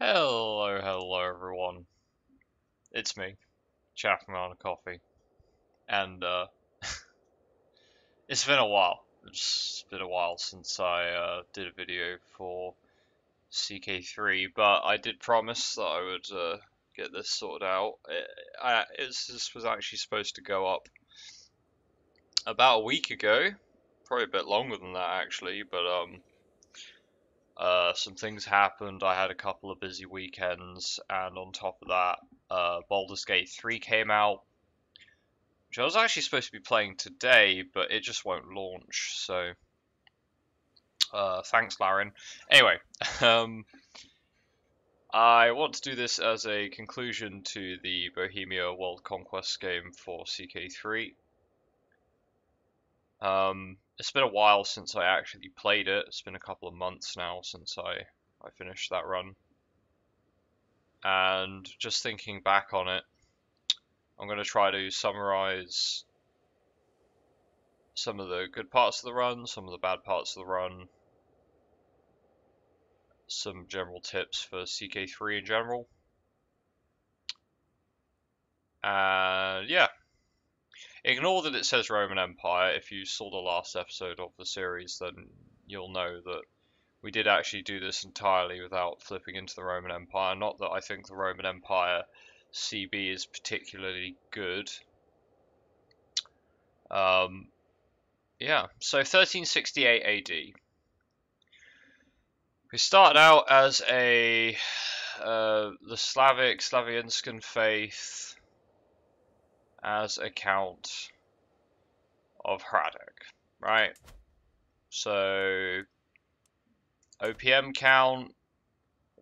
Hello, hello everyone. It's me, ChaffCommander Coffey. And uh it's been a while. It's been a while since I uh, did a video for CK3, but I did promise that I would uh, get this sorted out. It, I, it's, this was actually supposed to go up about a week ago, probably a bit longer than that actually, but um, uh, some things happened. I had a couple of busy weekends, and on top of that, uh, Baldur's Gate 3 came out, which I was actually supposed to be playing today, but it just won't launch. So, uh, thanks, Larian. Anyway, um, I want to do this as a conclusion to the Bohemia World Conquest game for CK3. Um, it's been a while since I actually played it. It's been a couple of months now since I, I finished that run. And just thinking back on it, I'm going to try to summarize some of the good parts of the run, some of the bad parts of the run, some general tips for CK3 in general. And yeah, Ignore that it says Roman Empire. If you saw the last episode of the series, then you'll know that we did actually do this entirely without flipping into the Roman Empire. Not that I think the Roman Empire CB is particularly good. Um, yeah, so 1368 AD. We started out as a uh, the Slavic Slavianskan faith as a count of Hradec, right? So OPM count,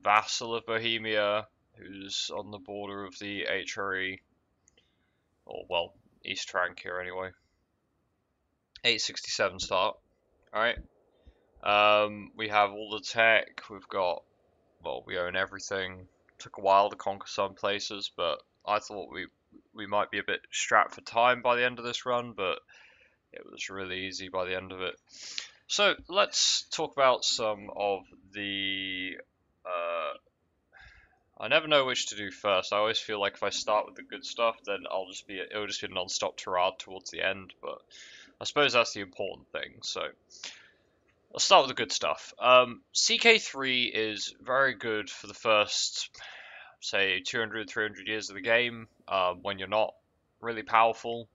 vassal of Bohemia, who's on the border of the HRE, or well, East Francia anyway. 867 start, alright? Um, we have all the tech, we've got, well, we own everything. Took a while to conquer some places, but I thought we we might be a bit strapped for time by the end of this run, but it was really easy by the end of it. So let's talk about some of the. Uh, I never know which to do first. I always feel like if I start with the good stuff, then I'll just be it'll just be a non-stop tirade towards the end. But I suppose that's the important thing. So I'll start with the good stuff. Um, CK3 is very good for the first say 200, 300 years of the game um, when you're not really powerful.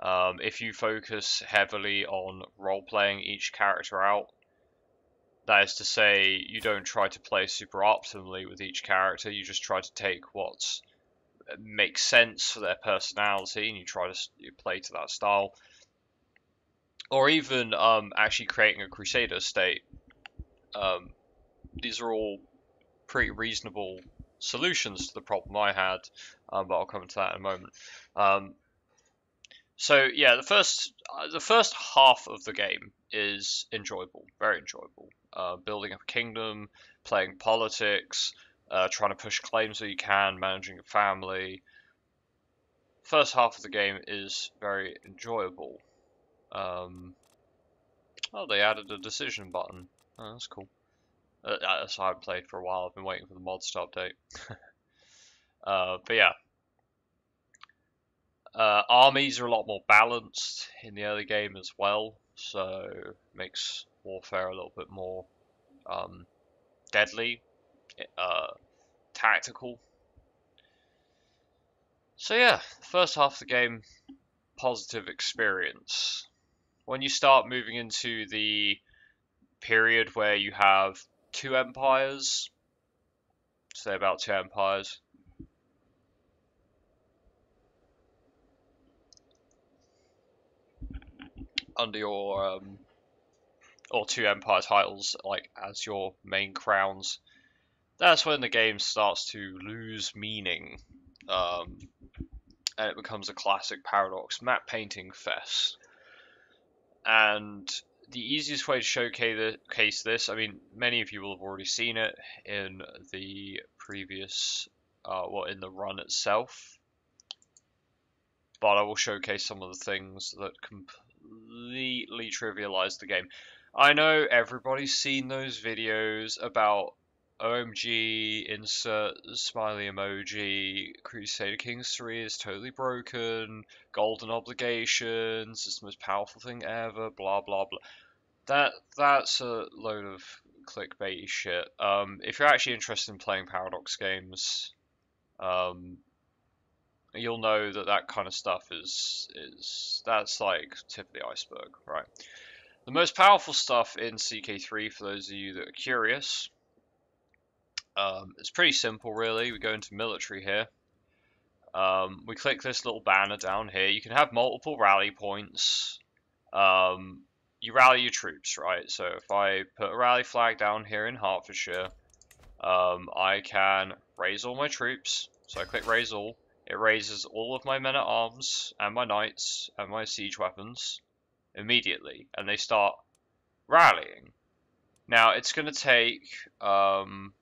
Um, if you focus heavily on role playing each character out, that is to say, you don't try to play super optimally with each character, you just try to take what makes sense for their personality and you try to you play to that style. Or even um, actually creating a Crusader state. Um, these are all pretty reasonable solutions to the problem I had, um, but I'll come to that in a moment. Um, so yeah, the first uh, the first half of the game is enjoyable, very enjoyable. Uh, building up a kingdom, playing politics, uh, trying to push claims that you can, managing a family. First half of the game is very enjoyable. Um, oh, they added a decision button. Oh, that's cool. Uh, that's how I played for a while. I've been waiting for the mods to update. uh, but yeah. Uh, armies are a lot more balanced in the early game as well, so makes warfare a little bit more um, deadly, uh, tactical. So yeah, first half of the game, positive experience. When you start moving into the period where you have two empires. Say about two empires. Under your um, or two empire titles like as your main crowns. That's when the game starts to lose meaning. Um, and it becomes a classic paradox map painting fest. And the easiest way to showcase this, I mean, many of you will have already seen it in the previous, uh, well, in the run itself. But I will showcase some of the things that completely trivialize the game. I know everybody's seen those videos about OMG, insert smiley emoji, Crusader Kings 3 is totally broken, golden obligations, it's the most powerful thing ever, blah blah blah. That that's a load of clickbaity shit. Um, if you're actually interested in playing Paradox games, um, you'll know that that kind of stuff is is that's like tip of the iceberg, right? The most powerful stuff in CK3, for those of you that are curious, um, it's pretty simple, really. We go into military here. Um, we click this little banner down here. You can have multiple rally points. Um, you rally your troops, right? So if I put a rally flag down here in Hertfordshire, um, I can raise all my troops. So I click raise all. It raises all of my men at arms and my knights and my siege weapons immediately, and they start rallying. Now, it's going to take um,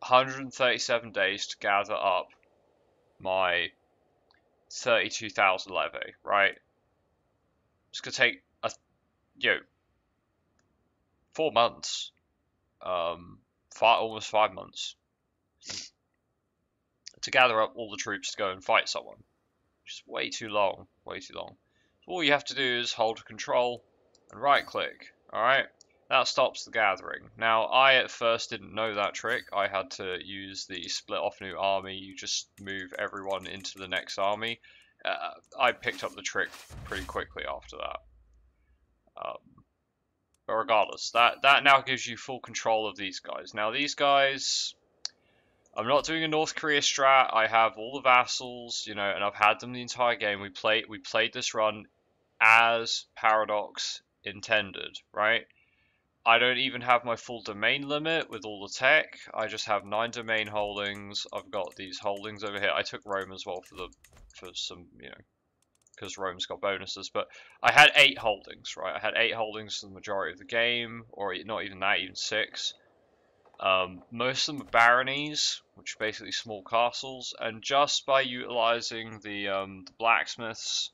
137 days to gather up my 32,000 levy, right? It's going to take, a, you know, four months, um, five, almost five months to gather up all the troops to go and fight someone. Is way too long, way too long So all you have to do is hold control and right click. Alright, that stops the gathering. Now, I at first didn't know that trick. I had to use the split off new army. You just move everyone into the next army. Uh, I picked up the trick pretty quickly after that. Um, but regardless, that, that now gives you full control of these guys. Now, these guys, I'm not doing a North Korea strat. I have all the vassals, you know, and I've had them the entire game. We played we played this run as Paradox intended, right? I don't even have my full domain limit with all the tech. I just have nine domain holdings. I've got these holdings over here. I took Rome as well for the for some, you know, because Rome's got bonuses. But I had eight holdings, right? I had eight holdings for the majority of the game, or not even that, even six. Um, most of them are baronies, which are basically small castles, and just by utilizing the, um, the blacksmiths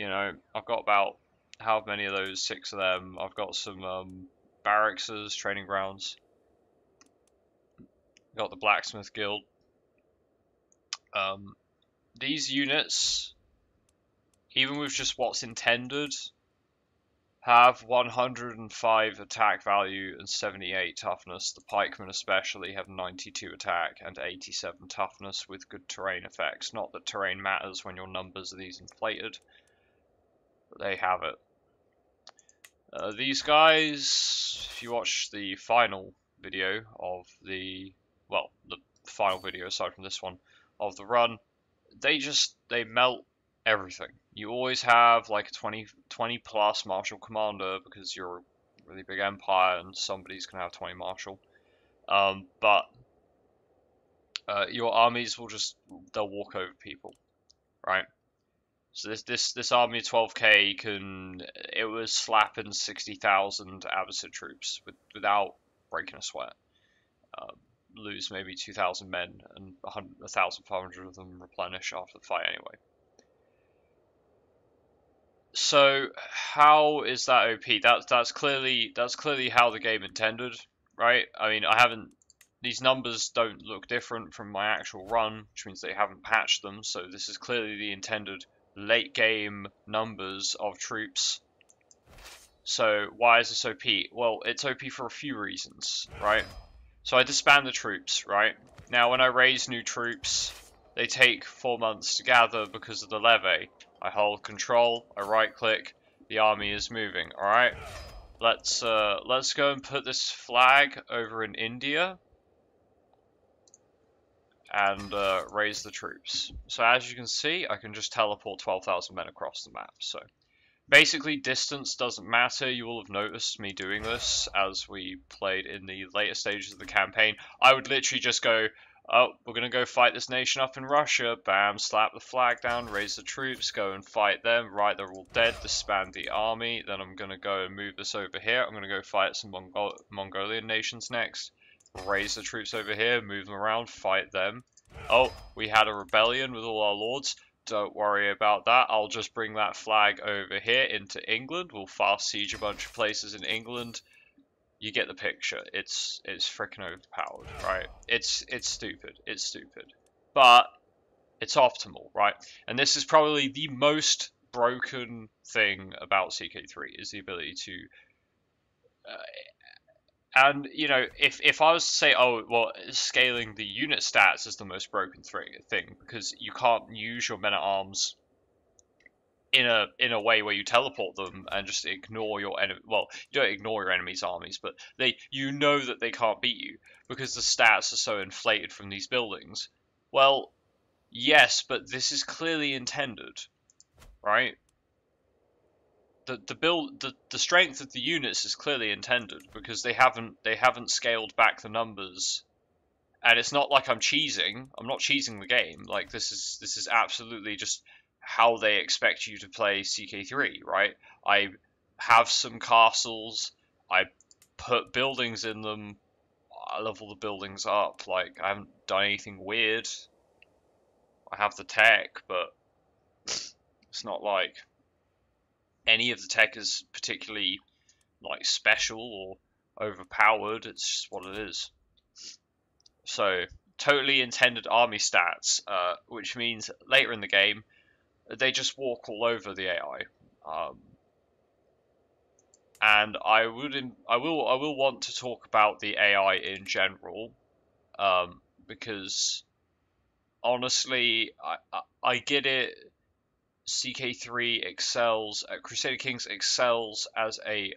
you know, I've got about how many of those? Six of them. I've got some um, barracks training grounds. Got the blacksmith guild. Um, these units, even with just what's intended, have 105 attack value and 78 toughness. The pikemen especially have 92 attack and 87 toughness with good terrain effects. Not that terrain matters when your numbers are these inflated they have it. Uh, these guys, if you watch the final video of the, well, the final video aside from this one, of the run, they just, they melt everything. You always have like a 20, 20 plus martial commander because you're a really big empire and somebody's going to have 20 martial. Um, but uh, your armies will just, they'll walk over people, right? So this this this army of 12k can it was slapping 60,000 Abbasid troops with, without breaking a sweat. Um, lose maybe 2,000 men and 1,500 of them replenish after the fight anyway. So how is that OP? That's that's clearly that's clearly how the game intended, right? I mean, I haven't. These numbers don't look different from my actual run, which means they haven't patched them. So this is clearly the intended late game numbers of troops. So why is this OP? Well, it's OP for a few reasons, right? So I disband the troops, right? Now when I raise new troops, they take four months to gather because of the levy. I hold control, I right click, the army is moving, alright? Let's uh, let's go and put this flag over in India and uh, raise the troops. So as you can see, I can just teleport 12,000 men across the map. So basically, distance doesn't matter. You will have noticed me doing this as we played in the later stages of the campaign. I would literally just go, oh, we're going to go fight this nation up in Russia. Bam, slap the flag down, raise the troops, go and fight them. Right, they're all dead, disband the army. Then I'm going to go and move this over here. I'm going to go fight some Mongol Mongolian nations next raise the troops over here, move them around, fight them. Oh, we had a rebellion with all our lords. Don't worry about that. I'll just bring that flag over here into England. We'll fast siege a bunch of places in England. you get the picture. It's it's freaking overpowered, right? It's it's stupid. It's stupid, but it's optimal, right? And this is probably the most broken thing about CK3 is the ability to. Uh, and you know, if if I was to say, oh, well, scaling the unit stats is the most broken thing because you can't use your men at arms in a in a way where you teleport them and just ignore your enemy. Well, you don't ignore your enemy's armies, but they you know that they can't beat you because the stats are so inflated from these buildings. Well, yes, but this is clearly intended, right? The the build the, the strength of the units is clearly intended because they haven't they haven't scaled back the numbers. And it's not like I'm cheesing. I'm not cheesing the game. Like this is this is absolutely just how they expect you to play CK3, right? I have some castles, I put buildings in them, I level the buildings up, like, I haven't done anything weird. I have the tech, but it's not like any of the tech is particularly, like, special or overpowered, it's just what it is. So, totally intended army stats, uh, which means later in the game, they just walk all over the AI. Um, and I would, I will, I will want to talk about the AI in general, um, because honestly, I, I, I get it. CK3 excels, uh, Crusader Kings excels as a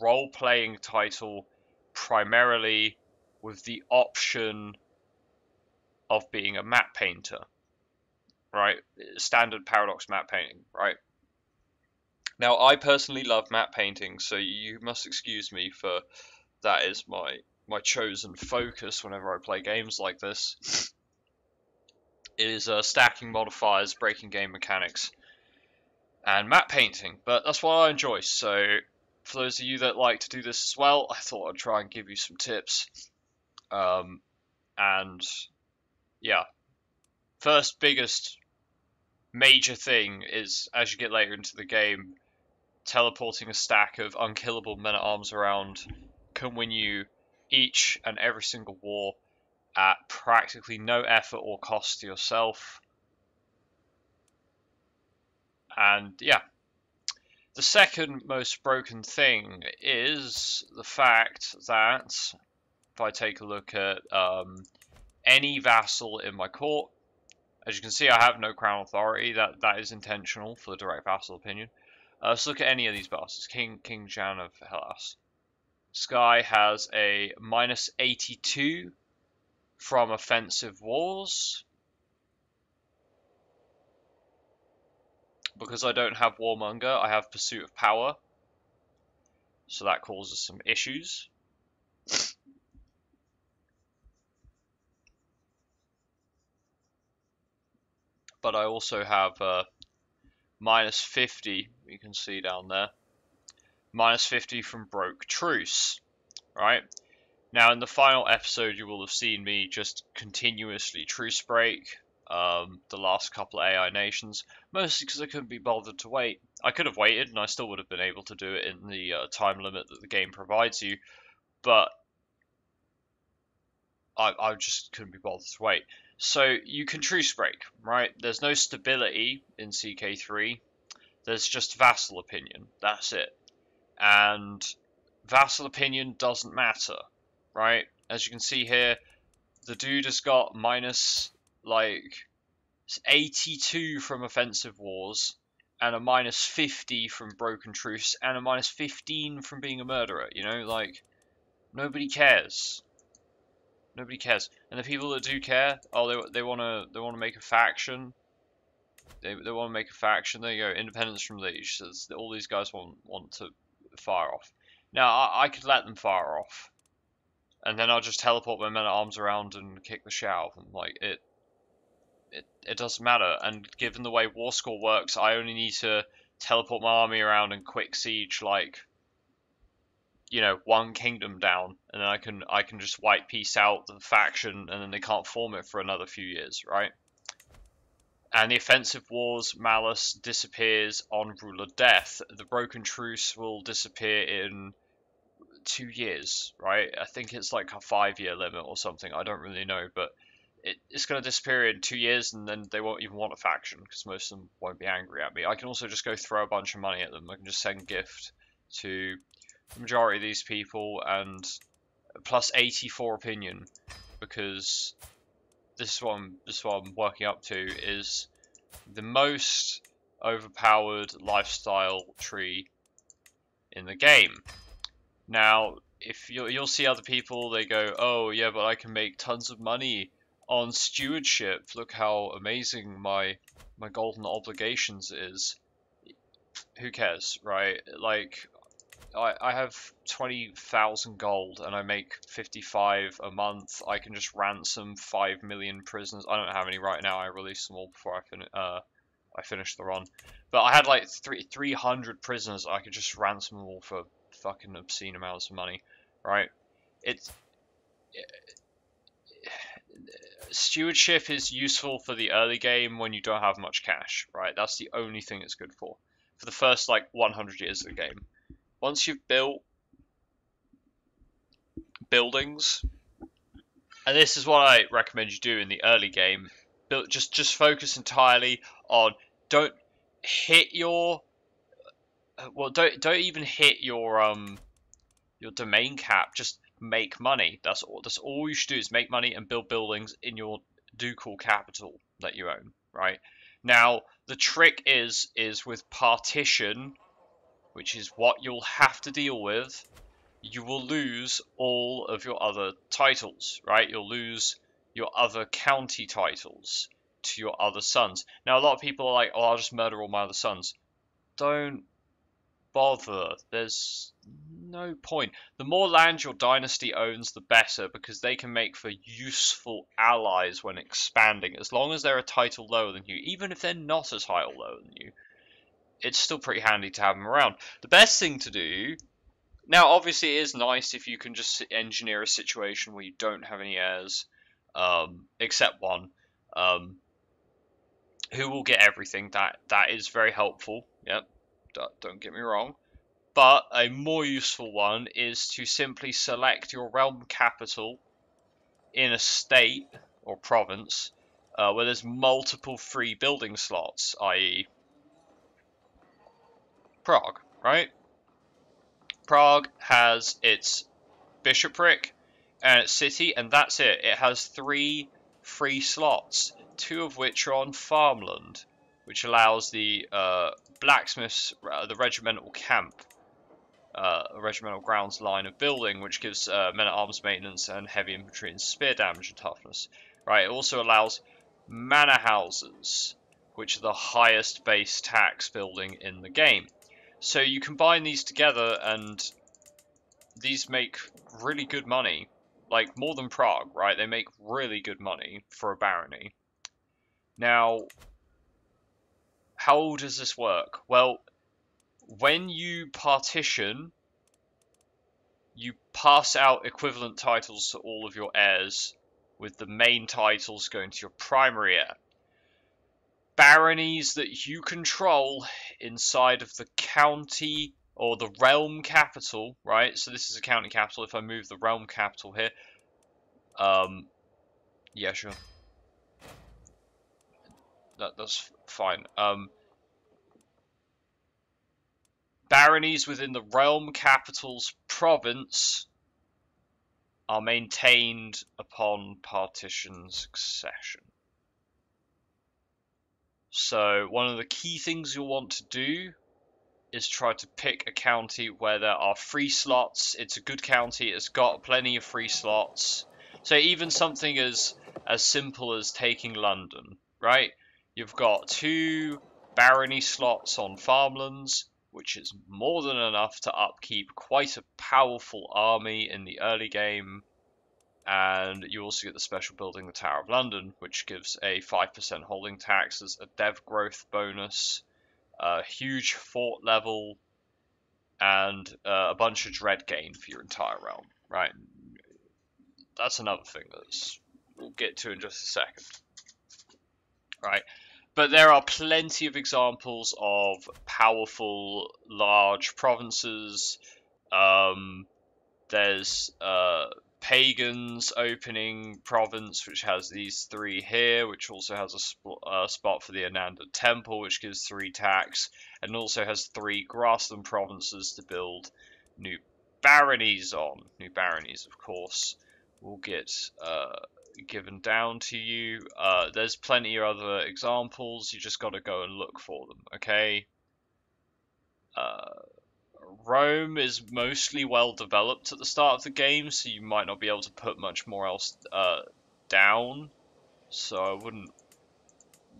role-playing title, primarily with the option of being a map painter right? Standard Paradox map painting, right? Now, I personally love map painting, so you must excuse me for that is my my chosen focus whenever I play games like this. It is uh, stacking modifiers, breaking game mechanics, and map painting. But that's what I enjoy. So, for those of you that like to do this as well, I thought I'd try and give you some tips. Um, and yeah, first biggest major thing is as you get later into the game, teleporting a stack of unkillable men at arms around can win you each and every single war at practically no effort or cost to yourself. And yeah. The second most broken thing is the fact that if I take a look at um, any vassal in my court, as you can see, I have no crown authority. That that is intentional for the direct vassal opinion. Uh, let's look at any of these bosses. King King Jan of Hellas. Sky has a minus 82 from offensive wars. Because I don't have Warmonger, I have Pursuit of Power. So that causes some issues. but I also have uh, minus 50, you can see down there, minus 50 from Broke Truce, right? Now, in the final episode, you will have seen me just continuously truce break um, the last couple of AI nations, mostly because I couldn't be bothered to wait. I could have waited, and I still would have been able to do it in the uh, time limit that the game provides you, but I, I just couldn't be bothered to wait. So you can truce break, right? There's no stability in CK3. There's just vassal opinion. That's it. And vassal opinion doesn't matter, right? As you can see here, the dude has got minus like 82 from offensive wars and a minus 50 from broken truce and a minus 15 from being a murderer, you know, like nobody cares. Nobody cares. And the people that do care, oh, they they want to they want to make a faction. They they want to make a faction. There you go. Independence from Liege says all these guys want want to fire off. Now I, I could let them fire off, and then I'll just teleport my men at arms around and kick the shit out of them. Like it, it it doesn't matter. And given the way War Score works, I only need to teleport my army around and quick siege like you know one kingdom down and then i can i can just wipe peace out the faction and then they can't form it for another few years right and the offensive wars malus disappears on ruler death the broken truce will disappear in two years, right? I think it's like a five year limit or something. I don't really know, but it, it's going to disappear in two years, and then they won't even want a faction because most of them won't be angry at me. I can also just go throw a bunch of money at them. I can just send gift to the majority of these people and plus 84 opinion because this one this one I'm working up to is the most overpowered lifestyle tree in the game. Now, if you'll, you'll see other people, they go, oh yeah, but I can make tons of money on stewardship. Look how amazing my my golden obligations is. Who cares, right? Like, I, I have 20,000 gold and I make 55 a month. I can just ransom 5 million prisoners. I don't have any right now. I released them all before I, fin uh, I finished the run. But I had like three, 300 prisoners. I could just ransom them all for fucking obscene amounts of money, right? It's... Stewardship is useful for the early game when you don't have much cash, right? That's the only thing it's good for. For the first, like, 100 years of the game once you've built buildings, and this is what I recommend you do in the early game, build, just just focus entirely on don't hit your well don't don't even hit your um your domain cap just make money that's all that's all you should do is make money and build buildings in your ducal capital that you own right now the trick is is with partition which is what you'll have to deal with, you will lose all of your other titles, right? You'll lose your other county titles to your other sons. Now, a lot of people are like, oh, I'll just murder all my other sons. Don't bother. There's no point. The more land your dynasty owns, the better, because they can make for useful allies when expanding, as long as they're a title lower than you, even if they're not as high or lower than you it's still pretty handy to have them around. The best thing to do, now obviously it is nice if you can just engineer a situation where you don't have any heirs, um, except one, um, who will get everything. That That is very helpful, yep, don't get me wrong. But a more useful one is to simply select your realm capital in a state or province uh, where there's multiple free building slots, i.e. Prague, right? Prague has its bishopric and its city, and that's it. It has three free slots, two of which are on farmland, which allows the uh, blacksmiths, uh, the regimental camp, uh, regimental grounds line of building, which gives uh, men at arms maintenance and heavy infantry and spear damage and toughness. Right. It also allows manor houses, which are the highest base tax building in the game. So you combine these together and these make really good money. Like, more than Prague, right? They make really good money for a barony. Now, how does this work? Well, when you partition, you pass out equivalent titles to all of your heirs, with the main titles going to your primary heir baronies that you control inside of the county or the realm capital, right? So this is a county capital. If I move the realm capital here, um, yeah, sure. That, that's fine. Um, baronies within the realm capital's province are maintained upon partition succession. So one of the key things you'll want to do is try to pick a county where there are free slots. It's a good county. It's got plenty of free slots. So even something as as simple as taking London, right? You've got two barony slots on farmlands, which is more than enough to upkeep quite a powerful army in the early game and you also get the special building, the Tower of London, which gives a 5% holding tax as a dev growth bonus, a huge fort level, and uh, a bunch of dread gain for your entire realm, right? That's another thing that we'll get to in just a second, right? But there are plenty of examples of powerful, large provinces, um, there's uh, pagans opening province, which has these three here, which also has a sp uh, spot for the Ananda Temple, which gives three tax, and also has three grassland provinces to build new baronies on. New baronies, of course, will get uh, given down to you. Uh, there's plenty of other examples. You just got to go and look for them. Okay. Uh, Rome is mostly well developed at the start of the game, so you might not be able to put much more else uh, down. So I wouldn't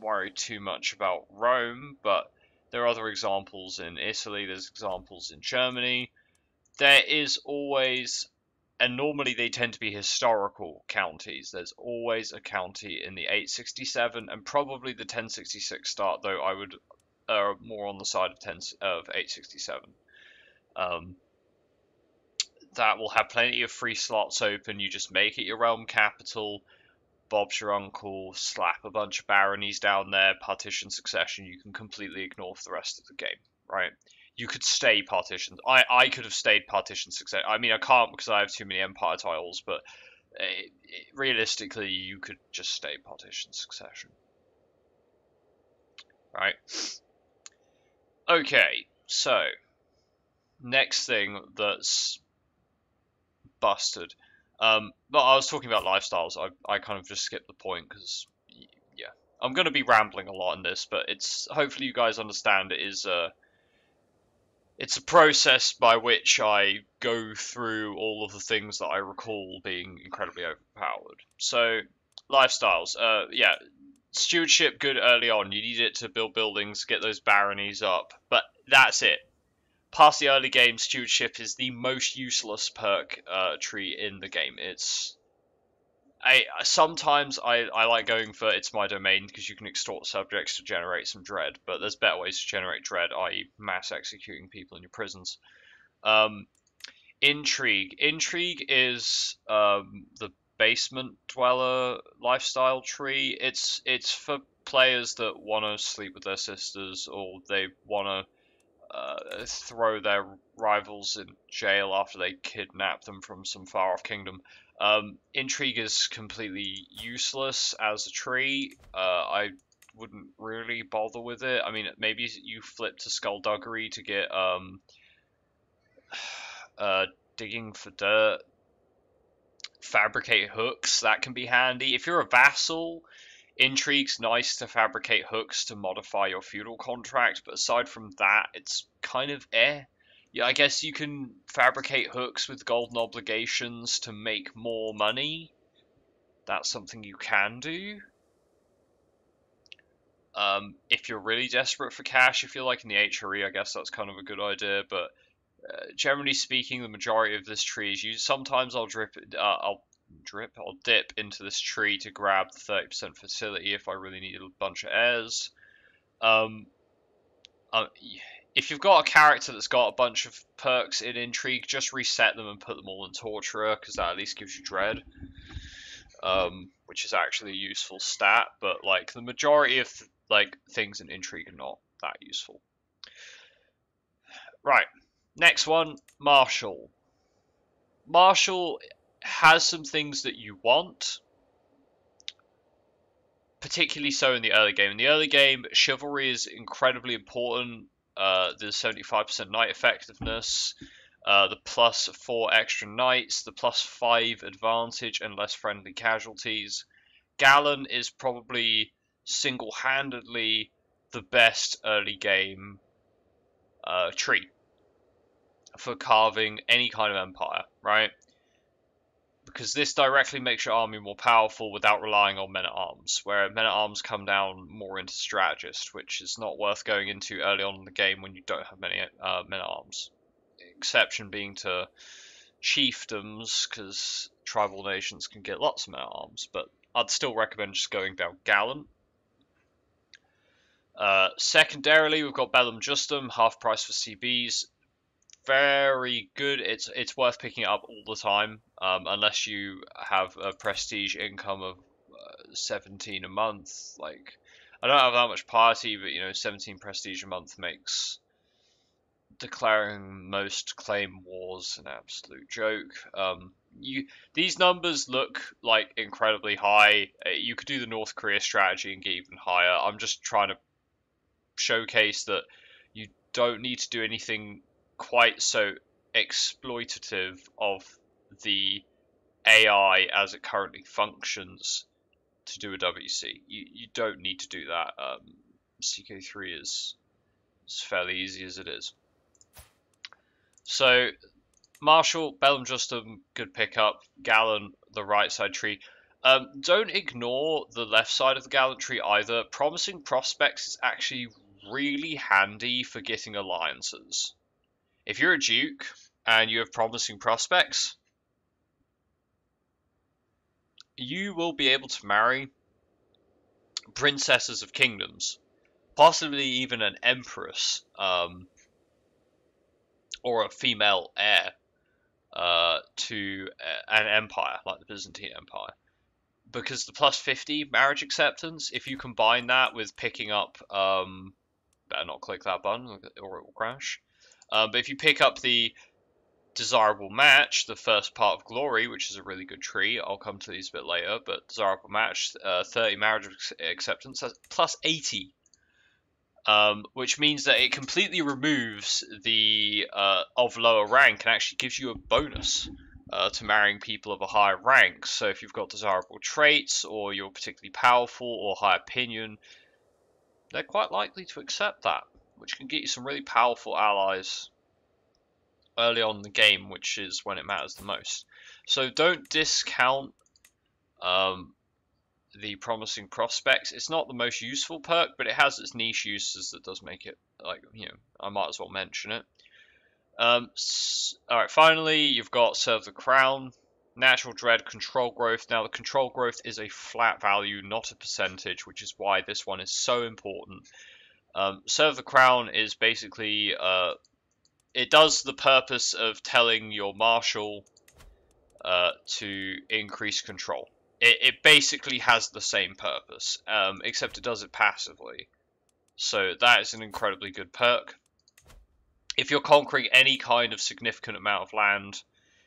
worry too much about Rome, but there are other examples in Italy, there's examples in Germany. There is always, and normally they tend to be historical counties, there's always a county in the 867 and probably the 1066 start, though I would uh, more on the side of 10 of 867. Um, that will have plenty of free slots open. You just make it your realm capital. Bob's your uncle. Slap a bunch of baronies down there. Partition succession. You can completely ignore the rest of the game, right? You could stay partitioned. I I could have stayed partitioned succession. I mean, I can't because I have too many empire tiles, but it, eh, it, realistically, you could just stay partitioned succession, right? Okay, so next thing that's busted. Um, but I was talking about lifestyles. I, I kind of just skipped the point because, yeah, I'm going to be rambling a lot in this, but it's hopefully you guys understand it is a it's a process by which I go through all of the things that I recall being incredibly overpowered. So lifestyles, uh, yeah, stewardship good early on. You need it to build buildings, get those baronies up, but that's it past the early game, Stewardship is the most useless perk uh, tree in the game. It's I sometimes I, I like going for it's my domain because you can extort subjects to generate some dread, but there's better ways to generate dread, i.e., mass executing people in your prisons. Um, intrigue. Intrigue is um, the basement dweller lifestyle tree. It's it's for players that want to sleep with their sisters or they want to uh, throw their rivals in jail after they kidnap them from some far off kingdom. Um, intrigue is completely useless as a tree. Uh, I wouldn't really bother with it. I mean, maybe you flip to skullduggery to get um, uh, digging for dirt, fabricate hooks. That can be handy. If you're a vassal, Intrigue's nice to fabricate hooks to modify your feudal contract, but aside from that, it's kind of eh. Yeah, I guess you can fabricate hooks with golden obligations to make more money. That's something you can do. Um, if you're really desperate for cash, if you're like in the HRE, I guess that's kind of a good idea. But uh, generally speaking, the majority of this tree is used. Sometimes I'll drip, uh, I'll drip. I'll dip into this tree to grab the 30% facility if I really need a bunch of heirs. Um, uh, if you've got a character that's got a bunch of perks in Intrigue, just reset them and put them all in Torturer, because that at least gives you Dread. Um, which is actually a useful stat, but like the majority of like things in Intrigue are not that useful. Right, next one, Marshall. Marshall has some things that you want, particularly so in the early game. In the early game, chivalry is incredibly important. Uh, the 75% knight effectiveness, uh, the plus 4 extra knights, the plus 5 advantage and less friendly casualties. Gallant is probably single handedly the best early game uh, tree for carving any kind of empire, right? Because this directly makes your army more powerful without relying on men at arms, where men at arms come down more into strategist, which is not worth going into early on in the game when you don't have many uh, men at arms. Exception being to chiefdoms, because tribal nations can get lots of men at arms, but I'd still recommend just going down gallant. Uh, secondarily, we've got Bellum Justum, half price for CBs very good. It's it's worth picking up all the time, um, unless you have a prestige income of uh, 17 a month. Like, I don't have that much piety, but you know, 17 prestige a month makes declaring most claim wars an absolute joke. Um, you these numbers look like incredibly high. Uh, you could do the North Korea strategy and get even higher. I'm just trying to showcase that you don't need to do anything quite so exploitative of the AI as it currently functions to do a WC. You, you don't need to do that. Um, CK3 is, is fairly easy as it is. So Marshall, Bellum Justum, good pickup. Gallant, the right side tree. Um, don't ignore the left side of the Gallant tree either. Promising Prospects is actually really handy for getting alliances. If you're a Duke and you have Promising Prospects, you will be able to marry princesses of kingdoms, possibly even an empress, um, or a female heir uh, to an empire like the Byzantine Empire. Because the plus 50 marriage acceptance, if you combine that with picking up, um, better not click that button or it will crash. Um, but if you pick up the desirable match, the first part of Glory, which is a really good tree. I'll come to these a bit later, but desirable match, uh, 30 marriage acceptance, plus 80. Um, which means that it completely removes the uh, of lower rank and actually gives you a bonus uh, to marrying people of a higher rank. So if you've got desirable traits or you're particularly powerful or high opinion, they're quite likely to accept that, which can get you some really powerful allies early on in the game, which is when it matters the most. So don't discount um, the promising prospects. It's not the most useful perk, but it has its niche uses that does make it like you know I might as well mention it. Um, all right, finally you've got serve the crown, natural dread, control growth. Now the control growth is a flat value, not a percentage, which is why this one is so important. Um, serve the crown is basically uh, it does the purpose of telling your marshal uh, to increase control. It, it, basically has the same purpose, um, except it does it passively. So that is an incredibly good perk. If you're conquering any kind of significant amount of land,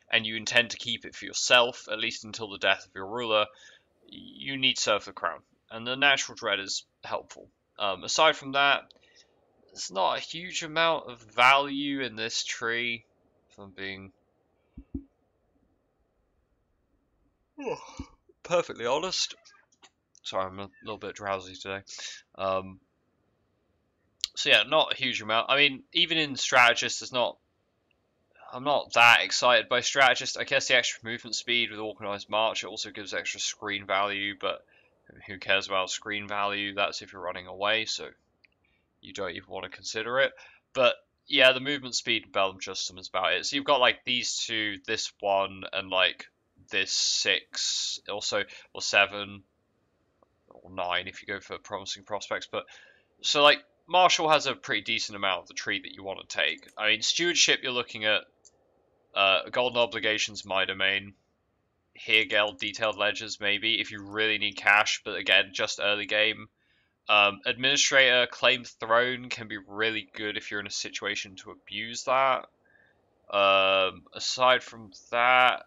and you intend to keep it for yourself, at least until the death of your ruler, you need Serve the Crown. And the Natural Dread is helpful. Um, aside from that, there's not a huge amount of value in this tree, if I'm being perfectly honest. Sorry, I'm a little bit drowsy today. Um, so yeah, not a huge amount. I mean, even in Strategist, there's not. I'm not that excited by Strategist. I guess the extra movement speed with Organized March it also gives extra screen value, but who cares about screen value? That's if you're running away. So you don't even want to consider it. But yeah, the movement speed Bellum Justum is about it. So you've got like these two, this one, and like this six, also or seven or nine if you go for promising prospects. But so like Marshall has a pretty decent amount of the tree that you want to take. I mean, stewardship you're looking at uh, golden obligations, my domain. Here, detailed ledgers, maybe if you really need cash, but again, just early game. Um, Administrator claim throne can be really good if you're in a situation to abuse that. Um, aside from that,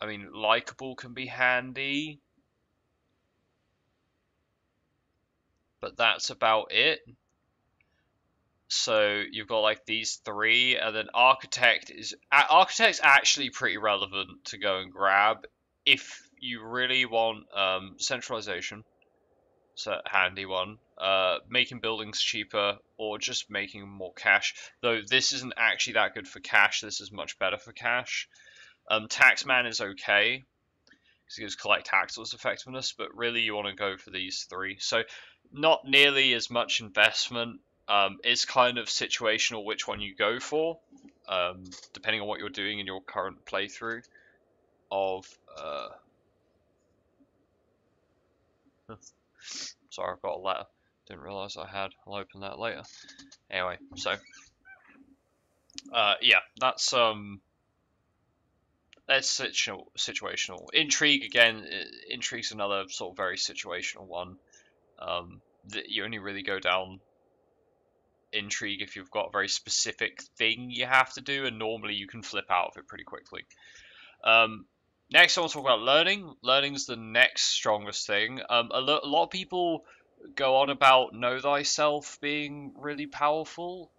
I mean, likable can be handy. But that's about it. So you've got like these three, and then architect is architect's actually pretty relevant to go and grab if you really want um, centralization. It's a handy one. Uh, making buildings cheaper or just making more cash. Though this isn't actually that good for cash. This is much better for cash. Um, Taxman is okay because it gives collect taxes effectiveness, but really you want to go for these three. So not nearly as much investment. Um, it's kind of situational which one you go for, um, depending on what you're doing in your current playthrough of. Uh, Sorry, I've got a letter. Didn't realise I had. I'll open that later. Anyway, so uh, yeah, that's um, that's situ situational. Intrigue again. Intrigue's another sort of very situational one. Um, that you only really go down intrigue if you've got a very specific thing you have to do, and normally you can flip out of it pretty quickly. Um, next, I want to talk about learning. Learning's the next strongest thing. Um, a, lo- a lot of people go on about know thyself being really powerful.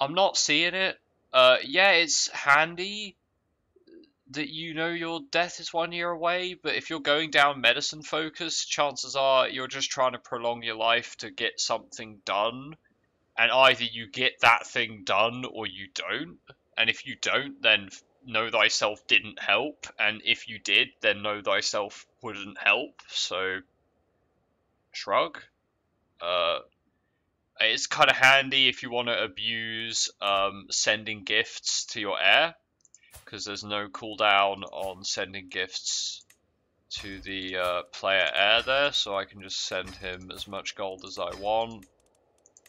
I'm not seeing it. Uh, yeah, it's handy that you know your death is one year away, but if you're going down medicine focus, chances are you're just trying to prolong your life to get something done. And either you get that thing done or you don't. And if you don't, then know thyself didn't help. And if you did, then know thyself wouldn't help. So, shrug. Uh, it's kind of handy if you want to abuse um, sending gifts to your heir because there's no cooldown on sending gifts to the uh, player heir there, so I can just send him as much gold as I want.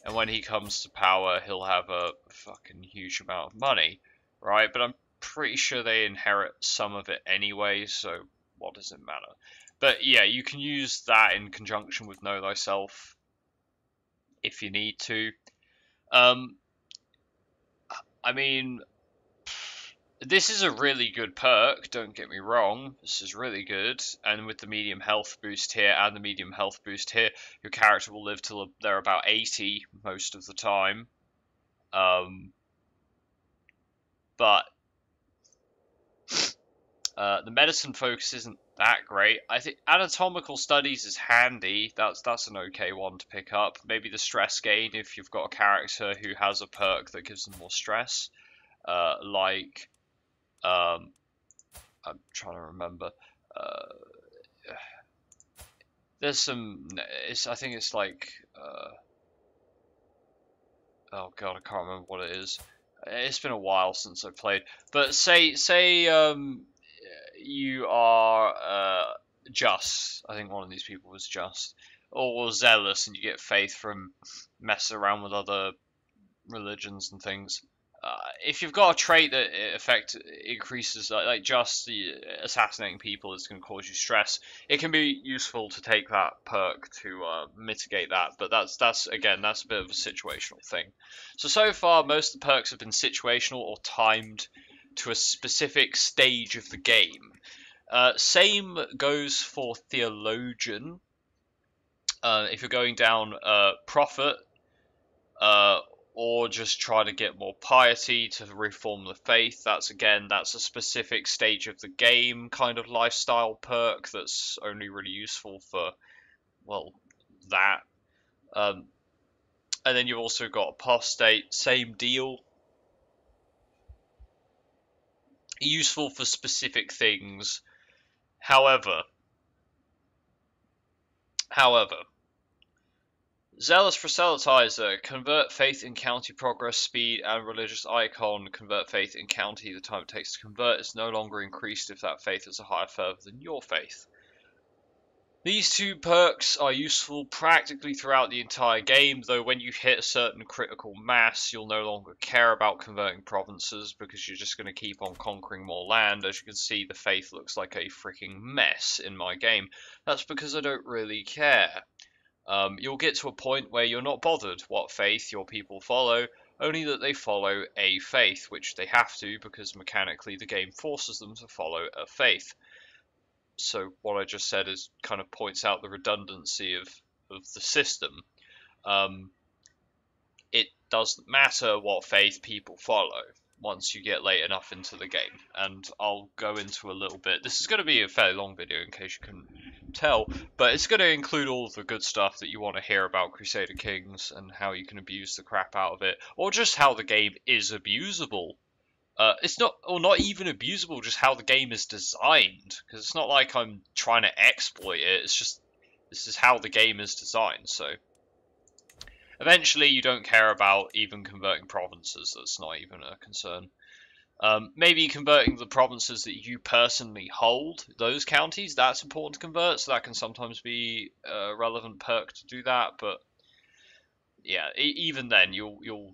And when he comes to power, he'll have a fucking huge amount of money, right? But I'm pretty sure they inherit some of it anyway, so what does it matter? But yeah, you can use that in conjunction with Know Thyself if you need to. Um, I mean, this is a really good perk, don't get me wrong. This is really good. And with the medium health boost here and the medium health boost here, your character will live till they're about 80 most of the time. Um, but uh, the medicine focus isn't that great. I think anatomical studies is handy. That's that's an okay one to pick up. Maybe the stress gain if you've got a character who has a perk that gives them more stress, uh, like um, I'm trying to remember. Uh, there's some. It's. I think it's like. Uh, oh god, I can't remember what it is. It's been a while since I played. But say say um, you are uh, just. I think one of these people was just or zealous, and you get faith from messing around with other religions and things uh, if you've got a trait that affect increases like, like just the assassinating people is going to cause you stress, it can be useful to take that perk to uh, mitigate that. But that's that's again that's a bit of a situational thing. So so far most of the perks have been situational or timed to a specific stage of the game. Uh, same goes for theologian. Uh, if you're going down uh, prophet uh, or just try to get more piety to reform the faith. That's again, that's a specific stage of the game kind of lifestyle perk that's only really useful for, well, that. Um, and then you've also got apostate, same deal. Useful for specific things. However, however, Zealous Proselytizer, convert faith in county progress, speed, and religious icon. Convert faith in county. The time it takes to convert is no longer increased if that faith is a higher fervor than your faith. These two perks are useful practically throughout the entire game, though when you hit a certain critical mass, you'll no longer care about converting provinces because you're just going to keep on conquering more land. As you can see, the faith looks like a freaking mess in my game. That's because I don't really care. Um, you'll get to a point where you're not bothered what faith your people follow, only that they follow a faith, which they have to because mechanically the game forces them to follow a faith. So what I just said is kind of points out the redundancy of, of the system. Um, it doesn't matter what faith people follow once you get late enough into the game. And I'll go into a little bit. This is going to be a fairly long video in case you can tell, but it's going to include all the good stuff that you want to hear about Crusader Kings and how you can abuse the crap out of it, or just how the game is abusable. Uh, it's not, or not even abusable, just how the game is designed. Because it's not like I'm trying to exploit it. It's just this is how the game is designed. So Eventually, you don't care about even converting provinces. That's not even a concern. Um, maybe converting the provinces that you personally hold, those counties, that's important to convert, so that can sometimes be a relevant perk to do that, but yeah, even then, you'll, you'll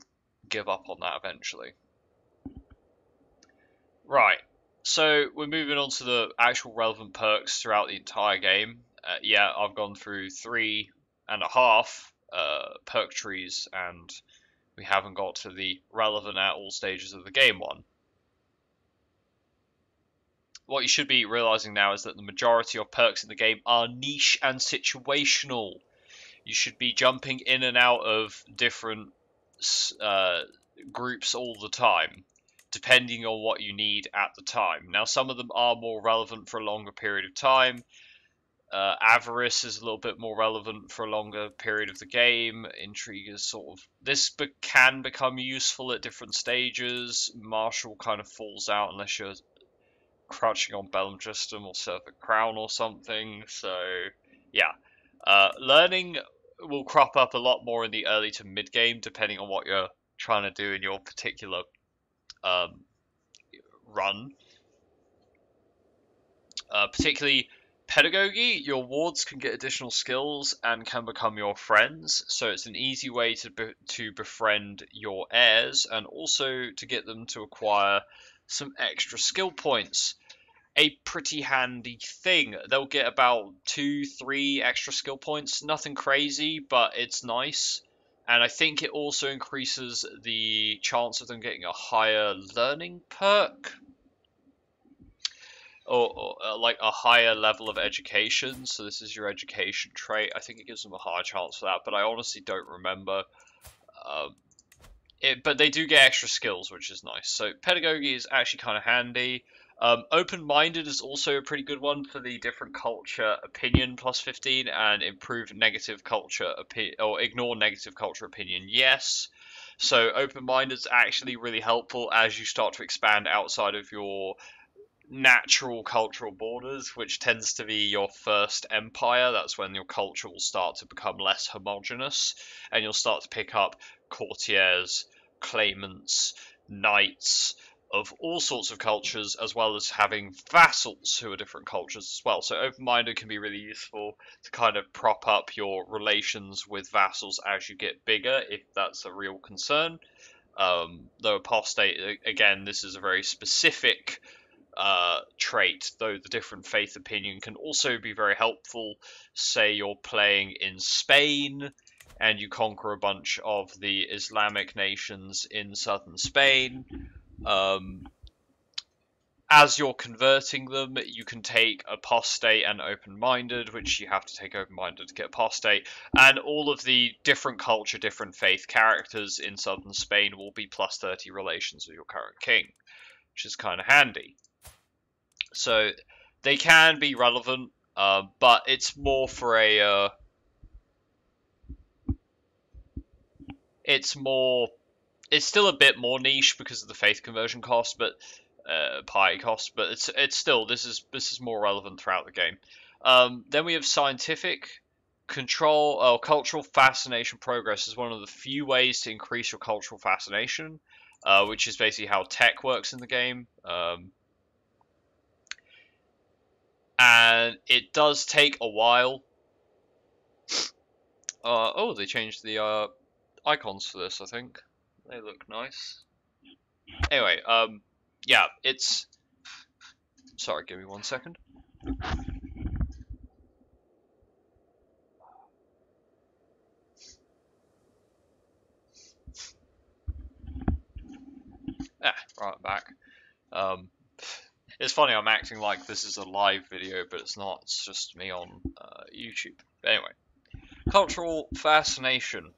give up on that eventually. Right, so we're moving on to the actual relevant perks throughout the entire game. Uh, yeah, I've gone through three and a half uh, perk trees and we haven't got to the relevant at all stages of the game one. What you should be realizing now is that the majority of perks in the game are niche and situational. You should be jumping in and out of different uh, groups all the time, depending on what you need at the time. Now, some of them are more relevant for a longer period of time, uh, avarice is a little bit more relevant for a longer period of the game. Intrigue is sort of this be can become useful at different stages. Martial kind of falls out unless you're crouching on Belemtristan or Surfeit Crown or something. So yeah, uh, learning will crop up a lot more in the early to mid game, depending on what you're trying to do in your particular um, run. Uh, particularly pedagogy, your wards can get additional skills and can become your friends, so it's an easy way to be to befriend your heirs and also to get them to acquire some extra skill points. A pretty handy thing. They'll get about two, three extra skill points. Nothing crazy, but it's nice. And I think it also increases the chance of them getting a higher learning perk or, or uh, like a higher level of education. So this is your education trait. I think it gives them a higher chance for that, but I honestly don't remember. Um, it, but they do get extra skills, which is nice. So pedagogy is actually kind of handy. Um, Open-minded is also a pretty good one for the different culture opinion plus 15 and improve negative culture opinion or ignore negative culture opinion. Yes. So open-minded is actually really helpful as you start to expand outside of your natural cultural borders, which tends to be your first empire. That's when your culture will start to become less homogenous, and you'll start to pick up courtiers, claimants, knights of all sorts of cultures, as well as having vassals who are different cultures as well. So, open minded can be really useful to kind of prop up your relations with vassals as you get bigger, if that's a real concern. Um, though apostate, again, this is a very specific uh, trait, though the different faith opinion can also be very helpful. Say you're playing in Spain and you conquer a bunch of the Islamic nations in southern Spain. Um, as you're converting them, you can take apostate and open-minded, which you have to take open-minded to get apostate, and all of the different culture, different faith characters in southern Spain will be plus 30 relations with your current king, which is kind of handy. So they can be relevant, uh, but it's more for a. Uh, it's more. It's still a bit more niche because of the faith conversion cost, but uh, cost. But it's it's still this is this is more relevant throughout the game. Um, then we have scientific control or uh, cultural fascination progress is one of the few ways to increase your cultural fascination, uh, which is basically how tech works in the game. Um, and it does take a while. Uh, oh, they changed the uh, icons for this, I think. They look nice. Anyway, um, yeah, it's... Sorry, give me one second. Ah, right back. Um, it's funny, I'm acting like this is a live video, but it's not. It's just me on uh, YouTube. Anyway, cultural fascination.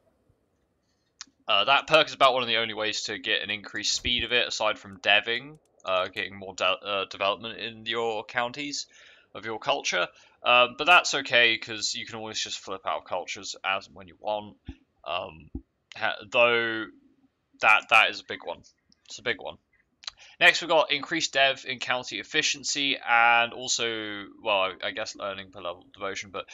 Uh, that perk is about one of the only ways to get an increased speed of it, aside from deving, uh, getting more de uh, development in your counties of your culture. Um, but that's okay because you can always just flip out cultures as when you want. Um, though that that is a big one. It's a big one. Next, we've got increased dev in county efficiency and also, well, I guess learning per level devotion. But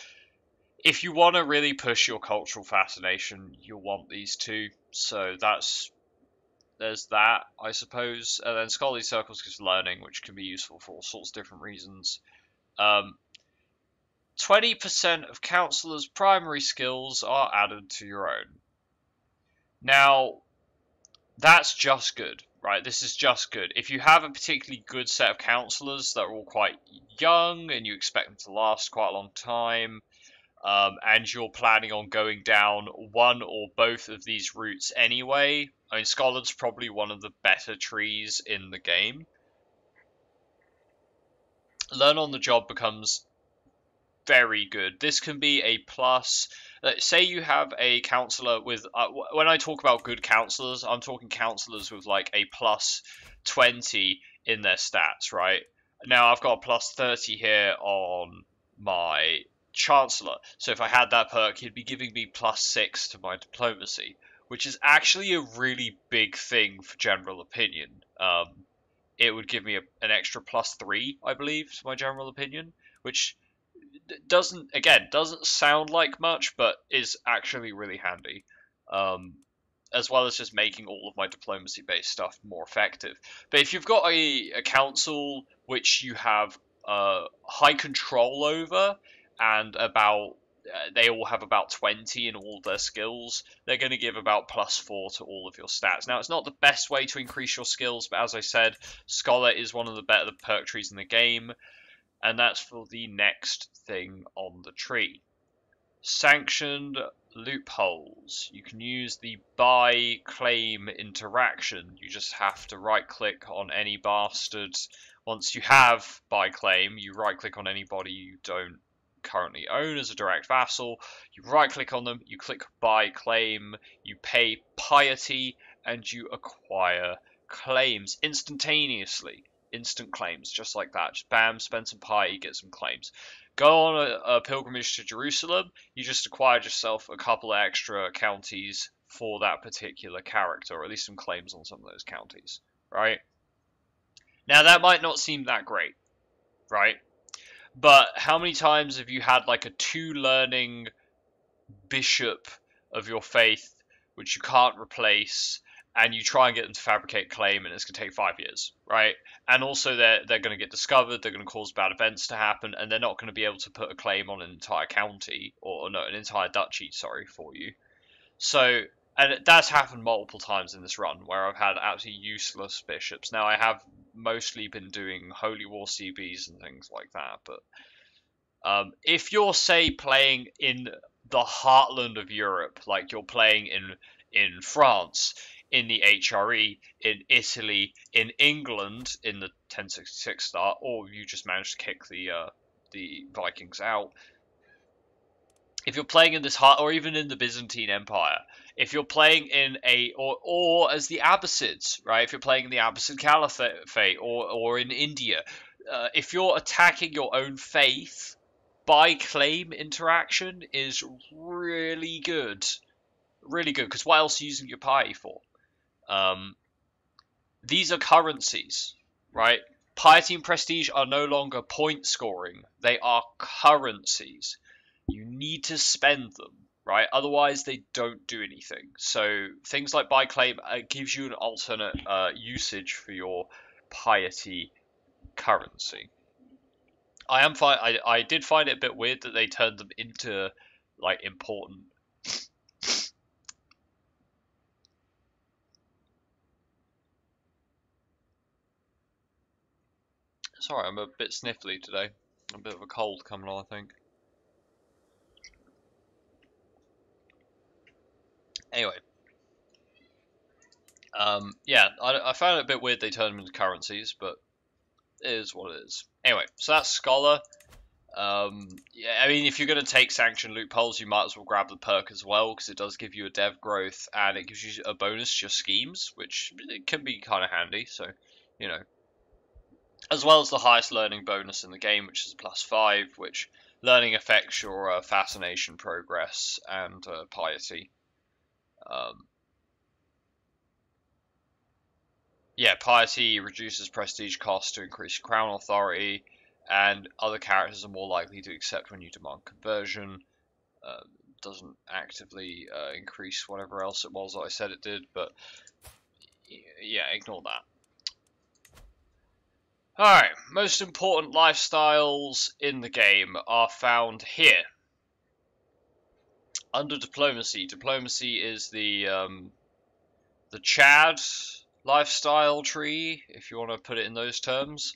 if you want to really push your cultural fascination, you'll want these two. So that's there's that, I suppose. And then scholarly circles gives learning, which can be useful for all sorts of different reasons. Um, 20% of counselors' primary skills are added to your own. Now, that's just good right? This is just good. If you have a particularly good set of counselors that are all quite young and you expect them to last quite a long time, um, and you're planning on going down one or both of these routes anyway, I mean, Scholar's probably one of the better trees in the game. Learn on the job becomes very good. This can be a plus. Uh, say you have a counselor with. Uh, when I talk about good counselors, I'm talking counselors with like a plus 20 in their stats, right? Now I've got a plus 30 here on my chancellor. So if I had that perk, he'd be giving me plus 6 to my diplomacy, which is actually a really big thing for general opinion. Um, it would give me a, an extra plus 3, I believe, to my general opinion, which doesn't again doesn't sound like much, but is actually really handy. Um, as well as just making all of my diplomacy based stuff more effective. But if you've got a, a council which you have uh, high control over and about uh, they all have about 20 in all their skills, they're going to give about plus 4 to all of your stats. Now, it's not the best way to increase your skills, but as I said, Scholar is one of the better perk trees in the game and that's for the next thing on the tree. Sanctioned loopholes. You can use the buy claim interaction. You just have to right click on any bastard. Once you have buy claim, you right click on anybody you don't currently own as a direct vassal. You right click on them, you click buy claim, you pay piety, and you acquire claims instantaneously instant claims, just like that. Just bam, spend some piety, get some claims. Go on a, a pilgrimage to Jerusalem, you just acquired yourself a couple extra counties for that particular character, or at least some claims on some of those counties, right? Now, that might not seem that great, right? But how many times have you had like a two learning bishop of your faith, which you can't replace, and you try and get them to fabricate claim, and it's going to take five years, right? And also, they're they're going to get discovered, they're going to cause bad events to happen, and they're not going to be able to put a claim on an entire county or no, an entire duchy, sorry, for you. So, and that's happened multiple times in this run where I've had absolutely useless bishops. Now, I have mostly been doing holy war CBs and things like that, but um, if you're say playing in the heartland of Europe, like you're playing in in France, in the HRE, in Italy, in England in the 1066 start, or you just managed to kick the uh, the Vikings out. If you're playing in this heart, or even in the Byzantine Empire, if you're playing in a, or, or as the Abbasids, right? If you're playing in the Abbasid Caliphate, or or in India, uh, if you're attacking your own faith, buy claim interaction is really good, really good. Because what else are you using your party for? Um, these are currencies, right? Piety and prestige are no longer point scoring, they are currencies. You need to spend them, right? Otherwise, they don't do anything. So, things like buy claim uh, gives you an alternate uh, usage for your piety currency. I am fi- I, I did find it a bit weird that they turned them into like important Sorry, I'm a bit sniffly today. A bit of a cold coming on, I think. Anyway. Um, yeah, I, I found it a bit weird they turned them into currencies, but it is what it is. Anyway, so that's Scholar. Um, yeah, I mean, if you're going to take sanction loopholes, you might as well grab the perk as well, because it does give you a dev growth, and it gives you a bonus to your schemes, which can be kind of handy, so, you know, as well as the highest learning bonus in the game, which is plus five, which learning affects your uh, fascination progress and uh, piety. Um, yeah, piety reduces prestige cost to increase crown authority, and other characters are more likely to accept when you demand conversion. Uh, doesn't actively uh, increase whatever else it was that I said it did, but yeah, ignore that. Alright, most important lifestyles in the game are found here. Under diplomacy, diplomacy is the um, the Chad lifestyle tree, if you want to put it in those terms.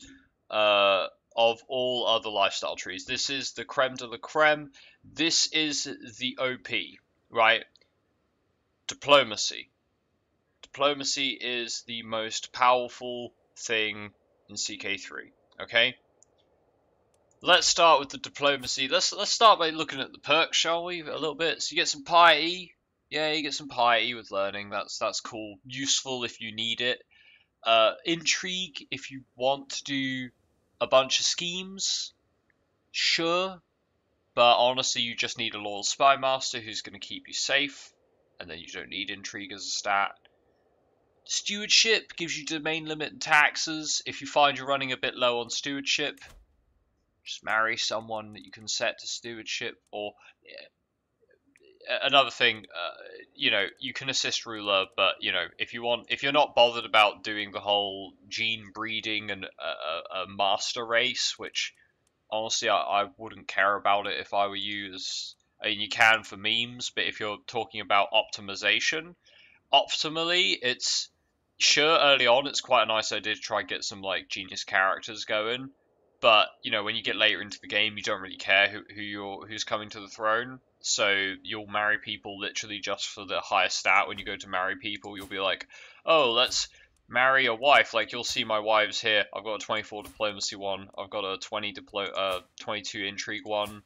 Uh, of all other lifestyle trees. This is the creme de la creme. This is the OP, right? Diplomacy. Diplomacy is the most powerful thing in CK3, okay? Let's start with the diplomacy. Let's let's start by looking at the perks, shall we? A little bit. So you get some piety. Yeah, you get some piety with learning. That's that's cool. Useful if you need it. Uh, intrigue if you want to do a bunch of schemes. Sure, but honestly, you just need a loyal spy master who's going to keep you safe, and then you don't need intrigue as a stat. Stewardship gives you domain limit and taxes. If you find you're running a bit low on stewardship, just marry someone that you can set to stewardship. Or yeah, another thing, uh, you know, you can assist ruler, but you know, if you want, if you're not bothered about doing the whole gene breeding and a, a master race, which honestly I, I wouldn't care about it if I were you. As, I mean, you can for memes, but if you're talking about optimization, optimally, it's sure early on it's quite a nice idea to try and get some like genius characters going but you know when you get later into the game you don't really care who, who you're who's coming to the throne. So you'll marry people literally just for the highest stat. When you go to marry people you'll be like oh let's marry a wife. Like you'll see my wives here. I've got a 24 diplomacy one. I've got a 20 diplo uh 22 intrigue one.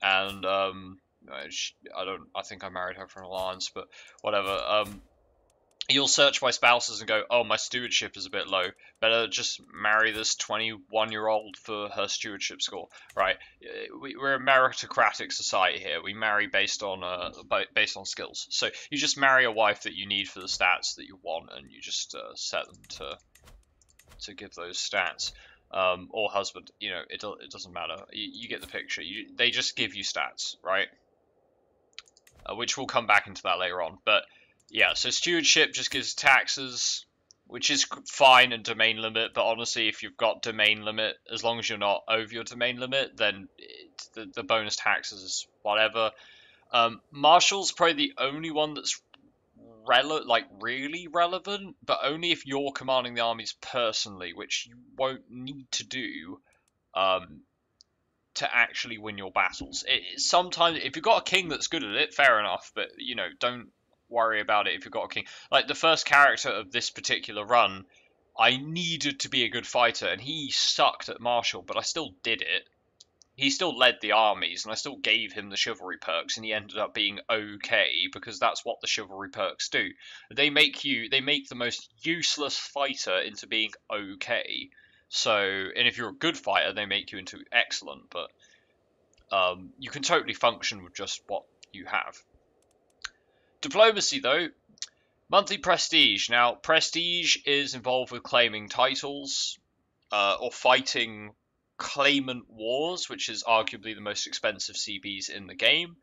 And um I don't I think I married her for an alliance but whatever. Um you'll search by spouses and go, oh, my stewardship is a bit low. Better just marry this 21 year old for her stewardship score, right? Uh, we're a meritocratic society here. We marry based on uh, based on skills. So you just marry a wife that you need for the stats that you want, and you just uh, set them to to give those stats. Um, or husband, you know, it, it doesn't matter. You, you get the picture. You, they just give you stats, right? Uh, which we'll come back into that later on. But yeah, so stewardship just gives taxes, which is fine and domain limit, but honestly, if you've got domain limit, as long as you're not over your domain limit, then it, the, the bonus taxes is whatever. Um, Marshall's probably the only one that's rele- like really relevant, but only if you're commanding the armies personally, which you won't need to do um, to actually win your battles. It, sometimes, if you've got a king that's good at it, fair enough, but you know, don't worry about it if you've got a king. Like the first character of this particular run, I needed to be a good fighter, and he sucked at martial, but I still did it. He still led the armies, and I still gave him the chivalry perks, and he ended up being okay because that's what the chivalry perks do. They make you, they make the most useless fighter into being okay. So, and if you're a good fighter, they make you into excellent. But um, you can totally function with just what you have. Diplomacy, though, monthly prestige. Now, prestige is involved with claiming titles uh, or fighting claimant wars, which is arguably the most expensive CBs in the game.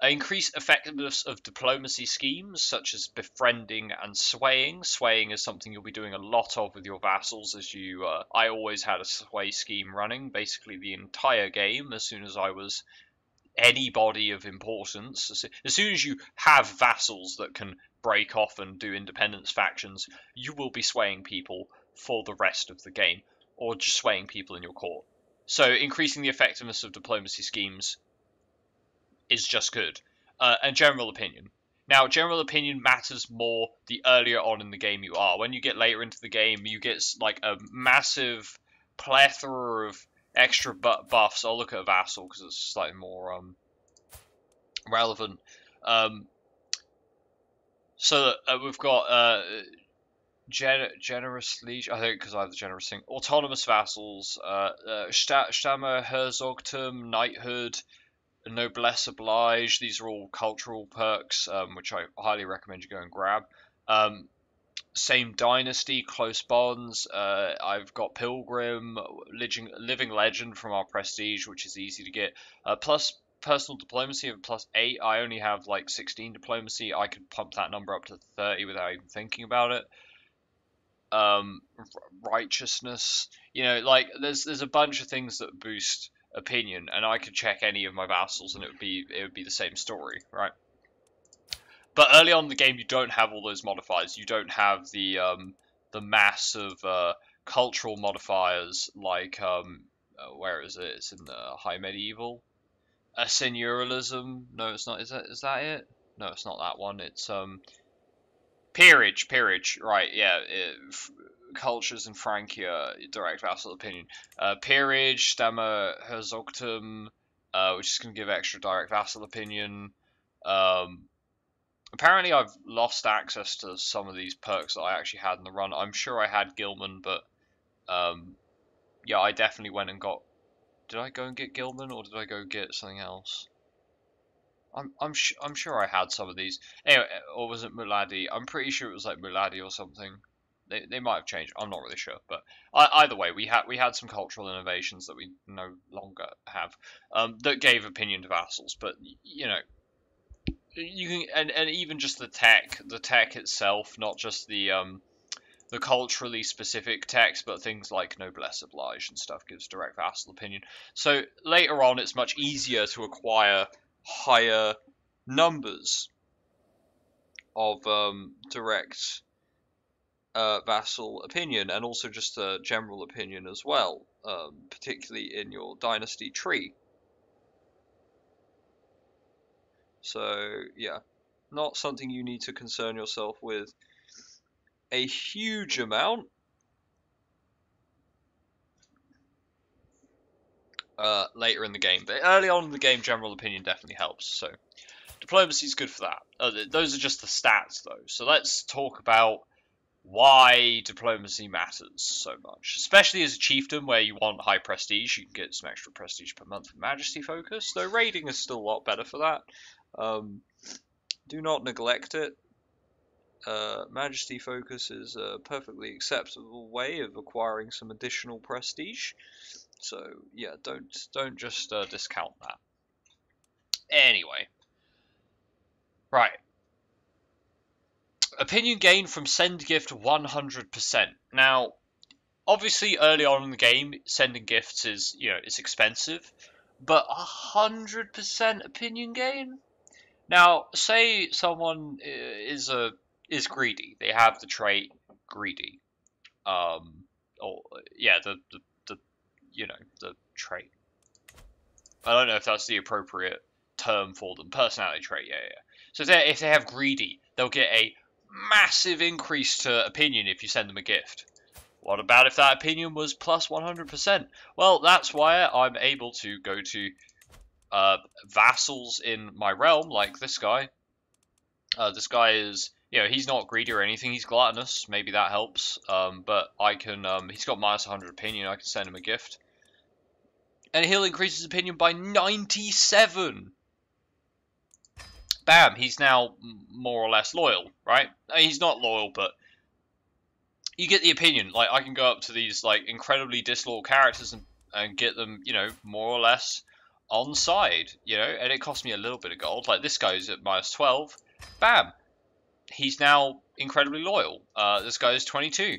Increased effectiveness of diplomacy schemes such as befriending and swaying. Swaying is something you'll be doing a lot of with your vassals. As you, uh, I always had a sway scheme running basically the entire game. As soon as I was anybody of importance. As soon as you have vassals that can break off and do independence factions, you will be swaying people for the rest of the game, or just swaying people in your court. So increasing the effectiveness of diplomacy schemes is just good. Uh, and general opinion. Now, general opinion matters more the earlier on in the game you are. When you get later into the game, you get like a massive plethora of extra buffs. I'll look at a vassal because it's slightly more um, relevant. Um, so uh, we've got uh, gen generous liege. I think because I have the generous thing. Autonomous vassals. Uh, uh, Stammer Herzogtum, knighthood, noblesse oblige. These are all cultural perks, um, which I highly recommend you go and grab. Um, same dynasty, close bonds. Uh, I've got Pilgrim, living, living Legend from our Prestige, which is easy to get. Uh, plus personal diplomacy of plus 8. I only have like 16 diplomacy. I could pump that number up to 30 without even thinking about it. Um, righteousness, you know, like there's there's a bunch of things that boost opinion, and I could check any of my vassals, and it would be it would be the same story, right? But early on in the game, you don't have all those modifiers. You don't have the um, the mass of uh, cultural modifiers like um, uh, where is it? It's in the High Medieval. A seigneurialism. No, it's not. Is that is that it? No, it's not that one. It's um. Peerage, peerage, right? Yeah, it, cultures in Francia, direct vassal opinion. Uh, peerage, stemma herzogtum, uh, which is going to give extra direct vassal opinion. Um, apparently, I've lost access to some of these perks that I actually had in the run. I'm sure I had Ghilman, but um, yeah, I definitely went and got. Did I go and get Ghilman, or did I go get something else? I'm I'm I'm sure I had some of these. Anyway, or was it Muladi? I'm pretty sure it was like Muladi or something. They, they might have changed. I'm not really sure, but either way, we had we had some cultural innovations that we no longer have um, that gave opinion to vassals. But you know, you can and, and even just the tech, the tech itself, not just the um, the culturally specific text, but things like noblesse oblige and stuff gives direct vassal opinion. So later on, it's much easier to acquire higher numbers of um, direct uh, vassal opinion and also just a general opinion as well, um, particularly in your dynasty tree. So, yeah, not something you need to concern yourself with a huge amount. Uh, later in the game, but early on in the game, general opinion definitely helps. So, diplomacy is good for that. Uh, those are just the stats, though. So let's talk about why diplomacy matters so much, especially as a chieftain where you want high prestige. You can get some extra prestige per month for majesty focus, though raiding is still a lot better for that. Um, do not neglect it. Uh, majesty focus is a perfectly acceptable way of acquiring some additional prestige. So yeah, don't don't just uh, discount that. Anyway, right. Opinion gain from send gift 100%. Now, obviously early on in the game, sending gifts is, you know, it's expensive, but 100% opinion gain? Now, say someone is a is greedy. They have the trait greedy. Um, or yeah, the, the the you know the trait. I don't know if that's the appropriate term for them. Personality trait, yeah, yeah. So if if they have greedy, they'll get a massive increase to opinion if you send them a gift. What about if that opinion was plus 100%? Well, that's why I'm able to go to uh, vassals in my realm, like this guy. Uh, this guy is, you know, he's not greedy or anything. He's gluttonous. Maybe that helps. Um, but I can, um, he's got minus 100 opinion. I can send him a gift. And he'll increase his opinion by 97 bam, he's now more or less loyal, right? He's not loyal, but you get the opinion. Like, I can go up to these, like, incredibly disloyal characters and, and get them, you know, more or less on side, you know? And it cost me a little bit of gold. Like, this guy's at minus 12. Bam! He's now incredibly loyal. Uh, this guy is 22.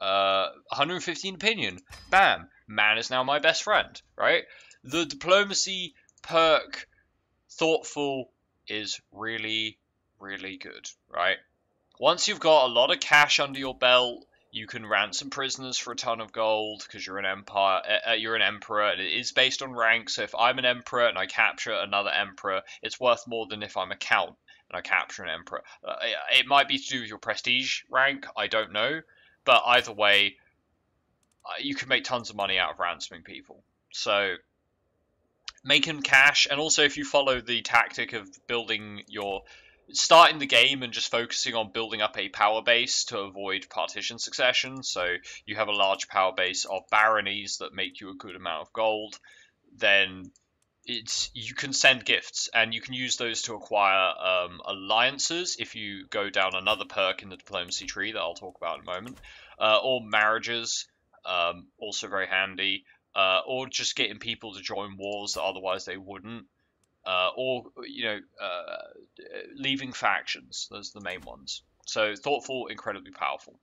Uh, 115 opinion. Bam! Man is now my best friend, right? The diplomacy perk, thoughtful, is really, really good, right? Once you've got a lot of cash under your belt, you can ransom prisoners for a ton of gold because you're an empire. Uh, uh, you're an emperor, and it is based on rank. So if I'm an emperor and I capture another emperor, it's worth more than if I'm a count and I capture an emperor. Uh, it, might be to do with your prestige rank. I don't know, but either way, uh, you can make tons of money out of ransoming people. So making cash, and also if you follow the tactic of building your starting the game and just focusing on building up a power base to avoid partition succession. So you have a large power base of baronies that make you a good amount of gold. Then it's you can send gifts and you can use those to acquire um, alliances if you go down another perk in the diplomacy tree that I'll talk about in a moment, uh, or marriages, um, also very handy uh, or just getting people to join wars that otherwise they wouldn't, uh, or you know, uh, leaving factions. Those are the main ones. So thoughtful, incredibly powerful.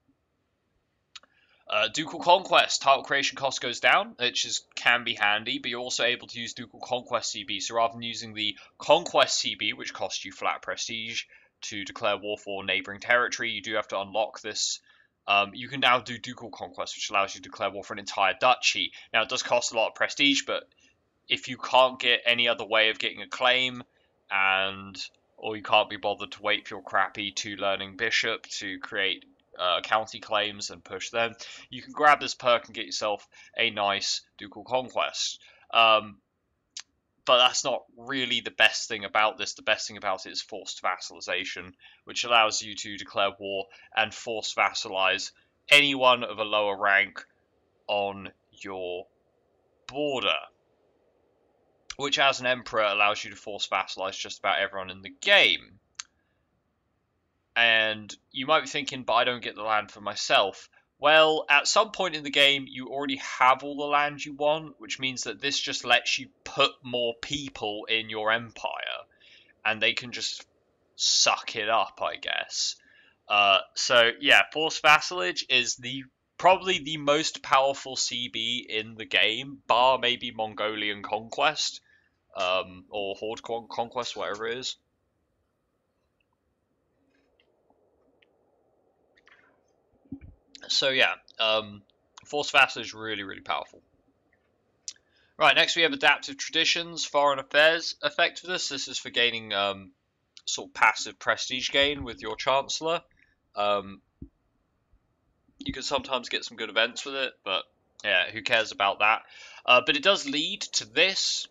Uh, Ducal Conquest title creation cost goes down, which is can be handy, but you're also able to use Ducal Conquest CB. So rather than using the Conquest CB, which costs you flat prestige to declare war for neighboring territory, you do have to unlock this um, you can now do ducal conquest, which allows you to declare war for an entire duchy. Now, it does cost a lot of prestige, but if you can't get any other way of getting a claim, and or you can't be bothered to wait for your crappy two learning bishop to create uh, county claims and push them, you can grab this perk and get yourself a nice ducal conquest. Um, but that's not really the best thing about this. The best thing about it is forced vassalization, which allows you to declare war and force vassalize anyone of a lower rank on your border. Which, as an emperor, allows you to force vassalize just about everyone in the game. And you might be thinking, but I don't get the land for myself. Well, at some point in the game, you already have all the land you want, which means that this just lets you put more people in your empire, and they can just suck it up, I guess. Uh, so yeah, forced vassalage is the probably the most powerful CB in the game, bar maybe Mongolian conquest, um, or Horde conquest, whatever it is. So yeah, um, Force Vassal is really, really powerful. Right, next we have Adaptive Traditions, Foreign Affairs Effectiveness. This is for gaining um, sort of passive prestige gain with your Chancellor. Um, you can sometimes get some good events with it, but yeah, who cares about that? Uh, but it does lead to this.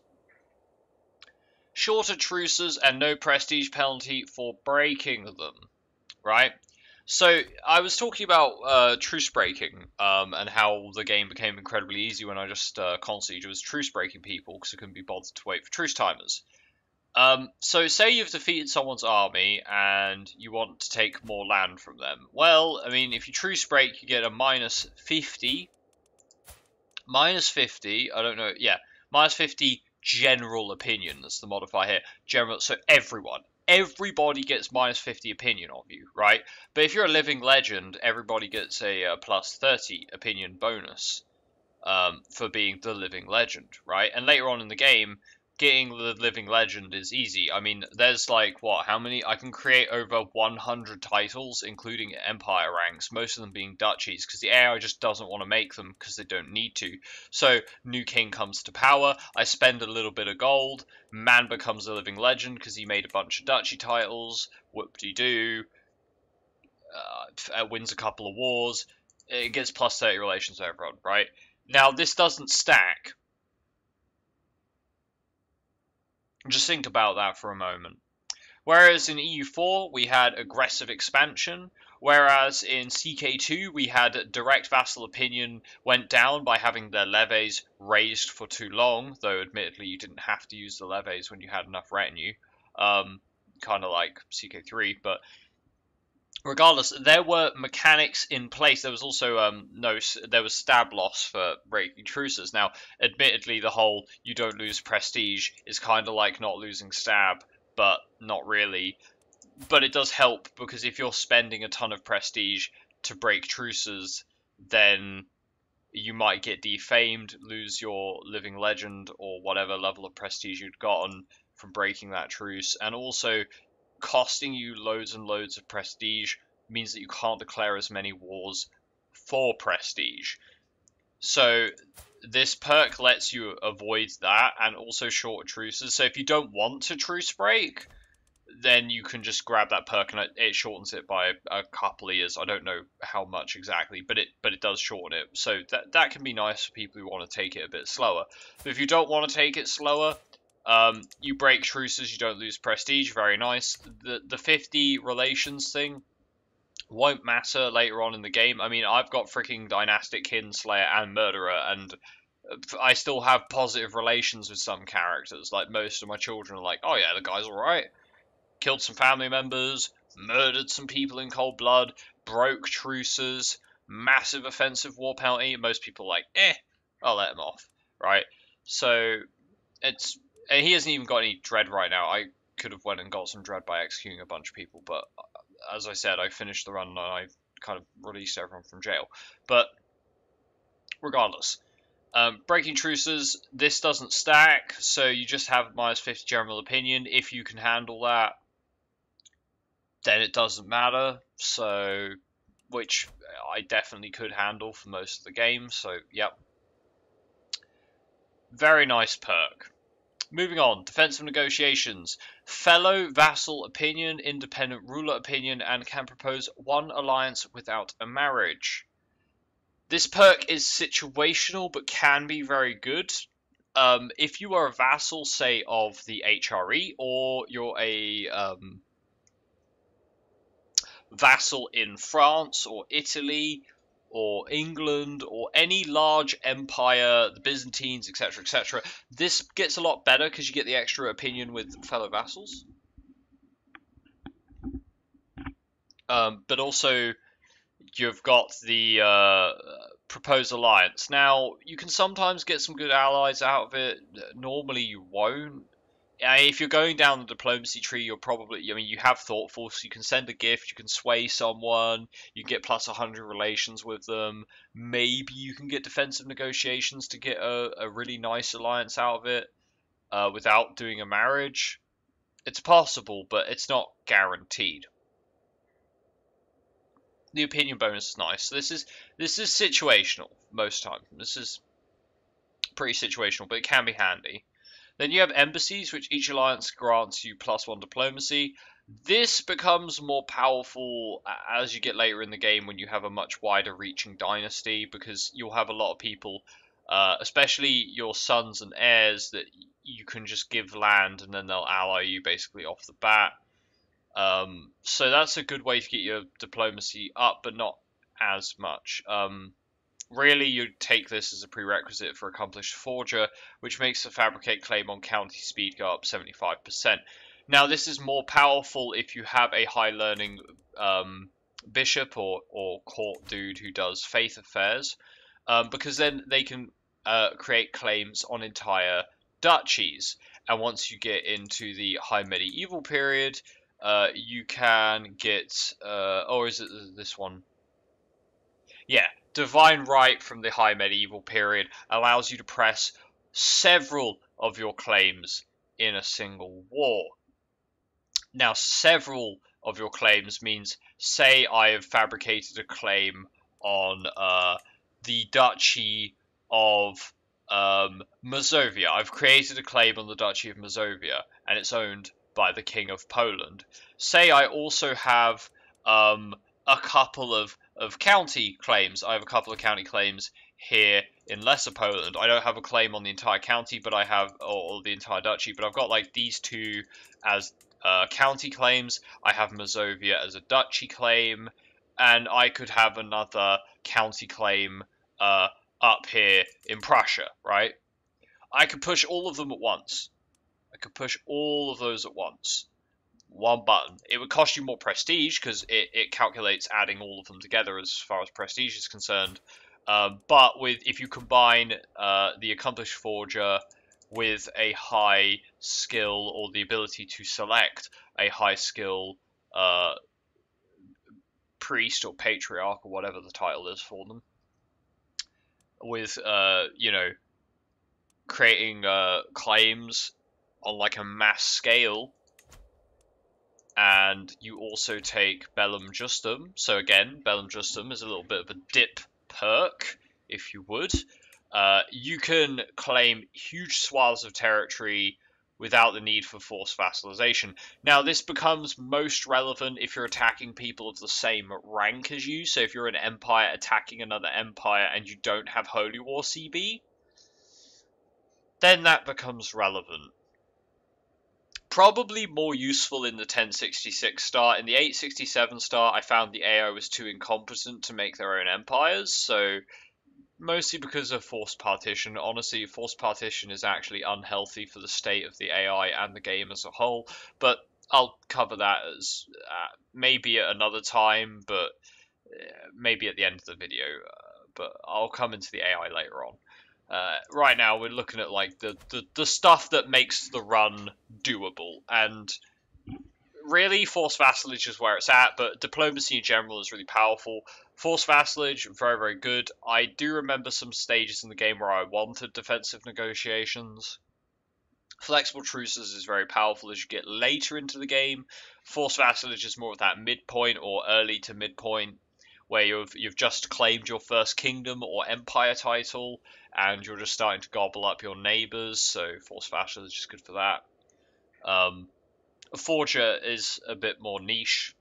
Shorter truces and no prestige penalty for breaking them, right? So I was talking about uh, truce breaking um, and how the game became incredibly easy when I just uh, constantly was truce breaking people because I couldn't be bothered to wait for truce timers. Um, so say you've defeated someone's army and you want to take more land from them. Well, I mean, if you truce break, you get a minus 50. Minus 50, I don't know, yeah, minus 50 general opinion, that's the modifier here. General, so everyone, everybody gets minus 50 opinion of you, right? But if you're a living legend, everybody gets a uh, plus 30 opinion bonus um, for being the living legend, right? And later on in the game, getting the living legend is easy. I mean, there's like what? How many? I can create over 100 titles, including empire ranks. Most of them being duchies, because the AI just doesn't want to make them because they don't need to. So new king comes to power. I spend a little bit of gold. Man becomes a living legend because he made a bunch of duchy titles. Whoop de doo. Uh, wins a couple of wars. It gets plus 30 relations with everyone, right? Now this doesn't stack Just think about that for a moment. Whereas in EU4 we had aggressive expansion, whereas in CK2 we had direct vassal opinion went down by having their levies raised for too long, though admittedly you didn't have to use the levies when you had enough retinue, um, kind of like CK3, but regardless, there were mechanics in place. There was also um, no, there was stab loss for breaking truces. Now, admittedly, the whole you don't lose prestige is kind of like not losing stab, but not really. But it does help because if you're spending a ton of prestige to break truces, then you might get defamed, lose your living legend or whatever level of prestige you'd gotten from breaking that truce, and also costing you loads and loads of prestige means that you can't declare as many wars for prestige. So this perk lets you avoid that and also short truces. So if you don't want to truce break, then you can just grab that perk and it, shortens it by a couple of years. I don't know how much exactly, but it but it does shorten it. So that that can be nice for people who want to take it a bit slower. But if you don't want to take it slower, um, you break truces, you don't lose prestige. Very nice. The the 50 relations thing won't matter later on in the game. I mean, I've got freaking Dynastic Kinslayer and Murderer, and I still have positive relations with some characters. Like most of my children are like, oh yeah, the guy's alright. Killed some family members, murdered some people in cold blood, broke truces, massive offensive war penalty. Most people like, eh, I'll let him off, right? So it's he hasn't even got any dread right now. I could have went and got some dread by executing a bunch of people, but as I said, I finished the run and I kind of released everyone from jail. But regardless, um, breaking truces, this doesn't stack, so you just have minus 50 general opinion. If you can handle that, then it doesn't matter. So which I definitely could handle for most of the game. So, yep. Very nice perk. Moving on, defensive negotiations. Fellow vassal opinion, independent ruler opinion, and can propose one alliance without a marriage. This perk is situational but can be very good. Um, if you are a vassal, say, of the HRE, or you're a um, vassal in France or Italy or England or any large empire, the Byzantines, etc., etc., this gets a lot better because you get the extra opinion with fellow vassals. Um, but also, you've got the uh, proposed alliance. Now, you can sometimes get some good allies out of it. Normally, you won't if you're going down the diplomacy tree, you're probably, I mean, you have thoughtful, so you can send a gift, you can sway someone, you get plus 100 relations with them. Maybe you can get defensive negotiations to get a, a really nice alliance out of it uh, without doing a marriage. It's possible, but it's not guaranteed. The opinion bonus is nice. This is this is situational most time. This is pretty situational, but it can be handy. Then you have embassies, which each alliance grants you plus one diplomacy. This becomes more powerful as you get later in the game when you have a much wider reaching dynasty because you'll have a lot of people, uh, especially your sons and heirs, that you can just give land and then they'll ally you basically off the bat. Um, so that's a good way to get your diplomacy up, but not as much. Um, Really, you'd take this as a prerequisite for Accomplished Forger, which makes the Fabricate claim on county speed go up 75%. Now, this is more powerful if you have a high learning um, bishop or, or court dude who does faith affairs, um, because then they can uh, create claims on entire duchies. And once you get into the high medieval period, uh, you can get, uh, or is it this one? Yeah, Divine Right from the High Medieval period allows you to press several of your claims in a single war. Now, several of your claims means, say, I have fabricated a claim on uh, the Duchy of um, Mazovia. I've created a claim on the Duchy of Mazovia, and it's owned by the King of Poland. Say I also have um, a couple of of county claims. I have a couple of county claims here in Lesser Poland. I don't have a claim on the entire county, but I have or, the entire duchy. But I've got like these two as uh, county claims. I have Mazovia as a duchy claim, and I could have another county claim uh, up here in Prussia, right? I could push all of them at once. I could push all of those at once one button. It would cost you more prestige because it, it calculates adding all of them together as far as prestige is concerned. Um, but with if you combine uh, the accomplished forger with a high skill or the ability to select a high skill uh, priest or patriarch or whatever the title is for them, with uh, you know creating uh, claims on like a mass scale and you also take Bellum Justum. So again, Bellum Justum is a little bit of a dip perk, if you would. Uh, you can claim huge swaths of territory without the need for forced vassalization. Now, this becomes most relevant if you're attacking people of the same rank as you. So if you're an empire attacking another empire and you don't have Holy War CB, then that becomes relevant probably more useful in the 1066 star. In the 867 star, I found the AI was too incompetent to make their own empires, so mostly because of forced partition. Honestly, forced partition is actually unhealthy for the state of the AI and the game as a whole, but I'll cover that as uh, maybe at another time, but uh, maybe at the end of the video. Uh, but I'll come into the AI later on. Uh, right now, we're looking at like the, the the stuff that makes the run doable, and really, force vassalage is where it's at. But diplomacy in general is really powerful. Force vassalage, very very good. I do remember some stages in the game where I wanted defensive negotiations. Flexible truces is very powerful as you get later into the game. Force vassalage is more of that midpoint or early to midpoint where you've you've just claimed your first kingdom or empire title, and you're just starting to gobble up your neighbors. So force vassal is just good for that. Um, Forger is a bit more niche,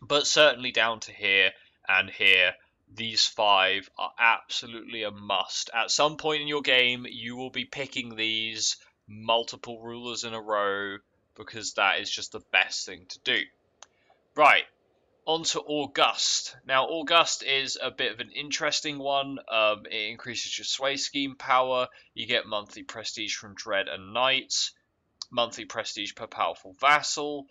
but certainly down to here and here these five are absolutely a must. At some point in your game, you will be picking these multiple rulers in a row because that is just the best thing to do. Right, on to August. Now, August is a bit of an interesting one. Um, it increases your sway scheme power. You get monthly prestige from Dread and Knights, monthly prestige per powerful vassal,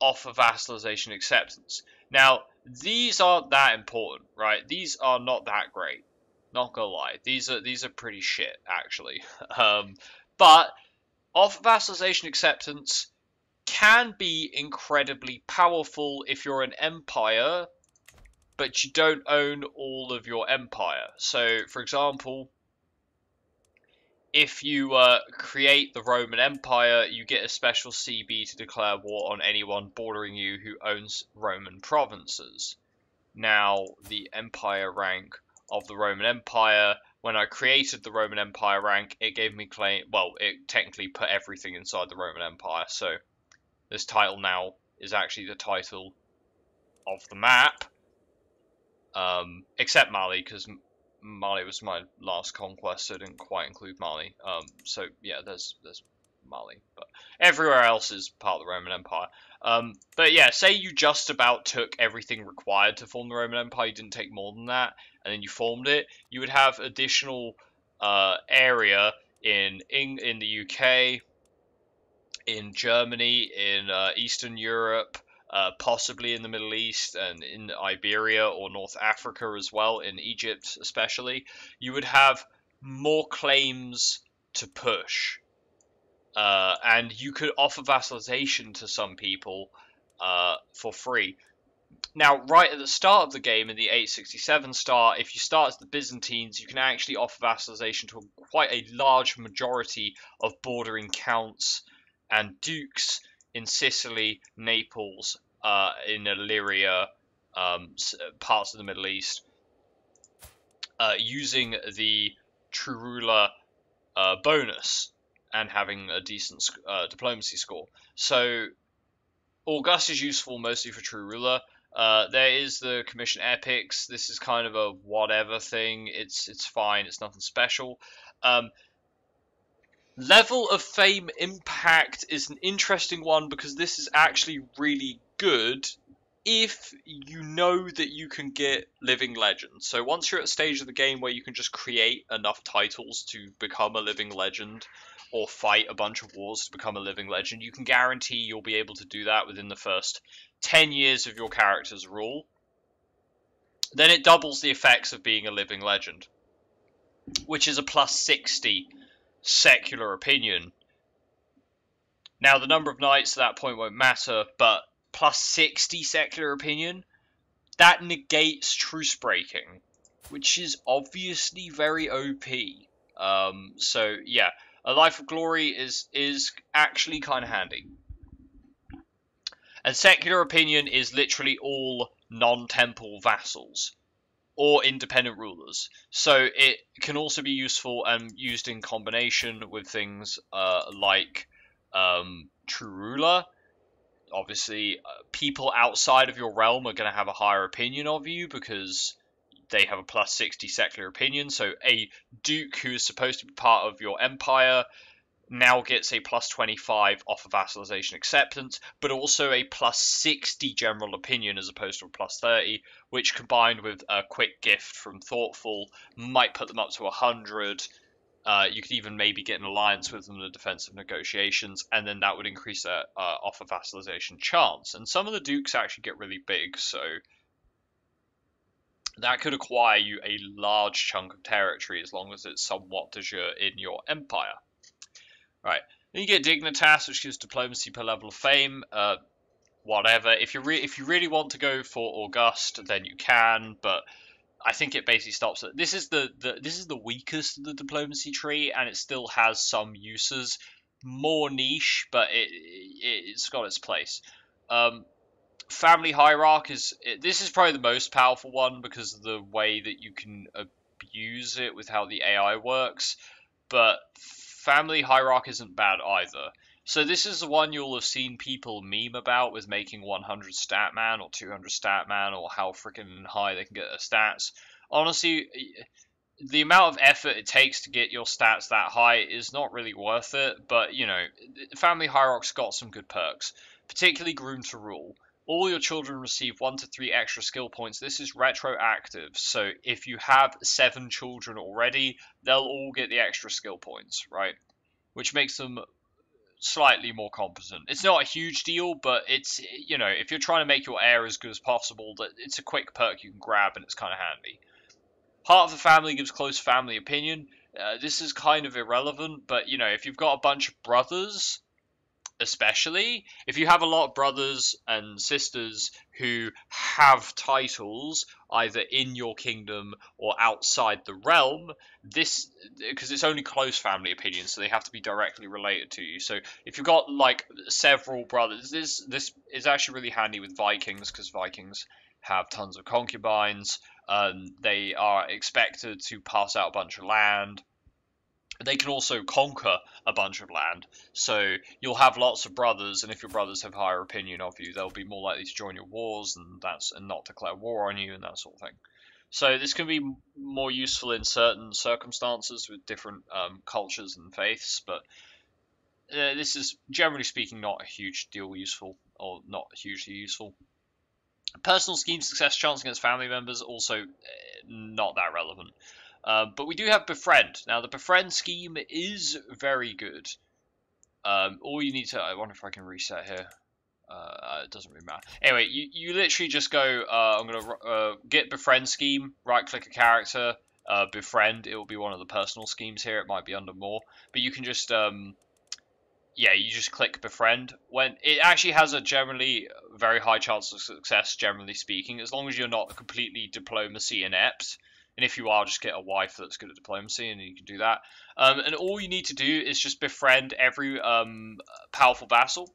offer vassalization acceptance. Now, these aren't that important, right? These are not that great. Not gonna lie, these are these are pretty shit actually. Um, but offer vassalization acceptance can be incredibly powerful if you're an empire, but you don't own all of your empire. So, for example, if you uh, create the Roman Empire, you get a special CB to declare war on anyone bordering you who owns Roman provinces. Now, the empire rank of the Roman Empire, when I created the Roman Empire rank, it gave me claim, well, it technically put everything inside the Roman Empire, so this title now is actually the title of the map, um, except Mali, because Mali was my last conquest, so I didn't quite include Mali. Um, so yeah, there's there's Mali, but everywhere else is part of the Roman Empire. Um, but yeah, say you just about took everything required to form the Roman Empire, you didn't take more than that, and then you formed it, you would have additional uh, area in, in in the UK, in Germany, in uh, Eastern Europe, uh, possibly in the Middle East and in Iberia or North Africa as well, in Egypt especially, you would have more claims to push. Uh, and you could offer vassalization to some people uh, for free. Now, right at the start of the game, in the 867 start, if you start as the Byzantines, you can actually offer vassalization to quite a large majority of bordering counts and dukes in Sicily, Naples, uh, in Illyria, um, parts of the Middle East, uh, using the True Ruler uh, bonus and having a decent uh, diplomacy score. So August is useful mostly for True Ruler. Uh, there is the commission epics. This is kind of a whatever thing. It's it's fine. It's nothing special. Um, Level of fame impact is an interesting one because this is actually really good if you know that you can get living legend. So once you're at a stage of the game where you can just create enough titles to become a living legend or fight a bunch of wars to become a living legend, you can guarantee you'll be able to do that within the first 10 years of your character's rule. Then it doubles the effects of being a living legend, which is a plus 60 secular opinion. Now, the number of knights at that point won't matter, but plus 60 secular opinion, that negates truce breaking, which is obviously very OP. Um, so, yeah, a life of glory is is actually kind of handy. And secular opinion is literally all non-temple vassals or independent rulers. So it can also be useful and used in combination with things uh, like um, True Ruler. Obviously, uh, people outside of your realm are going to have a higher opinion of you because they have a plus 60 secular opinion. So a duke who is supposed to be part of your empire now gets a plus 25 offer vassalization acceptance, but also a plus 60 general opinion as opposed to a plus 30, which combined with a quick gift from Thoughtful might put them up to 100. Uh, you could even maybe get an alliance with them in the defensive negotiations, and then that would increase their uh, offer vassalization chance. And some of the dukes actually get really big, so that could acquire you a large chunk of territory as long as it's somewhat de jure in your empire. Right. Then you get Dignitas, which gives diplomacy per level of fame. Uh, whatever. If you if you really want to go for August, then you can. But I think it basically stops at this is the, the this is the weakest of the diplomacy tree, and it still has some uses. More niche, but it, it has got its place. Um, family hierarchy is this is probably the most powerful one because of the way that you can abuse it with how the AI works. But family hierarchy isn't bad either. So this is the one you'll have seen people meme about with making 100 stat man or 200 stat man or how freaking high they can get their stats. Honestly, the amount of effort it takes to get your stats that high is not really worth it. But you know, family hierarchy's got some good perks, particularly Groom to rule all your children receive one to three extra skill points. This is retroactive, so if you have seven children already, they'll all get the extra skill points, right? Which makes them slightly more competent. It's not a huge deal, but it's you know if you're trying to make your heir as good as possible, that it's a quick perk you can grab and it's kind of handy. Heart of the family gives close family opinion. Uh, this is kind of irrelevant, but you know if you've got a bunch of brothers especially if you have a lot of brothers and sisters who have titles either in your kingdom or outside the realm this because it's only close family opinions so they have to be directly related to you. So if you've got like several brothers this this is actually really handy with vikings because vikings have tons of concubines um, they are expected to pass out a bunch of land they can also conquer a bunch of land. So you'll have lots of brothers, and if your brothers have higher opinion of you, they'll be more likely to join your wars and that's and not declare war on you and that sort of thing. So this can be more useful in certain circumstances with different um, cultures and faiths, but uh, this is generally speaking not a huge deal useful or not hugely useful. Personal scheme success chance against family members also uh, not that relevant. Um, but we do have befriend. Now the befriend scheme is very good. Um, all you need to, I wonder if I can reset here. Uh, it doesn't really matter. Anyway, you, you literally just go, uh, I'm going to uh, get befriend scheme, right click a character, uh, befriend. It will be one of the personal schemes here. It might be under more. But you can just, um, yeah, you just click befriend. When It actually has a generally very high chance of success, generally speaking, as long as you're not completely diplomacy inept. And if you are, just get a wife that's good at diplomacy, and you can do that. Um, and all you need to do is just befriend every um, powerful vassal.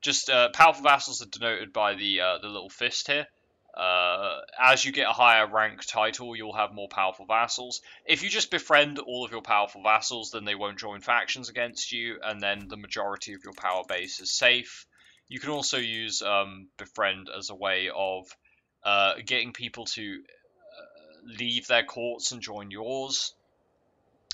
Just uh, powerful vassals are denoted by the uh, the little fist here. Uh, as you get a higher rank title, you'll have more powerful vassals. If you just befriend all of your powerful vassals, then they won't join factions against you, and then the majority of your power base is safe. You can also use um, befriend as a way of uh, getting people to leave their courts and join yours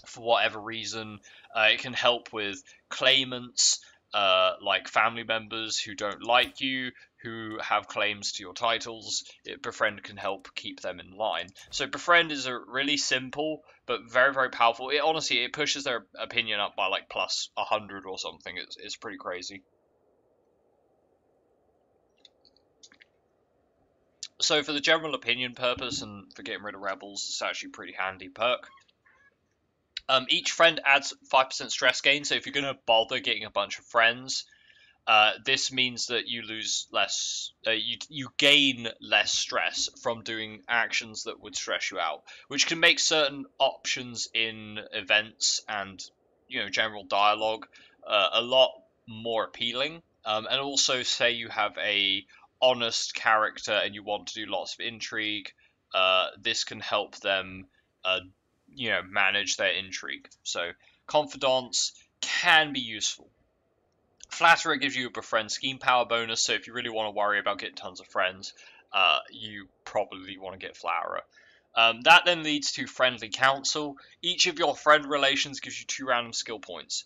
for whatever reason. Uh, it can help with claimants, uh, like family members who don't like you, who have claims to your titles. It, Befriend can help keep them in line. So Befriend is a really simple but very very powerful. It honestly it pushes their opinion up by like plus hundred or something. It's it's pretty crazy. So for the general opinion purpose and for getting rid of rebels, it's actually a pretty handy perk. Um, each friend adds 5% stress gain, so if you're going to bother getting a bunch of friends, uh, this means that you lose less, uh, you, you gain less stress from doing actions that would stress you out, which can make certain options in events and, you know, general dialogue uh, a lot more appealing. Um, and also say you have a honest character and you want to do lots of intrigue, uh, this can help them, uh, you know, manage their intrigue. So confidants can be useful. Flatterer gives you a befriend scheme power bonus, so if you really want to worry about getting tons of friends, uh, you probably want to get Flatterer. Um, that then leads to Friendly Counsel. Each of your friend relations gives you two random skill points.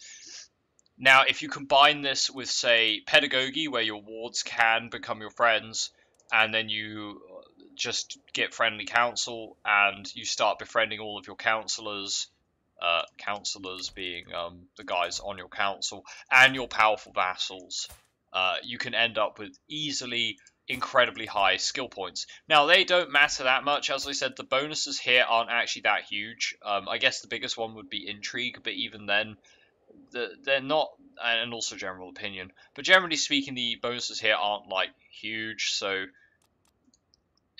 Now, if you combine this with, say, pedagogy, where your wards can become your friends, and then you just get friendly counsel and you start befriending all of your counselors, uh, counselors being um, the guys on your council, and your powerful vassals, uh, you can end up with easily incredibly high skill points. Now, they don't matter that much. As I said, the bonuses here aren't actually that huge. Um, I guess the biggest one would be intrigue, but even then, they're not, and also general opinion. But generally speaking, the bonuses here aren't like huge, so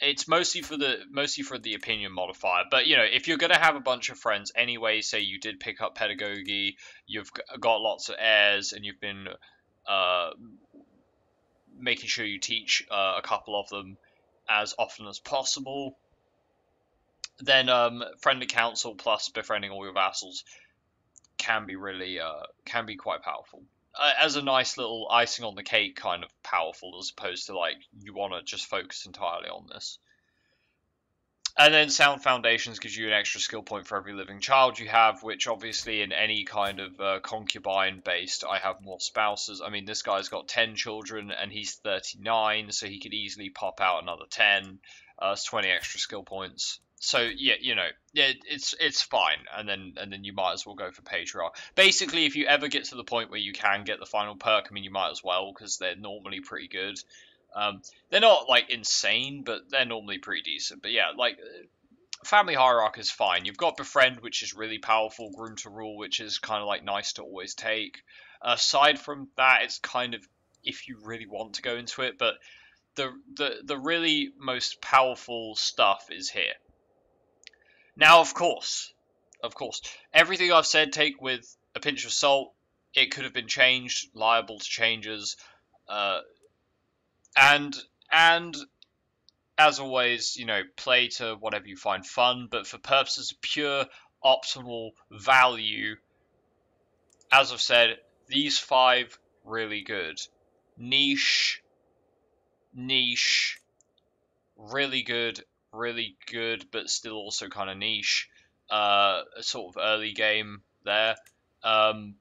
it's mostly for the mostly for the opinion modifier. But you know, if you're gonna have a bunch of friends anyway, say you did pick up pedagogy, you've got lots of heirs, and you've been uh, making sure you teach uh, a couple of them as often as possible. Then um, friendly counsel plus befriending all your vassals can be really uh, can be quite powerful. Uh, as a nice little icing on the cake kind of powerful as opposed to like you want to just focus entirely on this. And then sound foundations gives you an extra skill point for every living child you have which obviously in any kind of uh, concubine based i have more spouses. I mean this guy's got 10 children and he's 39 so he could easily pop out another 10 uh, it's 20 extra skill points so yeah, you know, yeah, it's it's fine, and then and then you might as well go for patriarch. Basically, if you ever get to the point where you can get the final perk, I mean, you might as well because they're normally pretty good. Um, they're not like insane, but they're normally pretty decent. But yeah, like family hierarchy is fine. You've got befriend, which is really powerful. Groom to rule, which is kind of like nice to always take. Aside from that, it's kind of if you really want to go into it, but the the the really most powerful stuff is here. Now, of course, of course, everything I've said take with a pinch of salt. It could have been changed, liable to changes, uh, and and as always, you know, play to whatever you find fun. But for purposes of pure optimal value, as I've said, these five really good. Niche, niche, really good, really good, but still also kind of niche. Uh, sort of early game there. Um,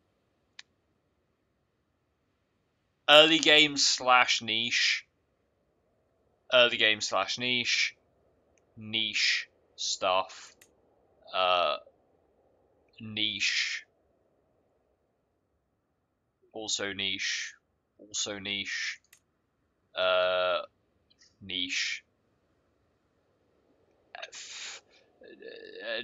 early game slash niche. Early game slash niche. Niche stuff. Uh, niche. Also niche. Also niche. Uh, niche Uh, uh,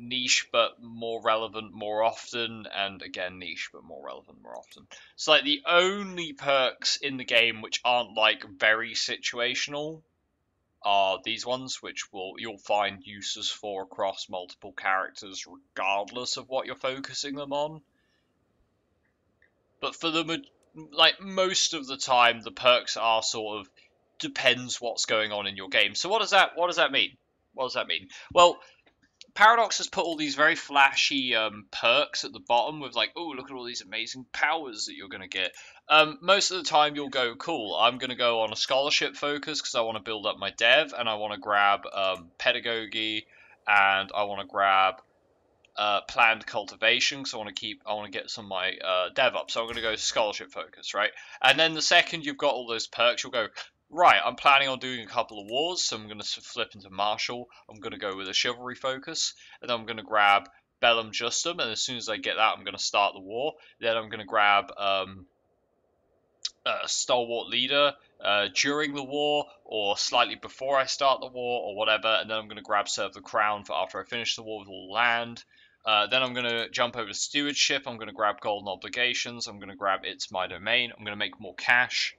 niche but more relevant more often, and again niche but more relevant more often. So like the only perks in the game which aren't like very situational are these ones, which will you'll find uses for across multiple characters regardless of what you're focusing them on. But for the like most of the time, the perks are sort of depends what's going on in your game. So what does that what does that mean? What does that mean? Well, Paradox has put all these very flashy um, perks at the bottom with like, oh, look at all these amazing powers that you're going to get. Um, most of the time, you'll go, cool, I'm going to go on a scholarship focus because I want to build up my dev and I want to grab um, pedagogy and I want to grab uh, planned cultivation because I want to keep, I want to get some of my uh, dev up. So I'm going to go scholarship focus, right? And then the second you've got all those perks, you'll go, Right, I'm planning on doing a couple of wars, so I'm going to flip into Martial. I'm going to go with a Chivalry focus, and then I'm going to grab Bellum Justum, and as soon as I get that, I'm going to start the war. Then I'm going to grab um, a Stalwart Leader uh, during the war, or slightly before I start the war, or whatever, and then I'm going to grab Serve the Crown for after I finish the war with all land. Uh, then I'm going to jump over to Stewardship, I'm going to grab Golden Obligations, I'm going to grab It's My Domain, I'm going to make more cash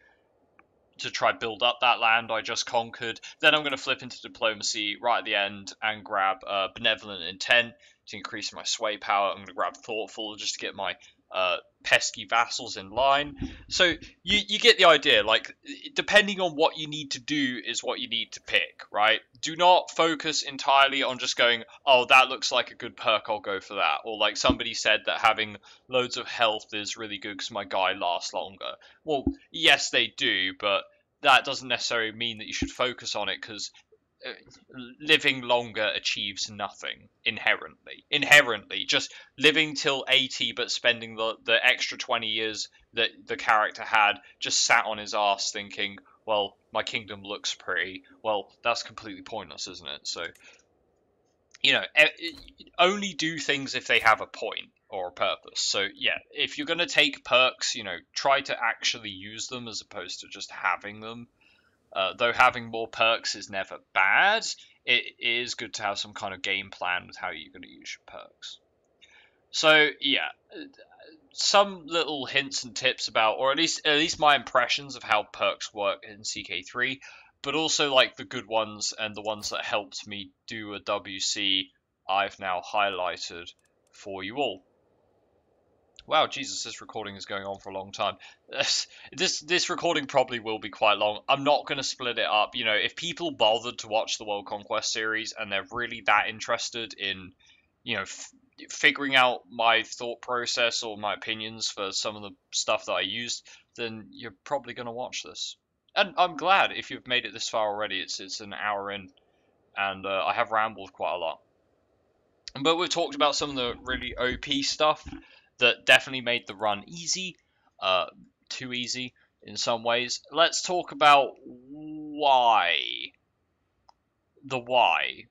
to try build up that land I just conquered. Then I'm going to flip into diplomacy right at the end and grab uh, benevolent intent to increase my sway power. I'm going to grab thoughtful just to get my uh, pesky vassals in line. So you you get the idea. Like depending on what you need to do is what you need to pick, right? Do not focus entirely on just going, oh, that looks like a good perk, I'll go for that. Or like somebody said that having loads of health is really good because my guy lasts longer. Well, yes, they do, but that doesn't necessarily mean that you should focus on it because living longer achieves nothing inherently. Inherently, just living till 80 but spending the, the extra 20 years that the character had just sat on his ass thinking, well, my kingdom looks pretty. Well, that's completely pointless, isn't it? So, you know, only do things if they have a point or a purpose. So, yeah, if you're going to take perks, you know, try to actually use them as opposed to just having them uh, though having more perks is never bad, it is good to have some kind of game plan with how you're going to use your perks. So yeah, some little hints and tips about, or at least at least my impressions of how perks work in CK3, but also like the good ones and the ones that helped me do a WC. I've now highlighted for you all. Wow, Jesus, this recording is going on for a long time. This this this recording probably will be quite long. I'm not going to split it up. You know, if people bothered to watch the World Conquest series and they're really that interested in, you know, figuring out my thought process or my opinions for some of the stuff that I used, then you're probably going to watch this. And I'm glad if you've made it this far already. It's it's an hour in, and uh, I have rambled quite a lot. But we've talked about some of the really OP stuff that definitely made the run easy, uh, too easy in some ways. Let's talk about why. The why.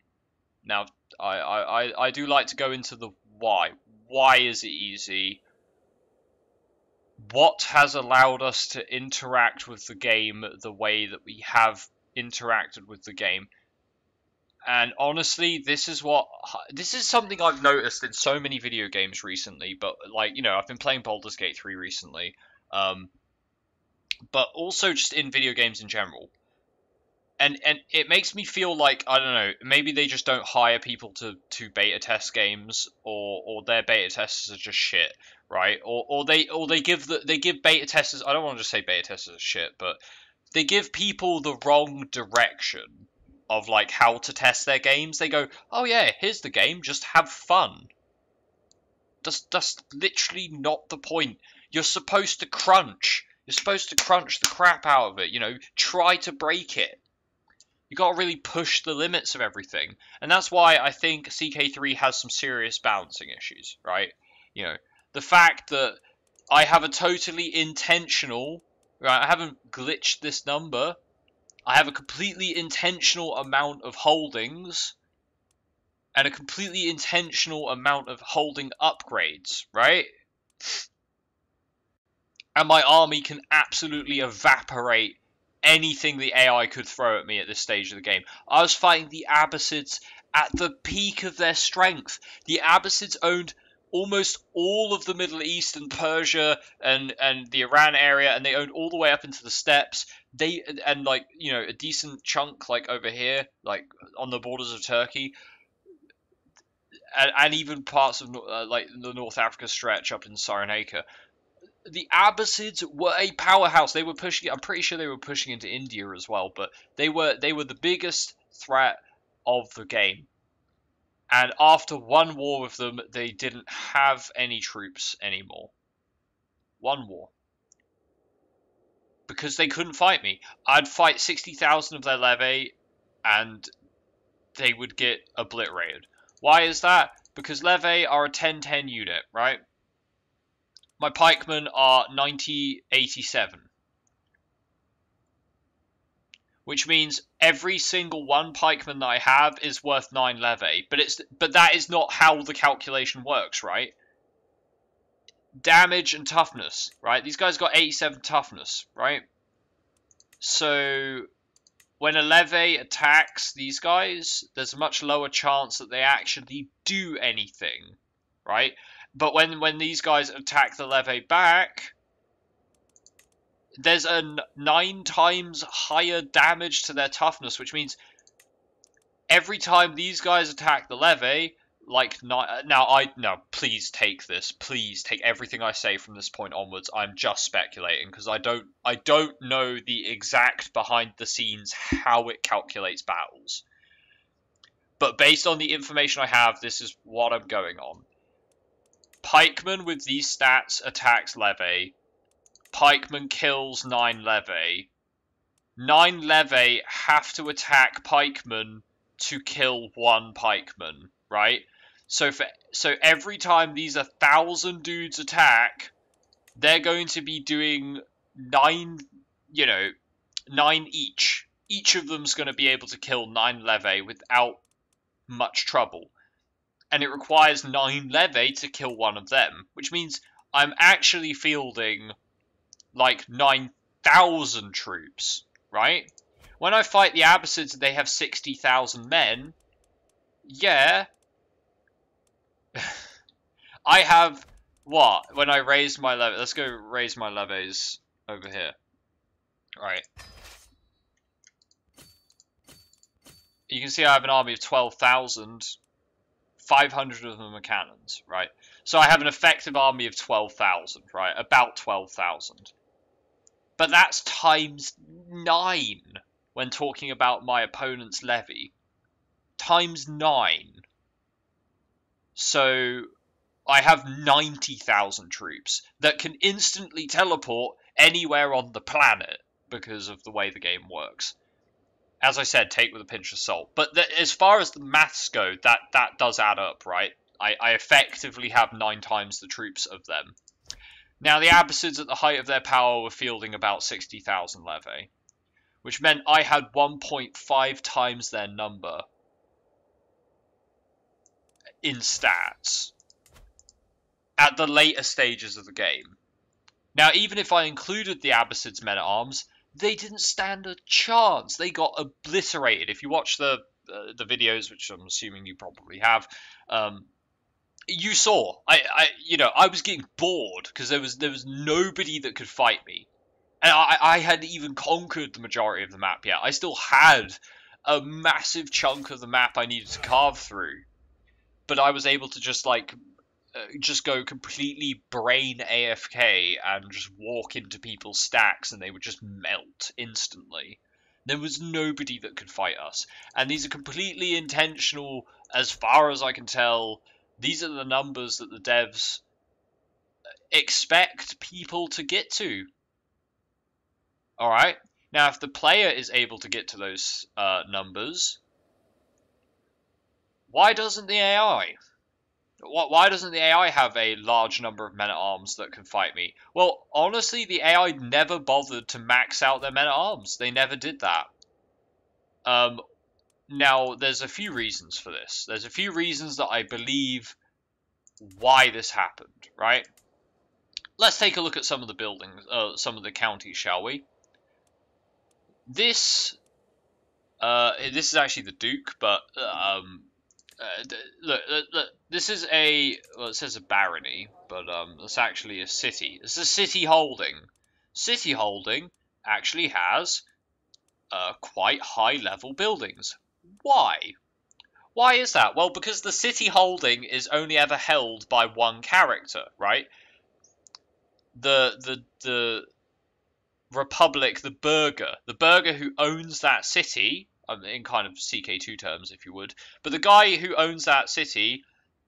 Now, I, I, I do like to go into the why. Why is it easy? What has allowed us to interact with the game the way that we have interacted with the game? And honestly, this is what this is something I've noticed in so many video games recently. But like you know, I've been playing Baldur's Gate 3 recently, um, but also just in video games in general. And and it makes me feel like I don't know, maybe they just don't hire people to to beta test games, or or their beta testers are just shit, right? Or or they or they give the they give beta testers. I don't want to just say beta testers are shit, but they give people the wrong direction of like how to test their games. They go, "Oh yeah, here's the game. Just have fun." That's that's literally not the point. You're supposed to crunch. You're supposed to crunch the crap out of it. You know, try to break it. You got to really push the limits of everything, and that's why I think CK3 has some serious balancing issues. Right? You know, the fact that I have a totally intentional. Right, I haven't glitched this number I have a completely intentional amount of holdings and a completely intentional amount of holding upgrades, right? And my army can absolutely evaporate anything the AI could throw at me at this stage of the game. I was fighting the Abbasids at the peak of their strength. The Abbasids owned almost all of the Middle East and Persia and and the Iran area, and they owned all the way up into the steppes. They and like you know a decent chunk like over here, like on the borders of Turkey, and, and even parts of uh, like the North Africa stretch up in Cyrenaica. The Abbasids were a powerhouse. They were pushing. I'm pretty sure they were pushing into India as well, but they were they were the biggest threat of the game and after one war with them, they didn't have any troops anymore. One war. Because they couldn't fight me. I'd fight 60,000 of their levy, and they would get obliterated. Why is that? Because levy are a 10-10 unit, right? My pikemen are 90-87. which means every single one pikeman that I have is worth nine levy. But it's but that is not how the calculation works, right? Damage and toughness, right? These guys got 87 toughness, right? So when a levy attacks these guys, there's a much lower chance that they actually do anything, right? But when when these guys attack the levy back, there's a nine times higher damage to their toughness, which means every time these guys attack the levy, like not uh, now I no please take this. Please take everything I say from this point onwards. I'm just speculating because I don't I don't know the exact behind the scenes how it calculates battles. But based on the information I have this is what I'm going on. Pikeman with these stats attacks levy Pikeman kills nine levy. Nine levy have to attack pikeman to kill one pikeman, right? So for so every time these a thousand dudes attack, they're going to be doing nine, you know, nine each. Each of them's going to be able to kill nine levy without much trouble. And it requires nine levy to kill one of them, which means I'm actually fielding like 9,000 troops, right? When I fight the Abbasids they have 60,000 men, yeah. I have, what? When I raise my levy, let's go raise my levies over here. Right. You can see I have an army of 12,000. 500 of them are cannons, right? So I have an effective army of 12,000, right? About 12,000. But that's times 9 when talking about my opponent's levy. Times 9. So I have 90,000 troops that can instantly teleport anywhere on the planet because of the way the game works. As I said, take with a pinch of salt. But as far as the maths go, that, that does add up, right? I, I effectively have nine times the troops of them. Now, the Abbasids at the height of their power were fielding about 60,000 levy, which meant I had 1.5 times their number in stats at the later stages of the game. Now, even if I included the Abbasids men at arms, they didn't stand a chance. They got obliterated. If you watch the uh, the videos, which I'm assuming you probably have, um, you saw. I, I, you know, I was getting bored because there was there was nobody that could fight me, and I, I hadn't even conquered the majority of the map yet. I still had a massive chunk of the map I needed to carve through, but I was able to just like uh, just go completely brain AFK and just walk into people's stacks and they would just melt instantly. There was nobody that could fight us. And these are completely intentional, as far as I can tell. These are the numbers that the devs expect people to get to. Alright? Now, if the player is able to get to those uh, numbers, why doesn't the AI? Why doesn't the AI have a large number of men at arms that can fight me? Well, honestly, the AI never bothered to max out their men at arms. They never did that. Um, now, there's a few reasons for this. There's a few reasons that I believe why this happened, right? Let's take a look at some of the buildings, uh, some of the counties, shall we? This, uh, this is actually the Duke, but um, uh, look, look, look, this is a well, it says a barony, but um, it's actually a city. It's a city holding. City holding actually has uh, quite high level buildings. Why? Why is that? Well, because the city holding is only ever held by one character, right? The the the republic, the burgher, the burgher who owns that city um, in kind of CK2 terms, if you would. But the guy who owns that city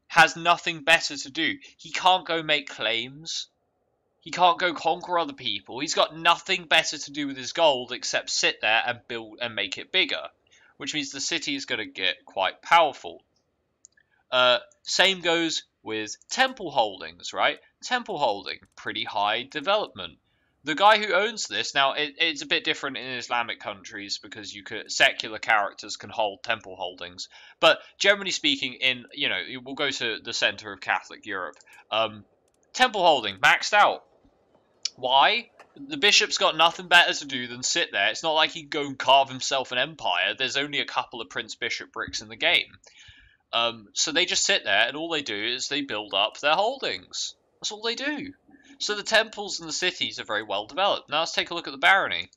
has nothing better to do. He can't go make claims. He can't go conquer other people. He's got nothing better to do with his gold except sit there and build and make it bigger, which means the city is going to get quite powerful. Uh, same goes with temple holdings, right? Temple holding, pretty high development the guy who owns this now it, it's a bit different in islamic countries because you could secular characters can hold temple holdings. But generally speaking in you know we'll go to the center of catholic europe. Um, temple holding maxed out. Why? The bishop's got nothing better to do than sit there. It's not like he can go and carve himself an empire. There's only a couple of prince bishoprics in the game. Um, so they just sit there and all they do is they build up their holdings. That's all they do so the temples and the cities are very well developed. Now let's take a look at the barony.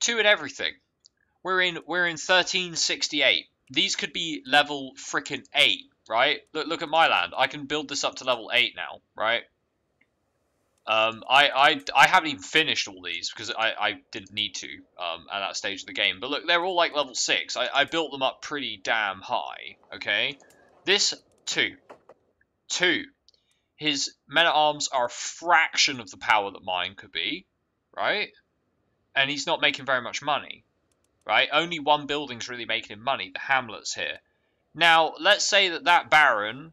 Two in everything. We're in we're in 1368. These could be level freaking 8, right? Look look at my land. I can build this up to level 8 now, right? Um, I, I, I haven't even finished all these because I, I didn't need to um, at that stage of the game. But look, they're all like level 6. I, I built them up pretty damn high, okay? This, 2. 2 his men at arms are a fraction of the power that mine could be, right? And he's not making very much money, right? Only one building's really making him money, the hamlets here. Now, let's say that that baron,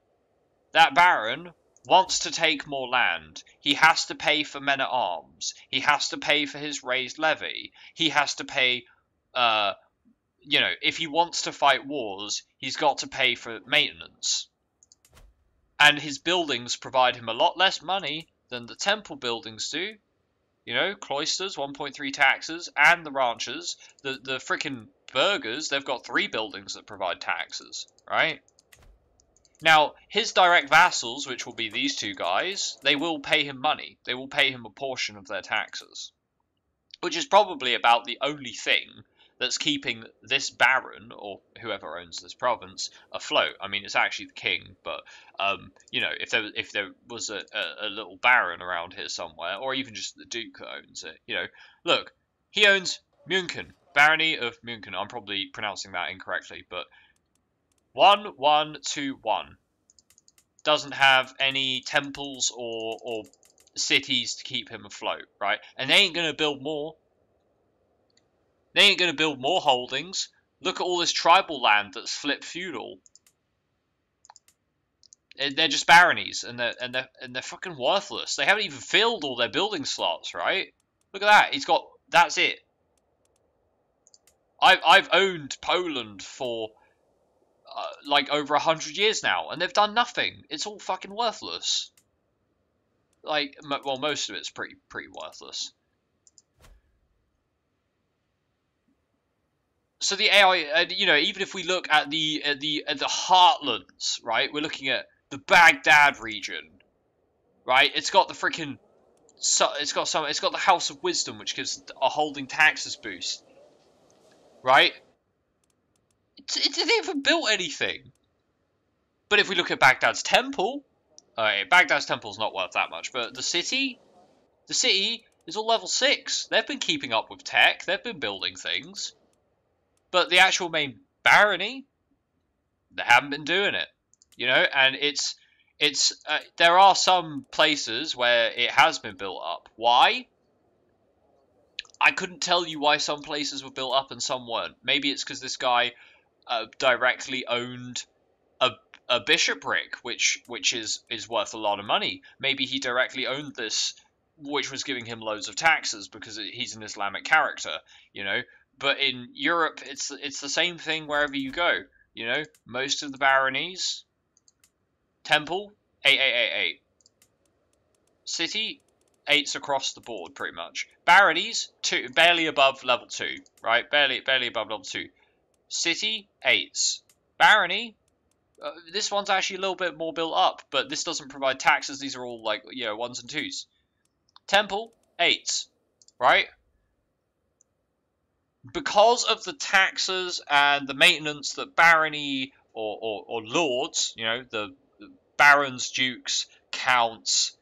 that baron wants to take more land. He has to pay for men at arms. He has to pay for his raised levy. He has to pay, uh, you know, if he wants to fight wars, he's got to pay for maintenance and his buildings provide him a lot less money than the temple buildings do. You know, cloisters, 1.3 taxes, and the ranches. The the freaking burghers, they've got three buildings that provide taxes, right? Now, his direct vassals, which will be these two guys, they will pay him money. They will pay him a portion of their taxes. Which is probably about the only thing that's keeping this baron or whoever owns this province afloat. I mean, it's actually the king, but um, you know, if there if there was a, a, a, little baron around here somewhere, or even just the duke owns it, you know, look, he owns München, barony of München. I'm probably pronouncing that incorrectly, but one one two one doesn't have any temples or or cities to keep him afloat, right? And they ain't gonna build more they ain't going to build more holdings. Look at all this tribal land that's flipped feudal. They're just baronies, and they're and they're and they're fucking worthless. They haven't even filled all their building slots, right? Look at that. He's got. That's it. I've I've owned Poland for uh, like over a hundred years now, and they've done nothing. It's all fucking worthless. Like, well, most of it's pretty pretty worthless. So the AI, uh, you know, even if we look at the at the at the heartlands, right? We're looking at the Baghdad region, right? It's got the freaking, so it's got some, it's got the House of Wisdom, which gives a holding taxes boost, right? It, it didn't even build anything. But if we look at Baghdad's temple, uh, Baghdad's temple's not worth that much, but the city, the city is all level six. They've been keeping up with tech. They've been building things. But the actual main barony, they haven't been doing it, you know. And it's it's uh, there are some places where it has been built up. Why? I couldn't tell you why some places were built up and some weren't. Maybe it's because this guy uh, directly owned a, a bishopric, which which is is worth a lot of money. Maybe he directly owned this, which was giving him loads of taxes because he's an Islamic character. You know, but in Europe, it's it's the same thing wherever you go. You know, most of the baronies, temple, eight, eight, eight, eight. City, eights across the board, pretty much. Baronies, two, barely above level two, right? Barely, barely above level two. City, eights. Barony, uh, this one's actually a little bit more built up, but this doesn't provide taxes. These are all like, you know, ones and twos. Temple, eights, right? Because of the taxes and the maintenance that barony or, or, or lords, you know, the barons, dukes, counts,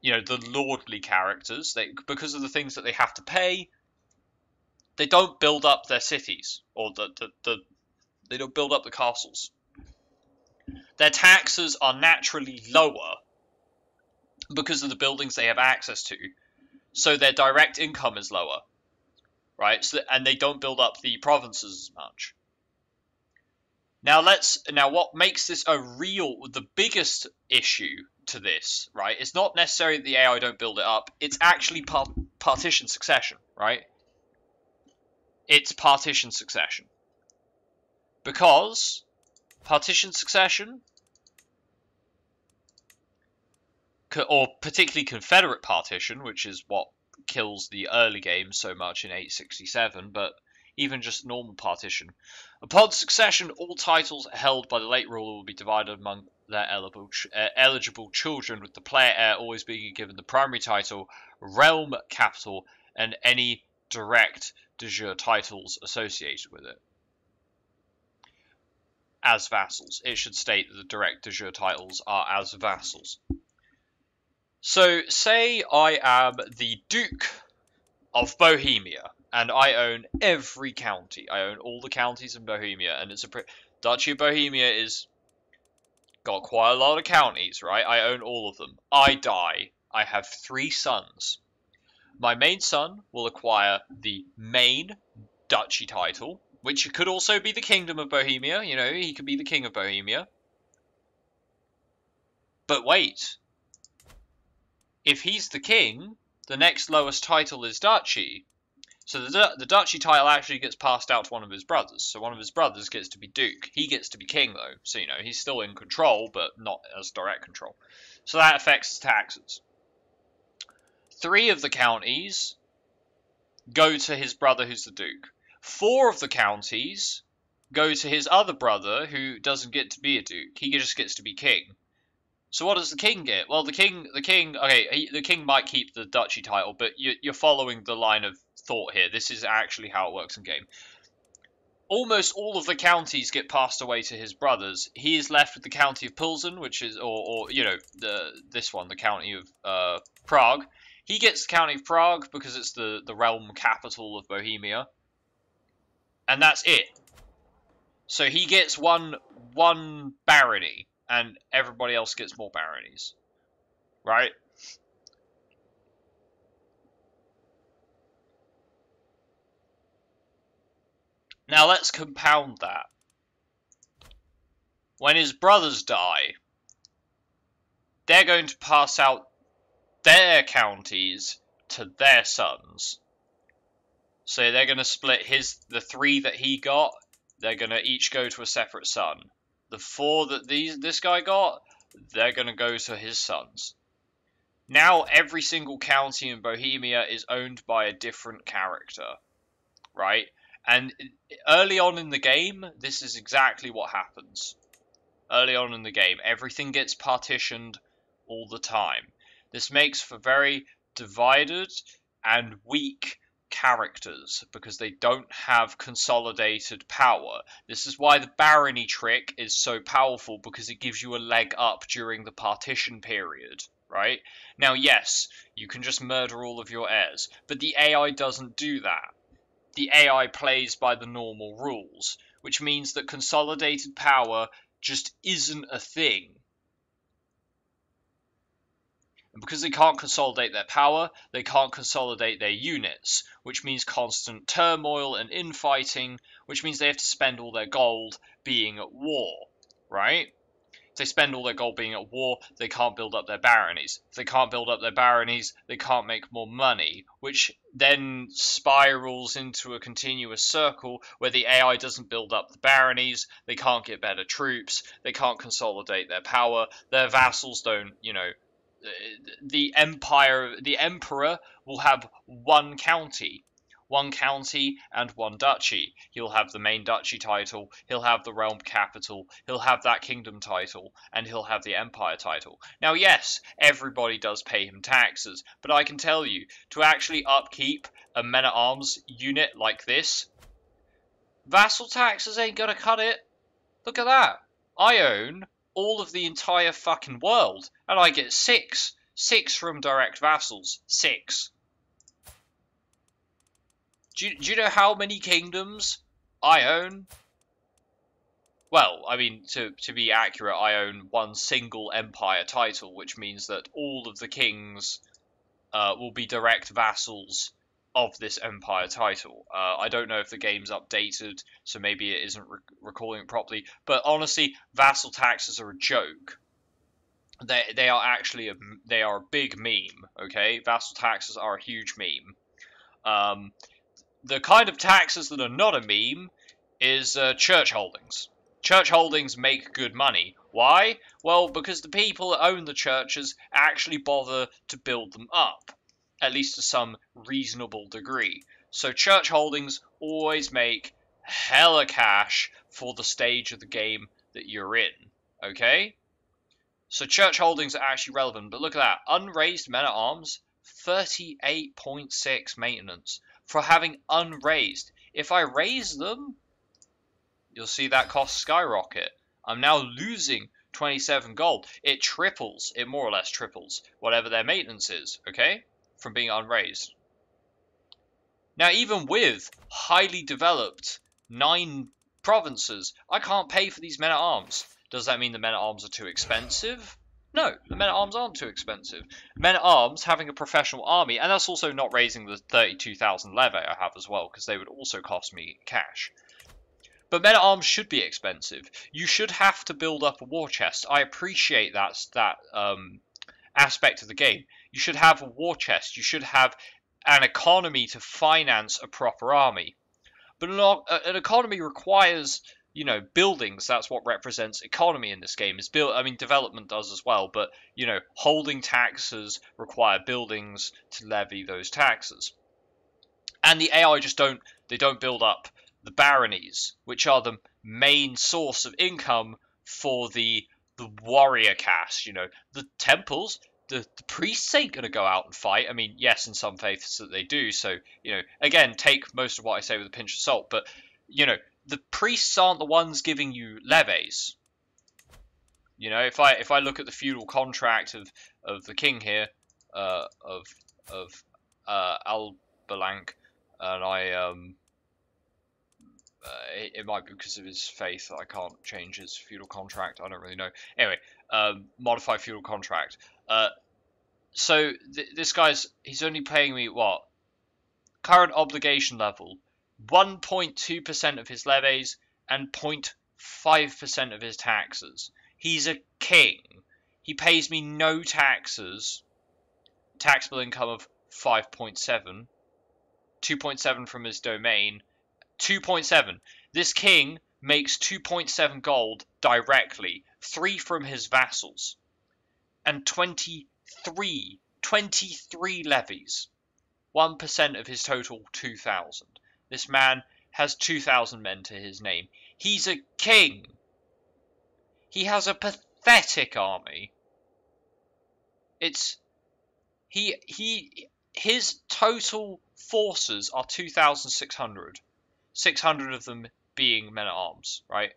you know, the lordly characters, they, because of the things that they have to pay, they don't build up their cities or the, the, the they don't build up the castles. Their taxes are naturally lower because of the buildings they have access to, so their direct income is lower right? So and they don't build up the provinces as much. Now let's now what makes this a real the biggest issue to this, right? It's not necessarily the AI don't build it up. It's actually part, partition succession, right? It's partition succession. Because partition succession or particularly confederate partition, which is what kills the early game so much in 867, but even just normal partition. Upon succession, all titles held by the late ruler will be divided among their eligible, uh, children, with the player heir always being given the primary title, realm capital, and any direct de jure titles associated with it. As vassals. It should state that the direct de jure titles are as vassals. So, say I am the Duke of Bohemia, and I own every county. I own all the counties in Bohemia, and it's a pre- Duchy of Bohemia is got quite a lot of counties, right? I own all of them. I die. I have three sons. My main son will acquire the main duchy title, which could also be the Kingdom of Bohemia. You know, he could be the King of Bohemia. But wait, if he's the king, the next lowest title is duchy. So the, the duchy title actually gets passed out to one of his brothers. So one of his brothers gets to be duke. He gets to be king though. So you know he's still in control, but not as direct control. So that affects taxes. Three of the counties go to his brother who's the duke. Four of the counties go to his other brother who doesn't get to be a duke. He just gets to be king. So what does the king get? Well, the king, the king, okay, he, the king might keep the duchy title, but you, you're following the line of thought here. This is actually how it works in game. almost all of the counties get passed away to his brothers. He is left with the county of Pilsen, which is, or, or you know, the this one, the county of uh, Prague. He gets the county of Prague because it's the the realm capital of Bohemia, and that's it. So he gets one one barony, and everybody else gets more baronies, right? Now let's compound that. When his brothers die, they're going to pass out their counties to their sons. So they're going to split his the three that he got. They're going to each go to a separate son. The four that these this guy got, they're going to go to his sons. Now every single county in Bohemia is owned by a different character, right? And early on in the game, this is exactly what happens. Early on in the game, everything gets partitioned all the time. This makes for very divided and weak characters because they don't have consolidated power. This is why the barony trick is so powerful because it gives you a leg up during the partition period, right? Now, yes, you can just murder all of your heirs, but the AI doesn't do that the AI plays by the normal rules, which means that consolidated power just isn't a thing. And because they can't consolidate their power, they can't consolidate their units, which means constant turmoil and infighting, which means they have to spend all their gold being at war, right? If they spend all their gold being at war, they can't build up their baronies. If they can't build up their baronies, they can't make more money, which then spirals into a continuous circle where the AI doesn't build up the baronies, they can't get better troops, they can't consolidate their power, their vassals don't, you know, the empire, the emperor will have one county one county and one duchy. He'll have the main duchy title, he'll have the realm capital, he'll have that kingdom title, and he'll have the empire title. Now, yes, everybody does pay him taxes, but I can tell you, to actually upkeep a men at arms unit like this, vassal taxes ain't gonna cut it. Look at that. I own all of the entire fucking world, and I get six. Six from direct vassals. Six. Do you, do you know how many kingdoms I own? Well, I mean, to, to be accurate, I own one single empire title, which means that all of the kings uh, will be direct vassals of this empire title. Uh, I don't know if the game's updated, so maybe it isn't re recalling it properly. But honestly, vassal taxes are a joke. They they are actually a they are a big meme. Okay, vassal taxes are a huge meme. Um, the kind of taxes that are not a meme is uh, church holdings. Church holdings make good money. Why? Well, because the people that own the churches actually bother to build them up, at least to some reasonable degree. So church holdings always make hella cash for the stage of the game that you're in. Okay? So church holdings are actually relevant, but look at that. Unraised men at arms, 38.6 maintenance for having unraised. If I raise them, you'll see that cost skyrocket. I'm now losing 27 gold. It triples, it more or less triples, whatever their maintenance is, okay? From being unraised. Now, even with highly developed nine provinces, I can't pay for these men-at-arms. Does that mean the men-at-arms are too expensive? No, the men at arms aren't too expensive. Men at arms having a professional army, and that's also not raising the 32,000 levy I have as well, because they would also cost me cash. But men at arms should be expensive. You should have to build up a war chest. I appreciate that that um, aspect of the game. You should have a war chest. You should have an economy to finance a proper army. But an, economy requires you know buildings that's what represents economy in this game is built i mean development does as well but you know holding taxes require buildings to levy those taxes and the ai just don't they don't build up the baronies which are the main source of income for the the warrior caste you know the temples the, the priests ain't going to go out and fight. I mean, yes, in some faiths that they do. So, you know, again, take most of what I say with a pinch of salt. But, you know, the priests aren't the ones giving you levies. You know, if I if I look at the feudal contract of of the king here, uh, of of uh, Albalanque, and I um, it, it, might be because of his faith I can't change his feudal contract. I don't really know. Anyway, um, modify feudal contract. Uh, so th this guy's he's only paying me what current obligation level 1.2% of his levies and 0.5% of his taxes. He's a king. He pays me no taxes. Taxable income of 5.7. 2.7 from his domain. 2.7. This king makes 2.7 gold directly, 3 from his vassals, and 23, 23 levies. 1% of his total 2,000. This man has 2,000 men to his name. He's a king. He has a pathetic army. It's he he his total forces are 2,600. 600 of them being men at arms, right?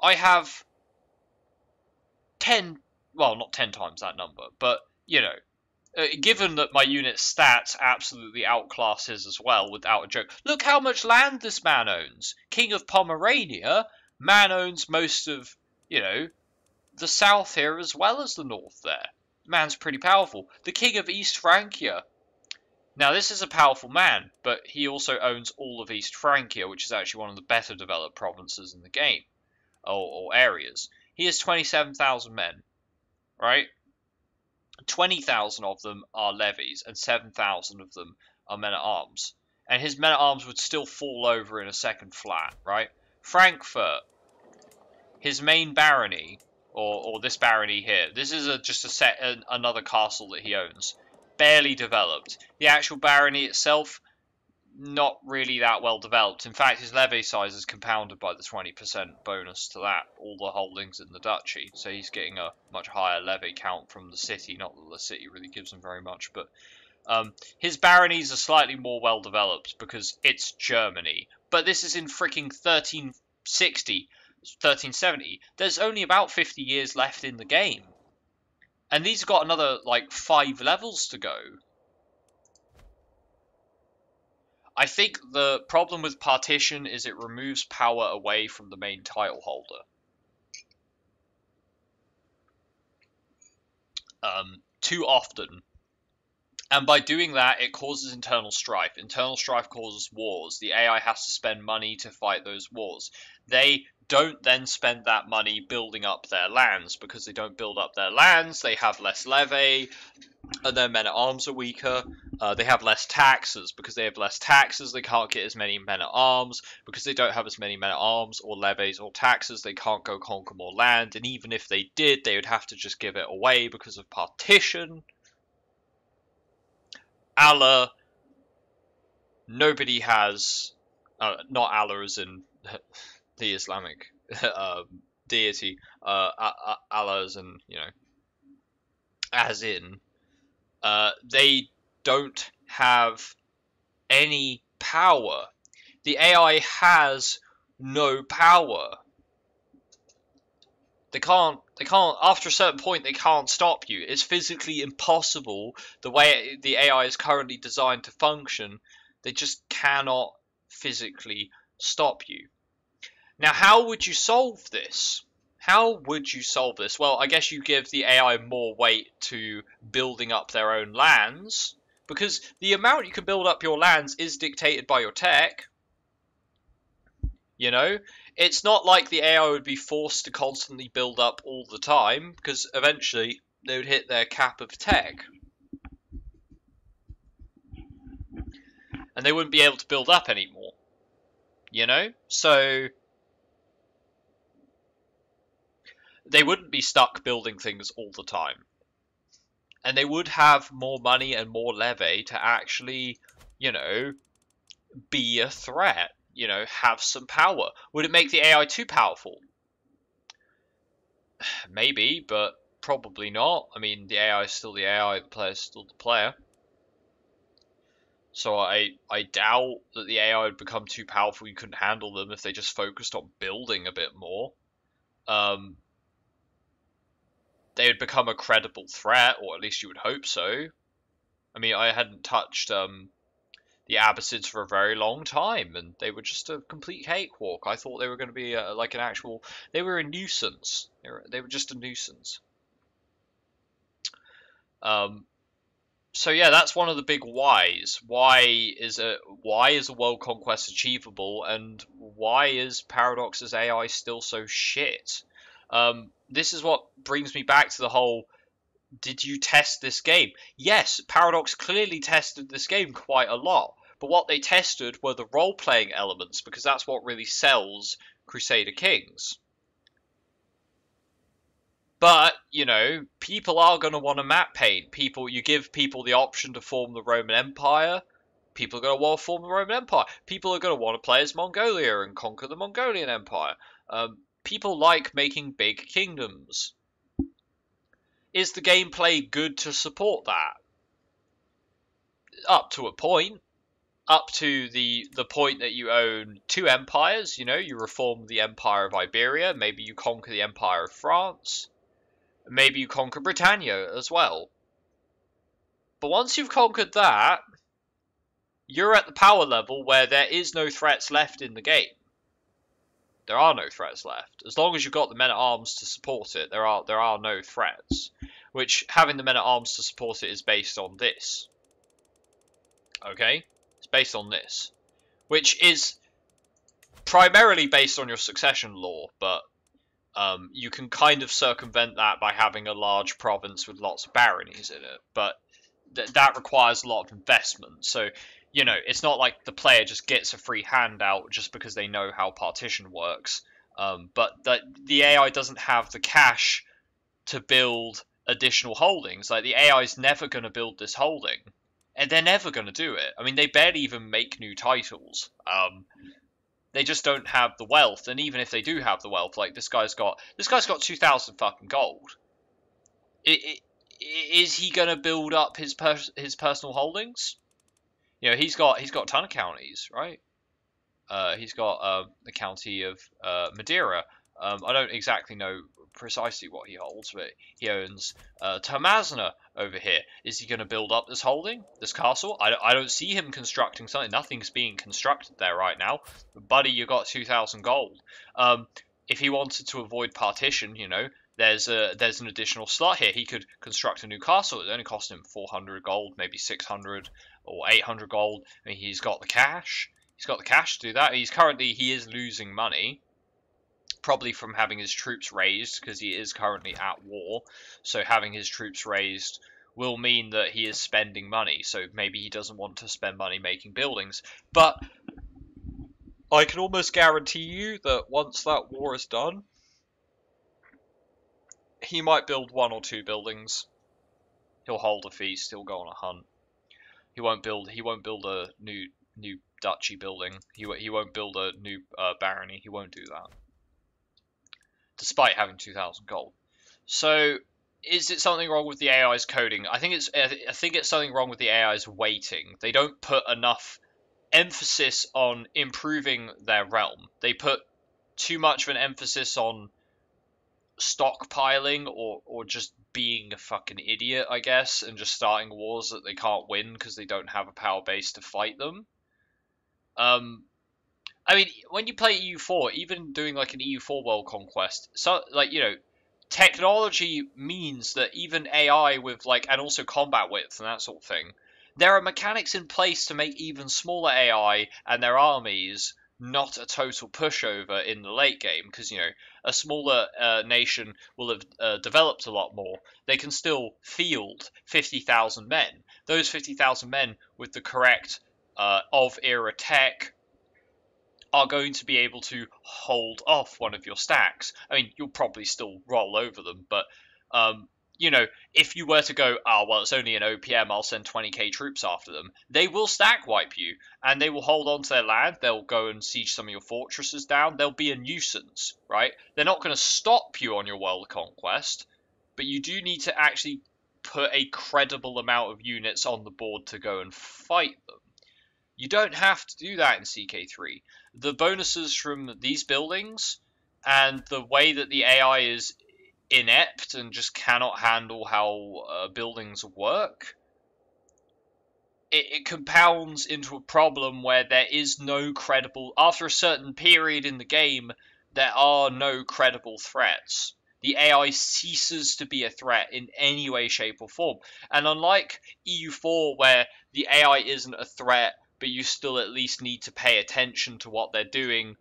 I have 10, well, not 10 times that number, but, you know, uh, given that my unit stats absolutely outclass his as well, without a joke. Look how much land this man owns. King of Pomerania, man owns most of, you know, the south here as well as the north there. Man's pretty powerful. The King of East Francia. Now, this is a powerful man, but he also owns all of East Francia, which is actually one of the better developed provinces in the game, or, or areas. He has 27,000 men, right? 20,000 of them are levies and 7,000 of them are men at arms. And his men at arms would still fall over in a second flat, right? Frankfurt, his main barony, or, or this barony here, this is a, just a set another castle that he owns. Barely developed. The actual barony itself not really that well developed. In fact, his levy size is compounded by the 20% bonus to that, all the holdings in the duchy. So he's getting a much higher levy count from the city. Not that the city really gives him very much, but um, his baronies are slightly more well developed because it's Germany. But this is in freaking 1360, 1370. There's only about 50 years left in the game. And these have got another, like, five levels to go. I think the problem with partition is it removes power away from the main title holder. Um, too often. And by doing that, it causes internal strife. Internal strife causes wars. The AI has to spend money to fight those wars. They don't then spend that money building up their lands because they don't build up their lands, they have less levy, and their men at arms are weaker. Uh, they have less taxes because they have less taxes. They can't get as many men at arms because they don't have as many men at arms or levies or taxes. They can't go conquer more land, and even if they did, they would have to just give it away because of partition. Allah, nobody has, uh, not Allah as in the Islamic um, deity, uh, Allah as in, you know, as in uh, they don't have any power. The AI has no power. They can't, they can't, after a certain point, they can't stop you. It's physically impossible the way the AI is currently designed to function. They just cannot physically stop you. Now, how would you solve this? How would you solve this? Well, I guess you give the AI more weight to building up their own lands, because the amount you can build up your lands is dictated by your tech. You know, it's not like the AI would be forced to constantly build up all the time, because eventually they would hit their cap of tech. And they wouldn't be able to build up anymore. You know? So they wouldn't be stuck building things all the time. And they would have more money and more levy to actually, you know, be a threat, you know, have some power. Would it make the AI too powerful? Maybe, but probably not. I mean, the AI is still the AI, the player is still the player. So I I doubt that the AI would become too powerful. You couldn't handle them if they just focused on building a bit more. Um, they would become a credible threat, or at least you would hope so. I mean, I hadn't touched um, the Abbasids for a very long time, and they were just a complete cakewalk. I thought they were going to be a, like an actual. They were a nuisance. They were, they were just a nuisance. Um, so yeah, that's one of the big whys. Why is a why is a world conquest achievable, and why is Paradox's AI still so shit? Um, this is what brings me back to the whole. Did you test this game? Yes, Paradox clearly tested this game quite a lot, but what they tested were the role playing elements because that's what really sells Crusader Kings. But, you know, people are going to want to map paint. People, you give people the option to form the Roman Empire. People are going to want to form the Roman Empire. People are going to want to play as Mongolia and conquer the Mongolian Empire. Um, people like making big kingdoms. Is the gameplay good to support that? Up to a point. Up to the the point that you own two empires, you know, you reform the Empire of Iberia, maybe you conquer the Empire of France maybe you conquer Britannia as well. But once you've conquered that, you're at the power level where there is no threats left in the game. There are no threats left. As long as you've got the men at arms to support it, there are there are no threats. Which having the men at arms to support it is based on this. Okay? It's based on this. Which is primarily based on your succession law, but um, you can kind of circumvent that by having a large province with lots of baronies in it, but th- that requires a lot of investment. So, you know, it's not like the player just gets a free handout just because they know how partition works. Um, but that the AI doesn't have the cash to build additional holdings. Like the AI is never going to build this holding, and they're never going to do it. I mean, they barely even make new titles. Um, they just don't have the wealth, and even if they do have the wealth, like this guy's got, this guy's got two thousand fucking gold. It, it, is he gonna build up his pers- his personal holdings? You know, he's got he's got a ton of counties, right? Uh, he's got uh, the county of uh, Madeira. Um, I don't exactly know precisely what he holds, but he owns uh, over here. Is he going to build up this holding, this castle? I, I don't see him constructing something. Nothing's being constructed there right now. Buddy, you got 2,000 gold. Um, if he wanted to avoid partition, you know, there's a there's an additional slot here. He could construct a new castle. It only cost him 400 gold, maybe 600 or 800 gold. Mean, he's got the cash. He's got the cash to do that. He's currently he is losing money probably from having his troops raised because he is currently at war. So having his troops raised will mean that he is spending money. So maybe he doesn't want to spend money making buildings. But I can almost guarantee you that once that war is done, he might build one or two buildings. He'll hold a feast. He'll go on a hunt. He won't build. He won't build a new new duchy building. He he won't build a new uh, barony. He won't do that despite having 2,000 gold. So, is it something wrong with the AI's coding? I think it's I think it's something wrong with the AI's weighting. They don't put enough emphasis on improving their realm. They put too much of an emphasis on stockpiling or or just being a fucking idiot, I guess, and just starting wars that they can't win because they don't have a power base to fight them. Um, I mean, when you play EU4, even doing like an EU4 world conquest, so like you know, technology means that even AI with like and also combat width and that sort of thing, there are mechanics in place to make even smaller AI and their armies not a total pushover in the late game because you know a smaller uh, nation will have uh, developed a lot more they can still field 50,000 men those 50,000 men with the correct uh, of era tech are going to be able to hold off one of your stacks. I mean, you'll probably still roll over them, but um, you know, if you were to go, oh well, it's only an OPM, I'll send 20k troops after them. They will stack wipe you, and they will hold on to their land. They'll go and siege some of your fortresses down. They'll be a nuisance, right? They're not going to stop you on your world conquest, but you do need to actually put a credible amount of units on the board to go and fight them. You don't have to do that in CK3. The bonuses from these buildings and the way that the AI is inept and just cannot handle how uh, buildings work, it, it compounds into a problem where there is no credible. After a certain period in the game, there are no credible threats. The AI ceases to be a threat in any way, shape, or form. And unlike EU4, where the AI isn't a threat, but you still at least need to pay attention to what they're doing,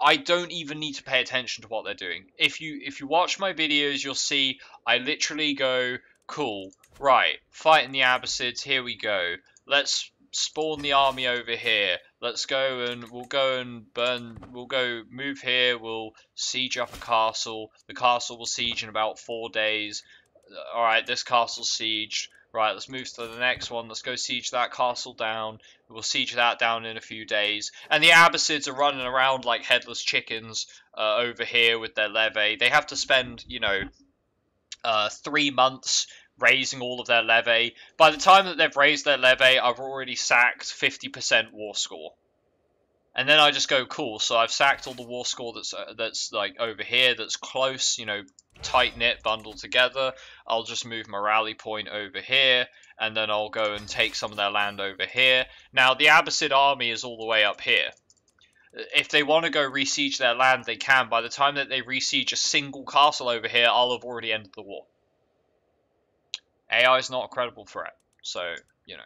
I don't even need to pay attention to what they're doing. If you if you watch my videos, you'll see I literally go, cool, right, fighting the Abbasids, here we go. Let's spawn the army over here. Let's go and we'll go and burn. We'll go move here. We'll siege up a castle. The castle will siege in about four days. All right, this castle's sieged. Right, let's move to the next one. Let's go siege that castle down. We'll siege that down in a few days. And the Abbasids are running around like headless chickens uh, over here with their levy. They have to spend, you know, uh, three months raising all of their levy. By the time that they've raised their levy, I've already sacked 50% war score. And then I just go, cool, so I've sacked all the war score that's, uh, that's like over here, that's close, you know, tight knit, bundled together. I'll just move my rally point over here, and then I'll go and take some of their land over here. Now, the Abbasid army is all the way up here. If they want to go resiege their land, they can. By the time that they resiege a single castle over here, I'll have already ended the war. AI is not a credible threat, so you know.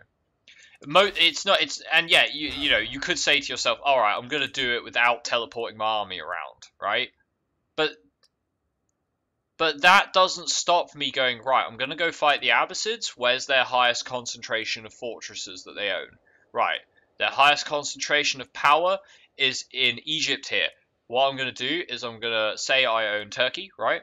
Mo it's not. It's and yeah, you you know you could say to yourself, all right, I'm gonna do it without teleporting my army around, right? But but that doesn't stop me going, right, I'm going to go fight the Abbasids. Where's their highest concentration of fortresses that they own? Right, their highest concentration of power is in Egypt here. What I'm going to do is I'm going to say I own Turkey, right?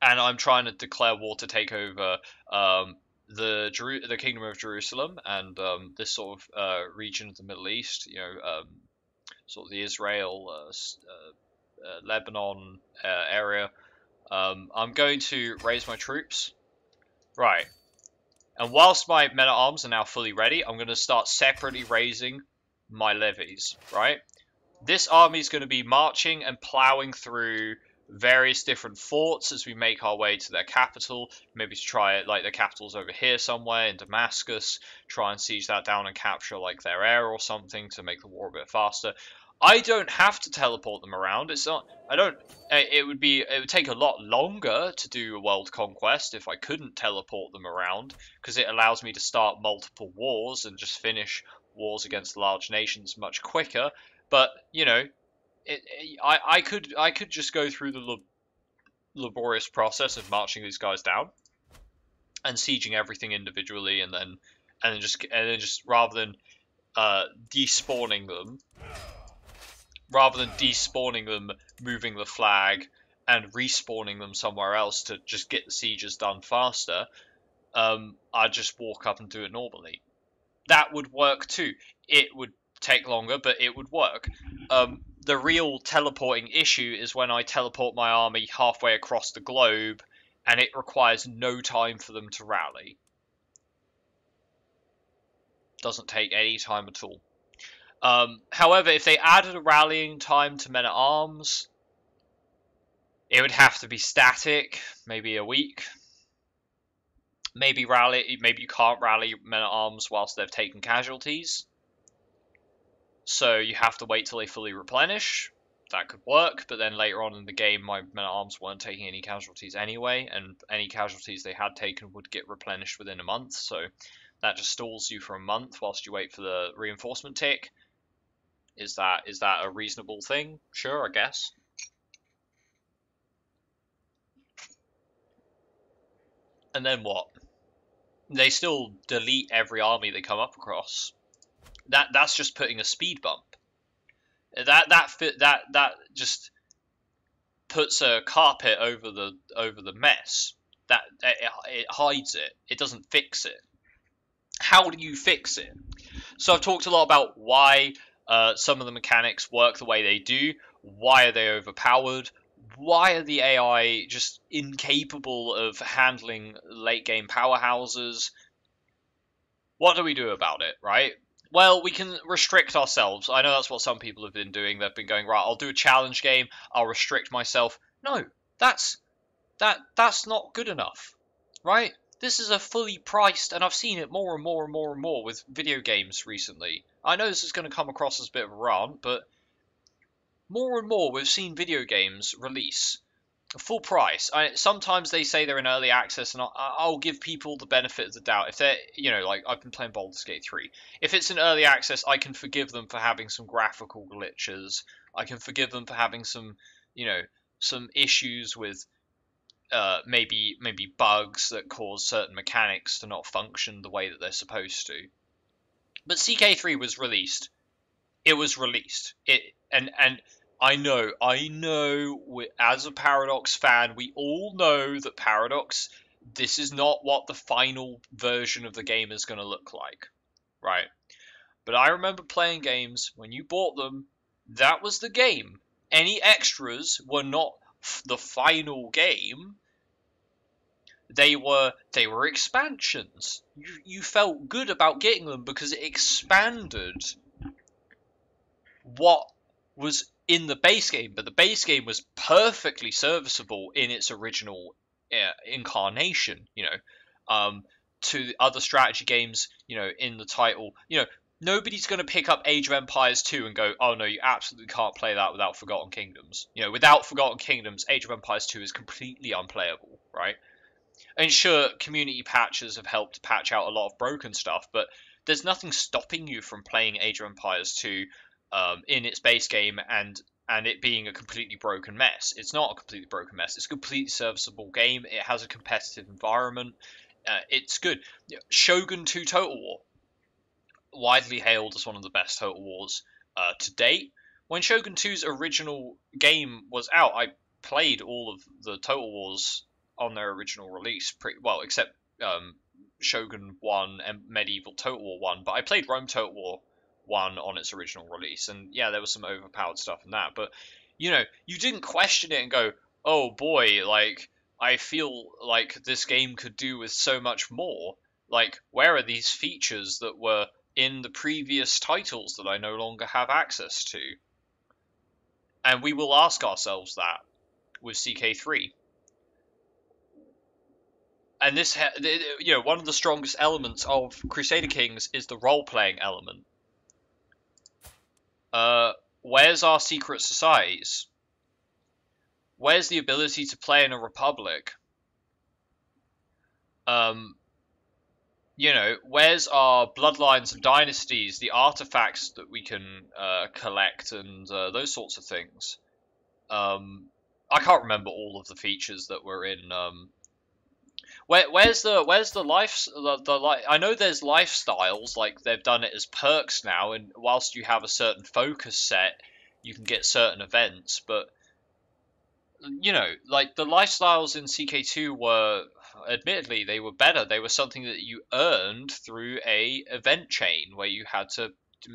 And I'm trying to declare war to take over um, the Jeru- the Kingdom of Jerusalem and um, this sort of uh, region of the Middle East, you know, um, sort of the Israel, uh, uh, uh Lebanon uh, area. Um, I'm going to raise my troops. Right. And whilst my men at arms are now fully ready, I'm going to start separately raising my levies, right? This army is going to be marching and plowing through various different forts as we make our way to their capital. Maybe to try it like their capital's over here somewhere in Damascus. Try and siege that down and capture like their heir or something to make the war a bit faster. I don't have to teleport them around. It's not. I don't. Eh, it would be. It would take a lot longer to do a world conquest if I couldn't teleport them around, because it allows me to start multiple wars and just finish wars against large nations much quicker. But you know, it, I I could I could just go through the laborious process of marching these guys down and sieging everything individually, and then and then just and then just rather than uh, despawning them rather than despawning them, moving the flag, and respawning them somewhere else to just get the sieges done faster, um, I'd just walk up and do it normally. That would work too. It would take longer, but it would work. Um, the real teleporting issue is when I teleport my army halfway across the globe and it requires no time for them to rally. Doesn't take any time at all. Um, however, if they added a rallying time to men at arms, it would have to be static, maybe a week. Maybe rally. Maybe you can't rally men at arms whilst they've taken casualties. So you have to wait till they fully replenish. That could work, but then later on in the game, my men at arms weren't taking any casualties anyway, and any casualties they had taken would get replenished within a month. So that just stalls you for a month whilst you wait for the reinforcement tick. Is that is that a reasonable thing? Sure, I guess. And then what? They still delete every army they come up across. That that's just putting a speed bump. That that fit that that just puts a carpet over the over the mess. That it, it hides it. It doesn't fix it. How do you fix it? So I've talked a lot about why uh, some of the mechanics work the way they do. Why are they overpowered? Why are the AI just incapable of handling late game powerhouses? What do we do about it, right? Well, we can restrict ourselves. I know that's what some people have been doing. They've been going right. I'll do a challenge game. I'll restrict myself. No, that's that that's not good enough, right? This is a fully priced, and I've seen it more and more and more and more with video games recently. I know this is going to come across as a bit of a rant, but more and more we've seen video games release full price. I, sometimes they say they're in early access, and I'll, I'll, give people the benefit of the doubt. If they're, you know, like I've been playing Baldur's Gate 3. If it's in early access, I can forgive them for having some graphical glitches. I can forgive them for having some, you know, some issues with uh, maybe maybe bugs that cause certain mechanics to not function the way that they're supposed to. But CK3 was released. It was released. It and and I know, I know, as a Paradox fan, we all know that Paradox, this is not what the final version of the game is going to look like, right? But I remember playing games, when you bought them, that was the game. Any extras were not the final game. They were they were expansions. You you felt good about getting them because it expanded what was in the base game, but the base game was perfectly serviceable in its original uh, incarnation. You know, um, to other strategy games, you know, in the title, you know, nobody's going to pick up Age of Empires 2 and go, oh no, you absolutely can't play that without Forgotten Kingdoms. You know, without Forgotten Kingdoms, Age of Empires 2 is completely unplayable, right? And sure, community patches have helped patch out a lot of broken stuff, but there's nothing stopping you from playing Age of Empires 2 um, in its base game and and it being a completely broken mess. It's not a completely broken mess. It's a completely serviceable game. It has a competitive environment. Uh, it's good. Shogun 2 Total War, widely hailed as one of the best Total Wars uh, to date. When Shogun 2's original game was out, I played all of the Total Wars on their original release, pretty well, except um, Shogun 1 and Medieval Total War 1. But I played Rome Total War one on its original release. And yeah, there was some overpowered stuff in that, but you know, you didn't question it and go, "Oh boy, like I feel like this game could do with so much more." Like, where are these features that were in the previous titles that I no longer have access to? And we will ask ourselves that with CK3. And this, you know, one of the strongest elements of Crusader Kings is the role playing element. Uh, where's our secret societies? Where's the ability to play in a republic? Um, you know, where's our bloodlines and dynasties, the artifacts that we can uh, collect, and uh, those sorts of things? Um, I can't remember all of the features that were in um, where, where's the where's the life the, the like I know there's lifestyles like they've done it as perks now and whilst you have a certain focus set you can get certain events but you know like the lifestyles in CK2 were admittedly they were better. They were something that you earned through a event chain where you had to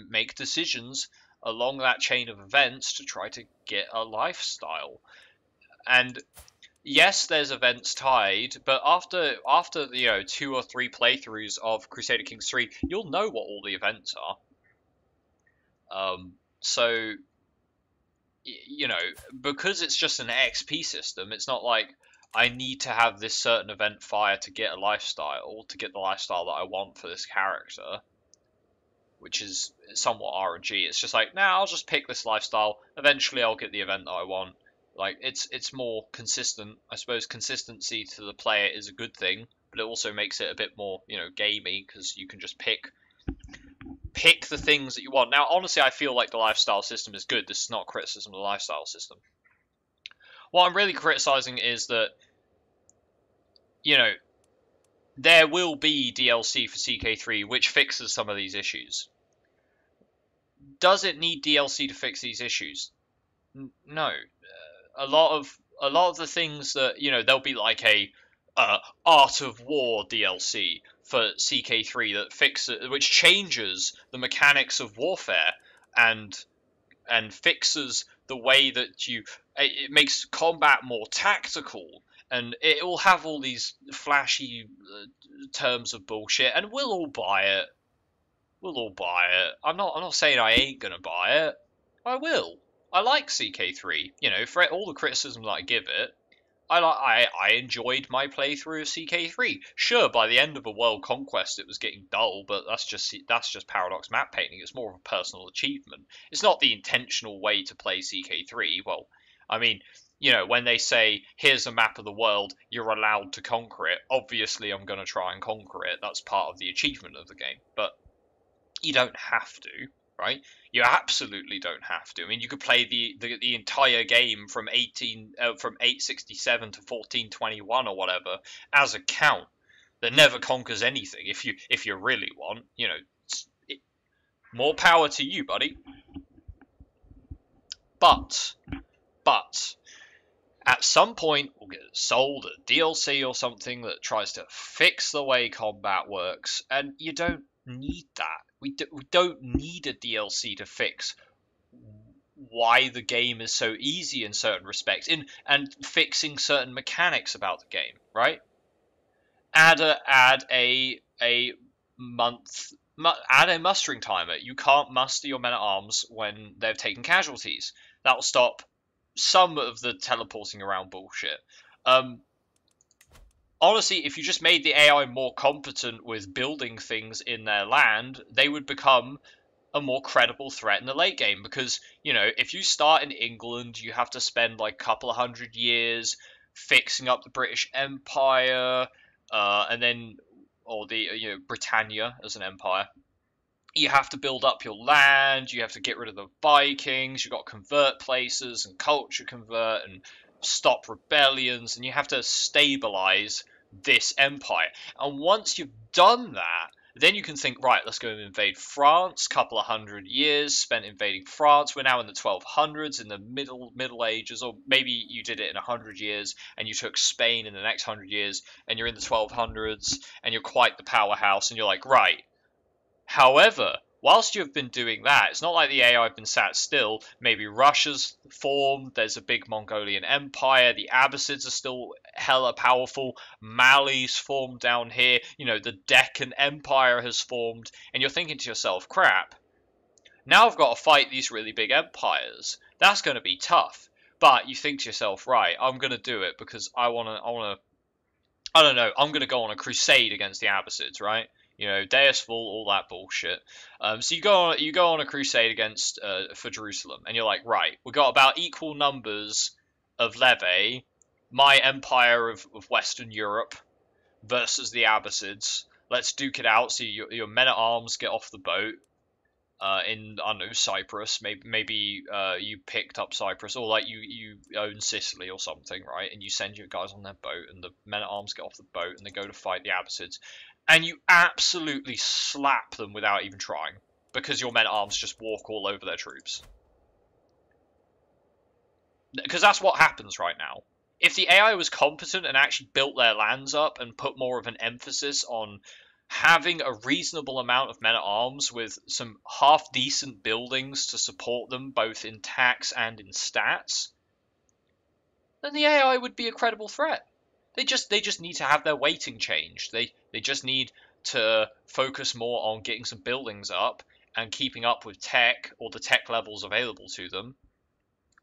make decisions along that chain of events to try to get a lifestyle. And yes, there's events tied, but after after you know two or three playthroughs of Crusader Kings three, you'll know what all the events are. Um, so you know because it's just an XP system, it's not like I need to have this certain event fire to get a lifestyle to get the lifestyle that I want for this character. Which is somewhat RNG. It's just like, now nah, I'll just pick this lifestyle. Eventually, I'll get the event that I want like it's it's more consistent. I suppose consistency to the player is a good thing, but it also makes it a bit more you know gamey because you can just pick pick the things that you want. Now, honestly, I feel like the lifestyle system is good. This is not criticism of the lifestyle system. What I'm really criticizing is that you know there will be DLC for CK3 which fixes some of these issues. Does it need DLC to fix these issues? N no a lot of a lot of the things that you know there'll be like a uh, Art of War DLC for CK3 that fixes which changes the mechanics of warfare and and fixes the way that you it makes combat more tactical and it will have all these flashy uh, terms of bullshit and we'll all buy it We'll all buy it. I'm not. I'm not saying I ain't gonna buy it. I will. I like CK3. You know, for all the criticism that I give it, I. I I enjoyed my playthrough of CK3. Sure, by the end of a World Conquest, it was getting dull, but that's just that's just Paradox map painting. It's more of a personal achievement. It's not the intentional way to play CK3. Well, I mean, you know, when they say, here's a map of the world, you're allowed to conquer it, obviously I'm going to try and conquer it. That's part of the achievement of the game. But you don't have to, right? You absolutely don't have to. I mean, you could play the, the, the entire game from 18 uh, from 867 to 1421 or whatever as a count that never conquers anything if you if you really want, you know, it, more power to you, buddy. But but at some point we'll get sold a DLC or something that tries to fix the way combat works, and you don't need that. We, do, we don't need a DLC to fix why the game is so easy in certain respects, in and fixing certain mechanics about the game, right? Add a add a a month add a mustering timer. You can't muster your men at arms when they've taken casualties. That will stop some of the teleporting around bullshit. Um, honestly, if you just made the AI more competent with building things in their land, they would become a more credible threat in the late game. Because, you know, if you start in England, you have to spend like a couple of hundred years fixing up the British Empire, uh, and then, or the, you know, Britannia as an empire you have to build up your land, you have to get rid of the Vikings, you've got to convert places and culture convert and stop rebellions, and you have to stabilize this empire. And once you've done that, then you can think, right, let's go and invade France. Couple of hundred years spent invading France. We're now in the 1200s, in the middle Middle Ages, or maybe you did it in 100 years, and you took Spain in the next 100 years, and you're in the 1200s, and you're quite the powerhouse, and you're like, right, However, whilst you've been doing that, it's not like the AI have been sat still. Maybe Russia's formed, there's a big Mongolian empire, the Abbasids are still hella powerful, Mali's formed down here, you know, the Deccan Empire has formed, and you're thinking to yourself, crap, now I've got to fight these really big empires. That's going to be tough. But you think to yourself, right, I'm going to do it because I want to, I want to, I don't know, I'm going to go on a crusade against the Abbasids, right? You know, Deus Vult, all that bullshit. Um, so you go on, you go on a crusade against uh, for Jerusalem, and you're like, right, we got about equal numbers of leve, my empire of, of Western Europe versus the Abbasids. Let's duke it out. So your, your men at arms get off the boat. Uh, in I don't know Cyprus, maybe maybe uh, you picked up Cyprus, or like you you own Sicily or something, right? And you send your guys on their boat, and the men at arms get off the boat, and they go to fight the Abbasids, and you absolutely slap them without even trying because your men at arms just walk all over their troops. Because that's what happens right now. If the AI was competent and actually built their lands up and put more of an emphasis on having a reasonable amount of men at arms with some half decent buildings to support them both in tax and in stats, then the AI would be a credible threat. They just they just need to have their weighting changed. They they just need to focus more on getting some buildings up and keeping up with tech or the tech levels available to them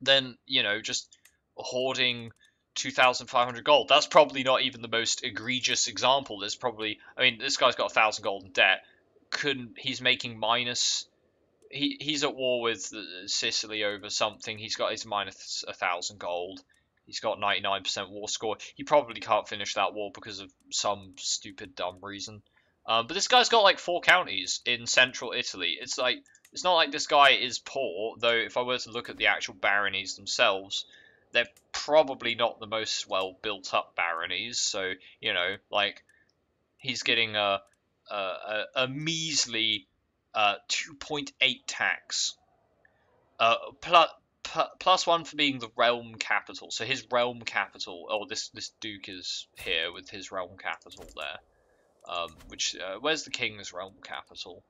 Then you know just hoarding 2500 gold. That's probably not even the most egregious example. There's probably i mean this guy's got a thousand gold in debt. Couldn't he's making minus he, he's at war with sicily over something. He's got his minus a thousand gold He's got 99% war score. He probably can't finish that war because of some stupid dumb reason. Um, but this guy's got like four counties in central Italy. It's like it's not like this guy is poor, though. If I were to look at the actual baronies themselves, they're probably not the most well built up baronies. So you know, like he's getting a a, a measly uh, 2.8 tax. Uh, plus, plus one for being the realm capital. So his realm capital, oh, this this duke is here with his realm capital there. Um, which uh, where's the king's realm capital?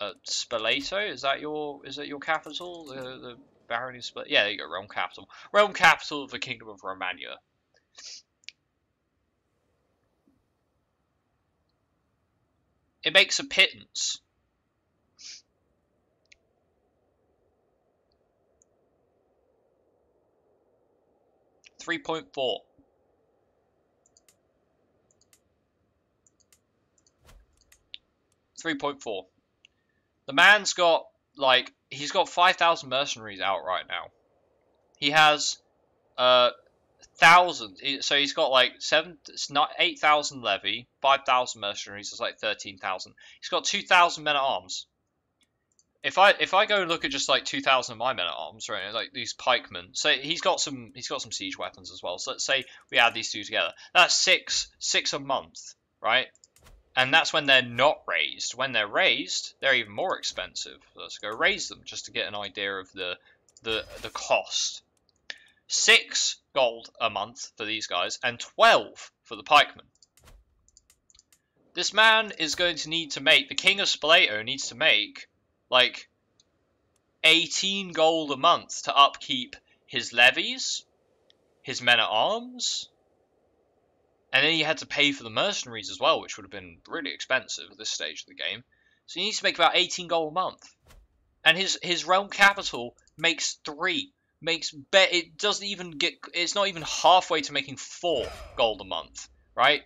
Uh, Spoleto is that your is that your capital? The the barony Yeah, there you go, realm capital. Realm capital of the kingdom of Romania. It makes a pittance 3.4. Three point four. The man's got like he's got five thousand mercenaries out right now. He has uh thousand. So he's got like seven, not eight thousand levy, five thousand mercenaries. It's like thirteen thousand. He's got two thousand men at arms. If I if I go and look at just like two thousand of my men at arms, right, like these pikemen. So he's got some he's got some siege weapons as well. So let's say we add these two together. That's six six a month, right? And that's when they're not raised. When they're raised, they're even more expensive. Let's go raise them just to get an idea of the the the cost. Six gold a month for these guys, and 12 for the pikemen. This man is going to need to make, the King of Spoleto needs to make, like, 18 gold a month to upkeep his levies, his men at arms, and then he had to pay for the mercenaries as well, which would have been really expensive at this stage of the game. So he needs to make about 18 gold a month. And his, his realm capital makes three makes bet it doesn't even get it's not even halfway to making four gold a month, right?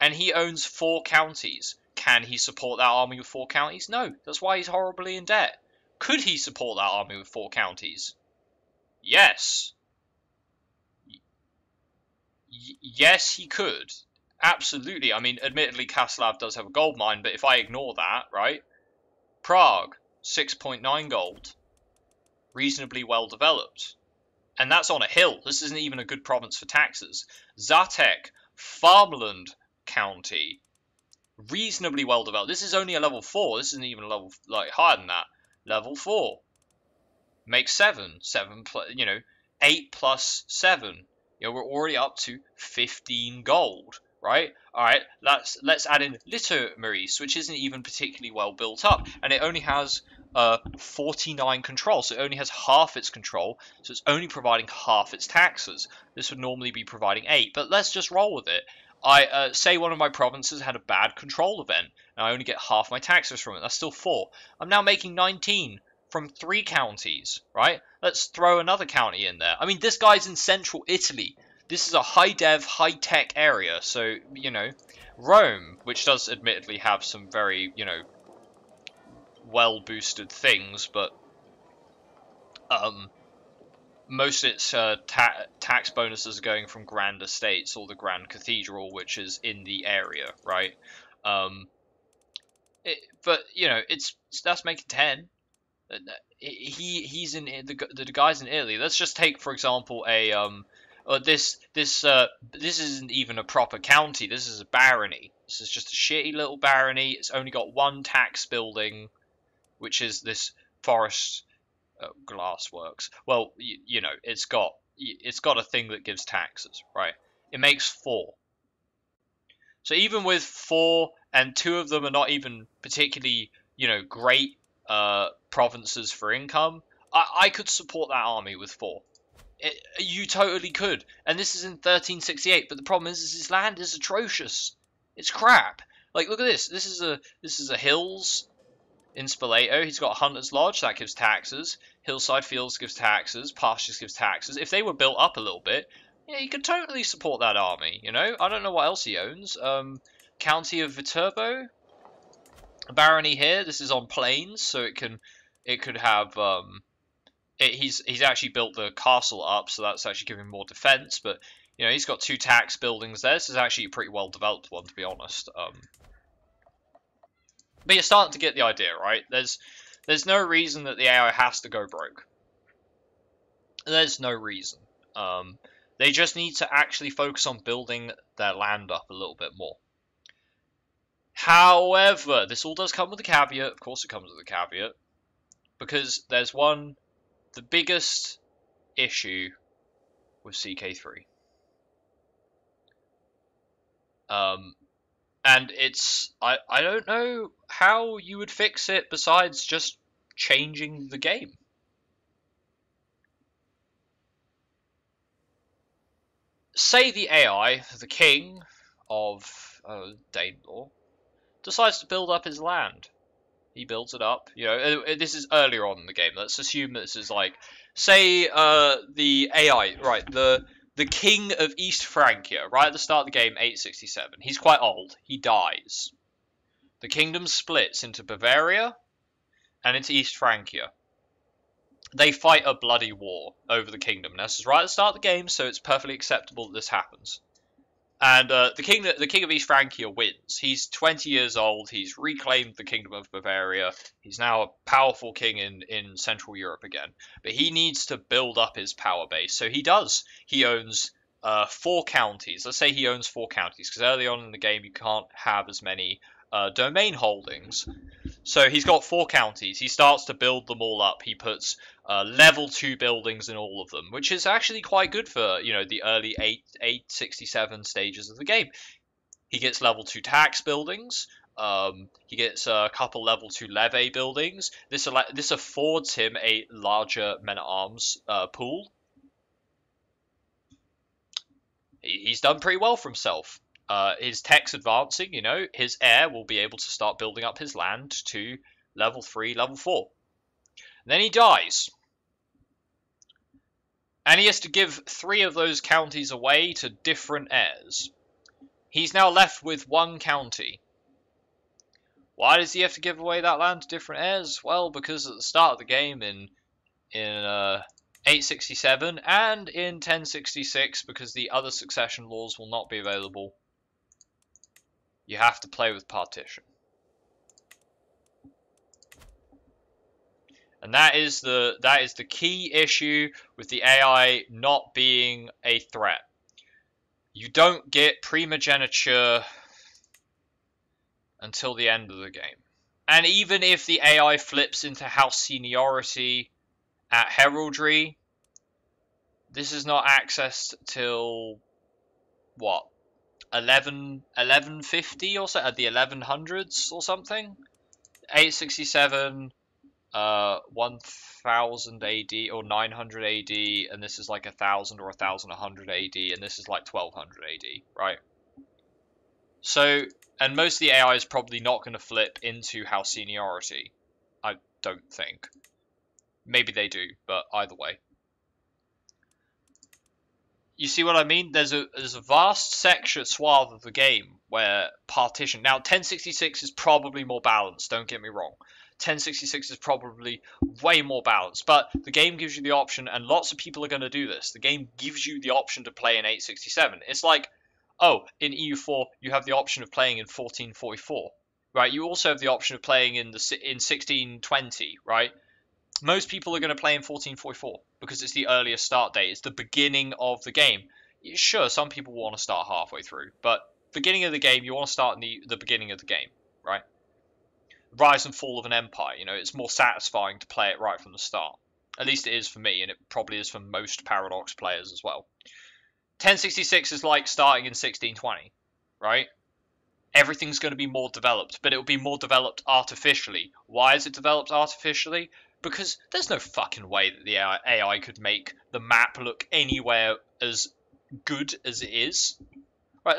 And he owns four counties. Can he support that army with four counties? No. That's why he's horribly in debt. Could he support that army with four counties? Yes. Y yes, he could. Absolutely. I mean, admittedly, Kaslav does have a gold mine, but if I ignore that, right? Prague, 6.9 gold reasonably well developed. And that's on a hill. This isn't even a good province for taxes. Zatek, farmland county, reasonably well developed. This is only a level 4. This isn't even a level like higher than that. Level 4. Makes 7. 7 plus, you know, 8 plus 7. You know, we're already up to 15 gold right? All right, let's let's add in Litomerice, which isn't even particularly well built up, and it only has uh, 49 control, so it only has half its control, so it's only providing half its taxes. This would normally be providing eight, but let's just roll with it. I uh, say one of my provinces had a bad control event, and I only get half my taxes from it. That's still four. I'm now making 19 from three counties, right? Let's throw another county in there. I mean, this guy's in central Italy this is a high dev, high tech area. So, you know, Rome, which does admittedly have some very, you know, well boosted things, but um, most of its uh, ta tax bonuses are going from Grand Estates or the Grand Cathedral, which is in the area, right? Um, it, but you know, it's that's making ten. Uh, he he's in the the guy's in Italy. Let's just take for example a um uh, this this uh, this isn't even a proper county. This is a barony. This is just a shitty little barony. It's only got one tax building, which is this forest glassworks. Well, you, you know, it's got it's got a thing that gives taxes, right? It makes four. So even with four and two of them are not even particularly, you know, great uh, provinces for income, I, I could support that army with four. It, you totally could. And this is in 1368, but the problem is, is his land is atrocious. It's crap. Like, look at this. This is a this is a hills in Spoleto. He's got Hunter's Lodge that gives taxes. Hillside Fields gives taxes. Pastures gives taxes. If they were built up a little bit, yeah, he could totally support that army. You know, I don't know what else he owns. Um, County of Viterbo, barony here. This is on plains, so it can it could have um, it, he's he's actually built the castle up, so that's actually giving more defense. But you know, he's got two tax buildings there. This is actually a pretty well developed one, to be honest. Um, but you're starting to get the idea, right? There's there's no reason that the AI has to go broke. There's no reason. Um, they just need to actually focus on building their land up a little bit more. However, this all does come with a caveat. Of course, it comes with a caveat because there's one the biggest issue with CK3. Um, and it's I, I don't know how you would fix it besides just changing the game. Say the AI, the king of uh, Danelaw, decides to build up his land. He builds it up. You know, uh, uh, this is earlier on in the game. Let's assume this is like, say, uh, the AI, right? The the king of East Francia, right at the start of the game, 867. He's quite old. He dies. The kingdom splits into Bavaria and into East Francia. They fight a bloody war over the kingdom. Now, this is right at the start of the game, so it's perfectly acceptable that this happens. And uh, the king, the king of East Francia wins. He's 20 years old. He's reclaimed the kingdom of Bavaria. He's now a powerful king in in Central Europe again. But he needs to build up his power base. So he does. He owns uh, four counties. Let's say he owns four counties because early on in the game you can't have as many uh, domain holdings. So he's got four counties. He starts to build them all up. He puts uh, level two buildings in all of them, which is actually quite good for you know the early 8 867 stages of the game. He gets level two tax buildings. Um, he gets a couple level two levy buildings. This this affords him a larger men at arms uh, pool. He, he's done pretty well for himself. Uh, his tech's advancing, you know, his heir will be able to start building up his land to level 3, level 4. And then he dies. And he has to give three of those counties away to different heirs. He's now left with one county. Why does he have to give away that land to different heirs? Well, because at the start of the game in in uh, 867 and in 1066, because the other succession laws will not be available, you have to play with partition. And that is the that is the key issue with the AI not being a threat. You don't get primogeniture until the end of the game. And even if the AI flips into house seniority at heraldry, this is not accessed till what 11, 1150 or so, at the 1100s or something. 867, uh, 1000 AD or 900 AD, and this is like a 1000 or 1100 AD, and this is like 1200 AD, right? So, and most of the AI is probably not going to flip into house seniority. I don't think. Maybe they do, but either way you see what I mean? There's a there's a vast section swath of the game where partition. Now 1066 is probably more balanced. Don't get me wrong. 1066 is probably way more balanced, but the game gives you the option, and lots of people are going to do this. The game gives you the option to play in 867. It's like, oh, in EU4 you have the option of playing in 1444, right? You also have the option of playing in the in 1620, right? Most people are going to play in 1444 because it's the earliest start date. It's the beginning of the game. Sure, some people want to start halfway through, but beginning of the game, you want to start in the, the beginning of the game, right? Rise and fall of an empire, you know, it's more satisfying to play it right from the start. At least it is for me, and it probably is for most Paradox players as well. 1066 is like starting in 1620, right? Everything's going to be more developed, but it will be more developed artificially. Why is it developed artificially? Because there's no fucking way that the AI could make the map look anywhere as good as it is. Right,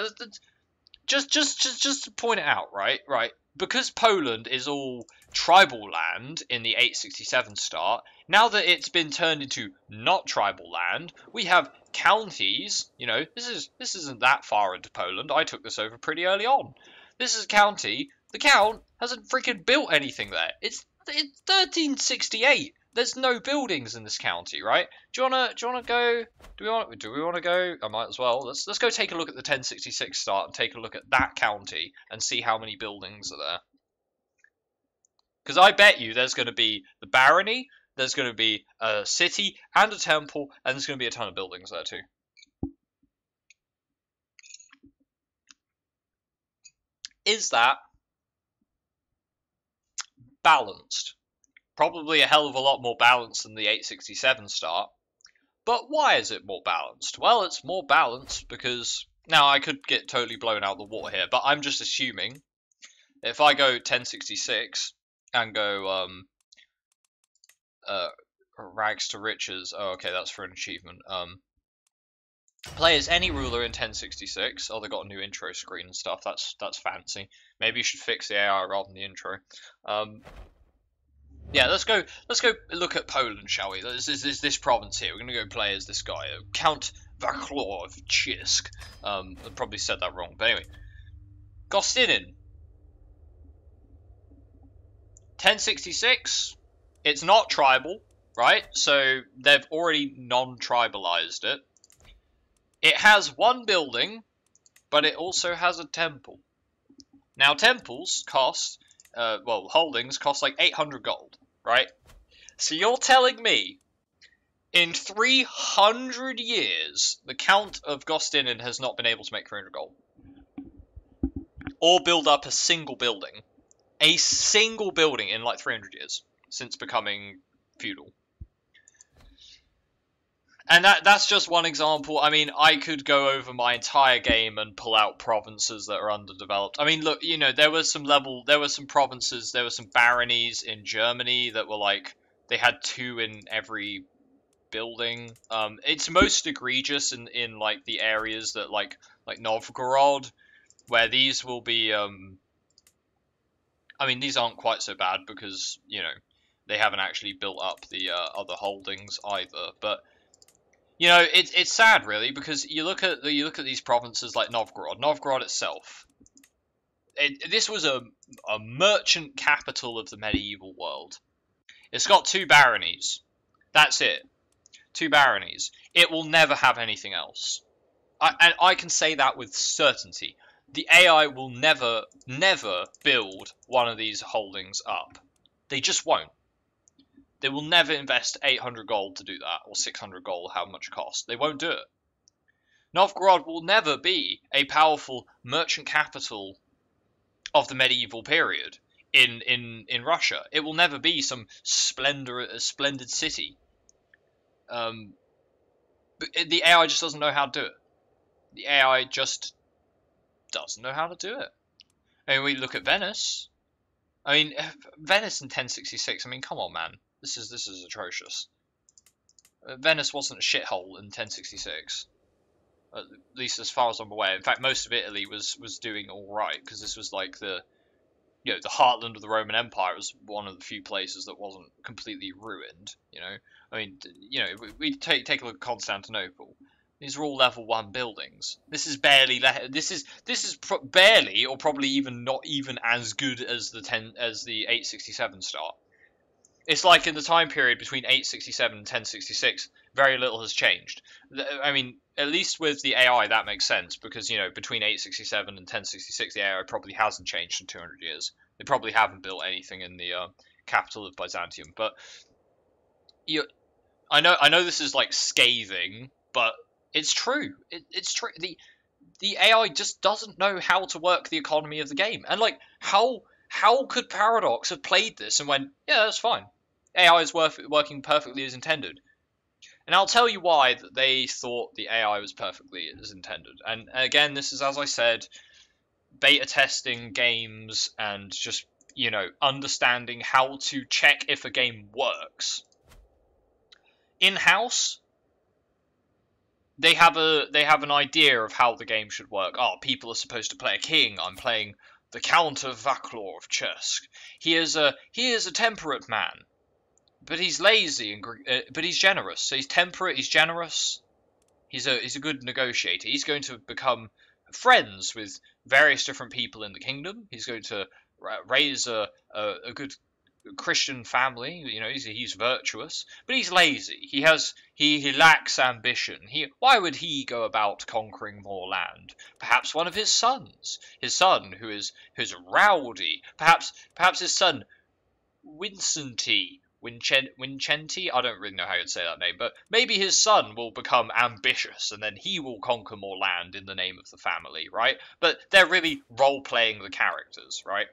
just just just just to point it out, right? Right, because Poland is all tribal land in the 867 start. Now that it's been turned into not tribal land, we have counties. You know, this is this isn't that far into Poland. I took this over pretty early on. This is a county. The count hasn't freaking built anything there. It's it's 1368. There's no buildings in this county, right? Do you wanna do you wanna go? Do we want do we want to go? I might as well. Let's let's go take a look at the 1066 start and take a look at that county and see how many buildings are there. Because I bet you there's going to be the barony, there's going to be a city and a temple, and there's going to be a ton of buildings there too. Is that balanced. Probably a hell of a lot more balanced than the 867 start. But why is it more balanced? Well, it's more balanced because now I could get totally blown out the water here, but I'm just assuming if I go 1066 and go um uh rags to riches. Oh, okay, that's for an achievement. Um, play as any ruler in 1066. Oh, they got a new intro screen and stuff. That's that's fancy. Maybe you should fix the AI rather than the intro. Um, yeah, let's go. Let's go look at Poland, shall we? This is this, this province here. We're gonna go play as this guy, uh, Count Vaclaw of Chisk. Um, I probably said that wrong, but anyway. Gostynin. 1066. It's not tribal, right? So they've already non-tribalized it. It has one building, but it also has a temple. Now temples cost, uh, well, holdings cost like 800 gold, right? So you're telling me in 300 years, the Count of Gostynin has not been able to make 300 gold. Or build up a single building. A single building in like 300 years since becoming feudal. And that that's just one example. I mean, I could go over my entire game and pull out provinces that are underdeveloped. I mean, look, you know, there were some level, there were some provinces, there were some baronies in Germany that were like they had two in every building. Um, it's most egregious in, in like the areas that like like Novgorod, where these will be. Um, I mean, these aren't quite so bad because you know they haven't actually built up the uh, other holdings either. But you know, it's it's sad really because you look at you look at these provinces like Novgorod. Novgorod itself. It, this was a, a merchant capital of the medieval world. It's got two baronies. That's it two baronies. It will never have anything else. I, and I can say that with certainty. The AI will never, never build one of these holdings up. They just won't. They will never invest 800 gold to do that, or 600 gold, how much it costs. They won't do it. Novgorod will never be a powerful merchant capital of the medieval period in, in, in Russia. It will never be some splendor, splendid city um, the AI just doesn't know how to do it. The AI just doesn't know how to do it. I mean, we look at Venice. I mean, Venice in 1066. I mean, come on, man. This is this is atrocious. Uh, Venice wasn't a shithole in 1066. At least as far as I'm aware. In fact, most of Italy was was doing all right because this was like the you know the heartland of the Roman Empire. It was one of the few places that wasn't completely ruined. You know, I mean, you know, we, we take take a look at Constantinople. These are all level one buildings. This is barely this is this is barely or probably even not even as good as the ten as the 867 start. It's like in the time period between 867 and 1066, very little has changed. I mean, at least with the AI, that makes sense because you know between 867 and 1066, the AI probably hasn't changed in 200 years. They probably haven't built anything in the uh, capital of Byzantium, but you I know I know this is like scathing, but it's true. It, it's true. The the AI just doesn't know how to work the economy of the game. And like how how could Paradox have played this and went, yeah, that's fine. AI is worth, working perfectly as intended. And I'll tell you why that they thought the AI was perfectly as intended. And again, this is as I said, beta testing games and just you know understanding how to check if a game works in house, they have a they have an idea of how the game should work. Oh, people are supposed to play a king. I'm playing the Count of Vaclaw of Chersk. He is a he is a temperate man, but he's lazy and uh, but he's generous. So he's temperate. He's generous. He's a he's a good negotiator. He's going to become friends with various different people in the kingdom. He's going to raise a, a, a good Christian family. You know, he's, he's virtuous, but he's lazy. He has he, he lacks ambition. He why would he go about conquering more land? Perhaps one of his sons, his son who is who's rowdy. Perhaps perhaps his son Wincenty. Wincenti, I don't really know how you'd say that name, but maybe his son will become ambitious and then he will conquer more land in the name of the family, right? But they're really role playing the characters, right?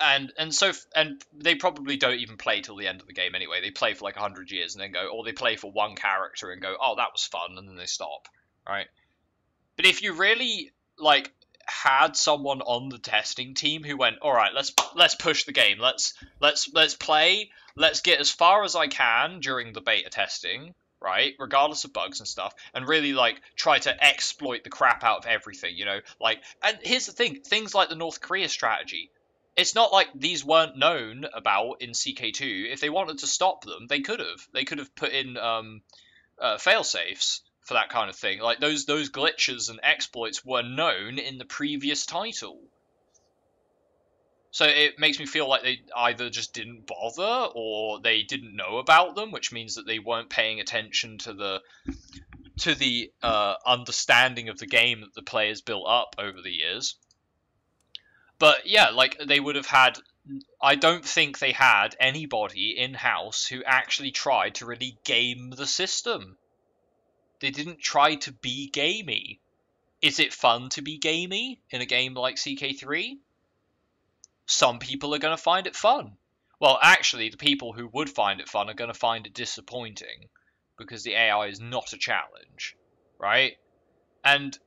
And and so and they probably don't even play till the end of the game anyway. They play for like hundred years and then go, or they play for one character and go, oh that was fun, and then they stop, right? But if you really like had someone on the testing team who went, all right, let's let's push the game, let's let's let's play, let's get as far as I can during the beta testing, right? Regardless of bugs and stuff, and really like try to exploit the crap out of everything, you know? Like, and here's the thing: things like the North Korea strategy it's not like these weren't known about in CK2. If they wanted to stop them, they could have. They could have put in um, uh, fail safes for that kind of thing. Like those those glitches and exploits were known in the previous title. So it makes me feel like they either just didn't bother or they didn't know about them, which means that they weren't paying attention to the to the uh, understanding of the game that the players built up over the years. But yeah, like they would have had. I don't think they had anybody in house who actually tried to really game the system. They didn't try to be gamey. Is it fun to be gamey in a game like CK3? Some people are going to find it fun. Well, actually, the people who would find it fun are going to find it disappointing because the AI is not a challenge, right? And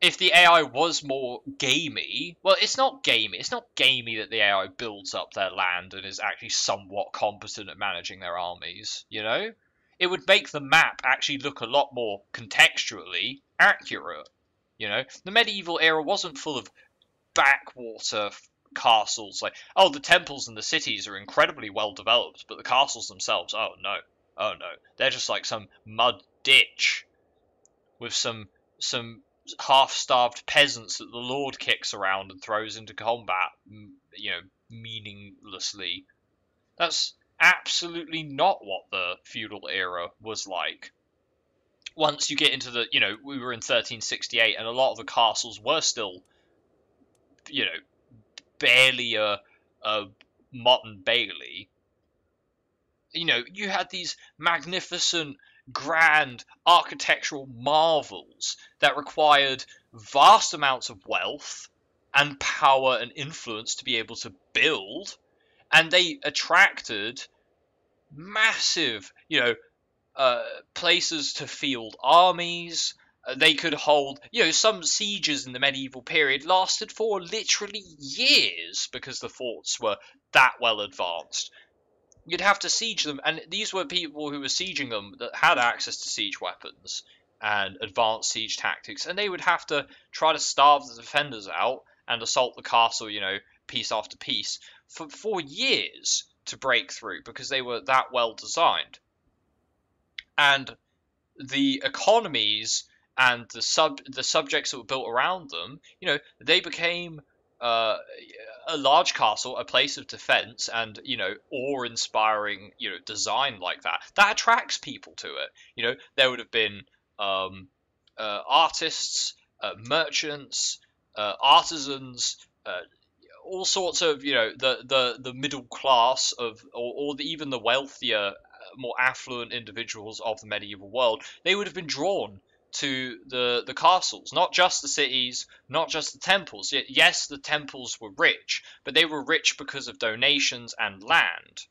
if the AI was more gamey, well, it's not gamey. It's not gamey that the AI builds up their land and is actually somewhat competent at managing their armies, you know? It would make the map actually look a lot more contextually accurate, you know? The medieval era wasn't full of backwater castles like oh the temples and the cities are incredibly well developed but the castles themselves oh no oh no they're just like some mud ditch with some some half-starved peasants that the Lord kicks around and throws into combat, you know, meaninglessly. That's absolutely not what the feudal era was like. Once you get into the, you know, we were in 1368 and a lot of the castles were still, you know, barely a, a motte and bailey. You know, you had these magnificent grand architectural marvels that required vast amounts of wealth and power and influence to be able to build, and they attracted massive, you know, uh, places to field armies. Uh, they could hold, you know, some sieges in the medieval period lasted for literally years because the forts were that well advanced you'd have to siege them, and these were people who were sieging them that had access to siege weapons and advanced siege tactics, and they would have to try to starve the defenders out and assault the castle, you know, piece after piece for for years to break through because they were that well designed. And the economies and the sub the subjects that were built around them, you know, they became uh, a large castle, a place of defense, and you know, awe-inspiring, you know, design like that, that attracts people to it. You know, there would have been um, uh, artists, uh, merchants, uh, artisans, uh, all sorts of you know the the the middle class of, or, or the, even the wealthier, more affluent individuals of the medieval world. They would have been drawn to the the castles, not just the cities, not just the temples. Yes, the temples were rich, but they were rich because of donations and land,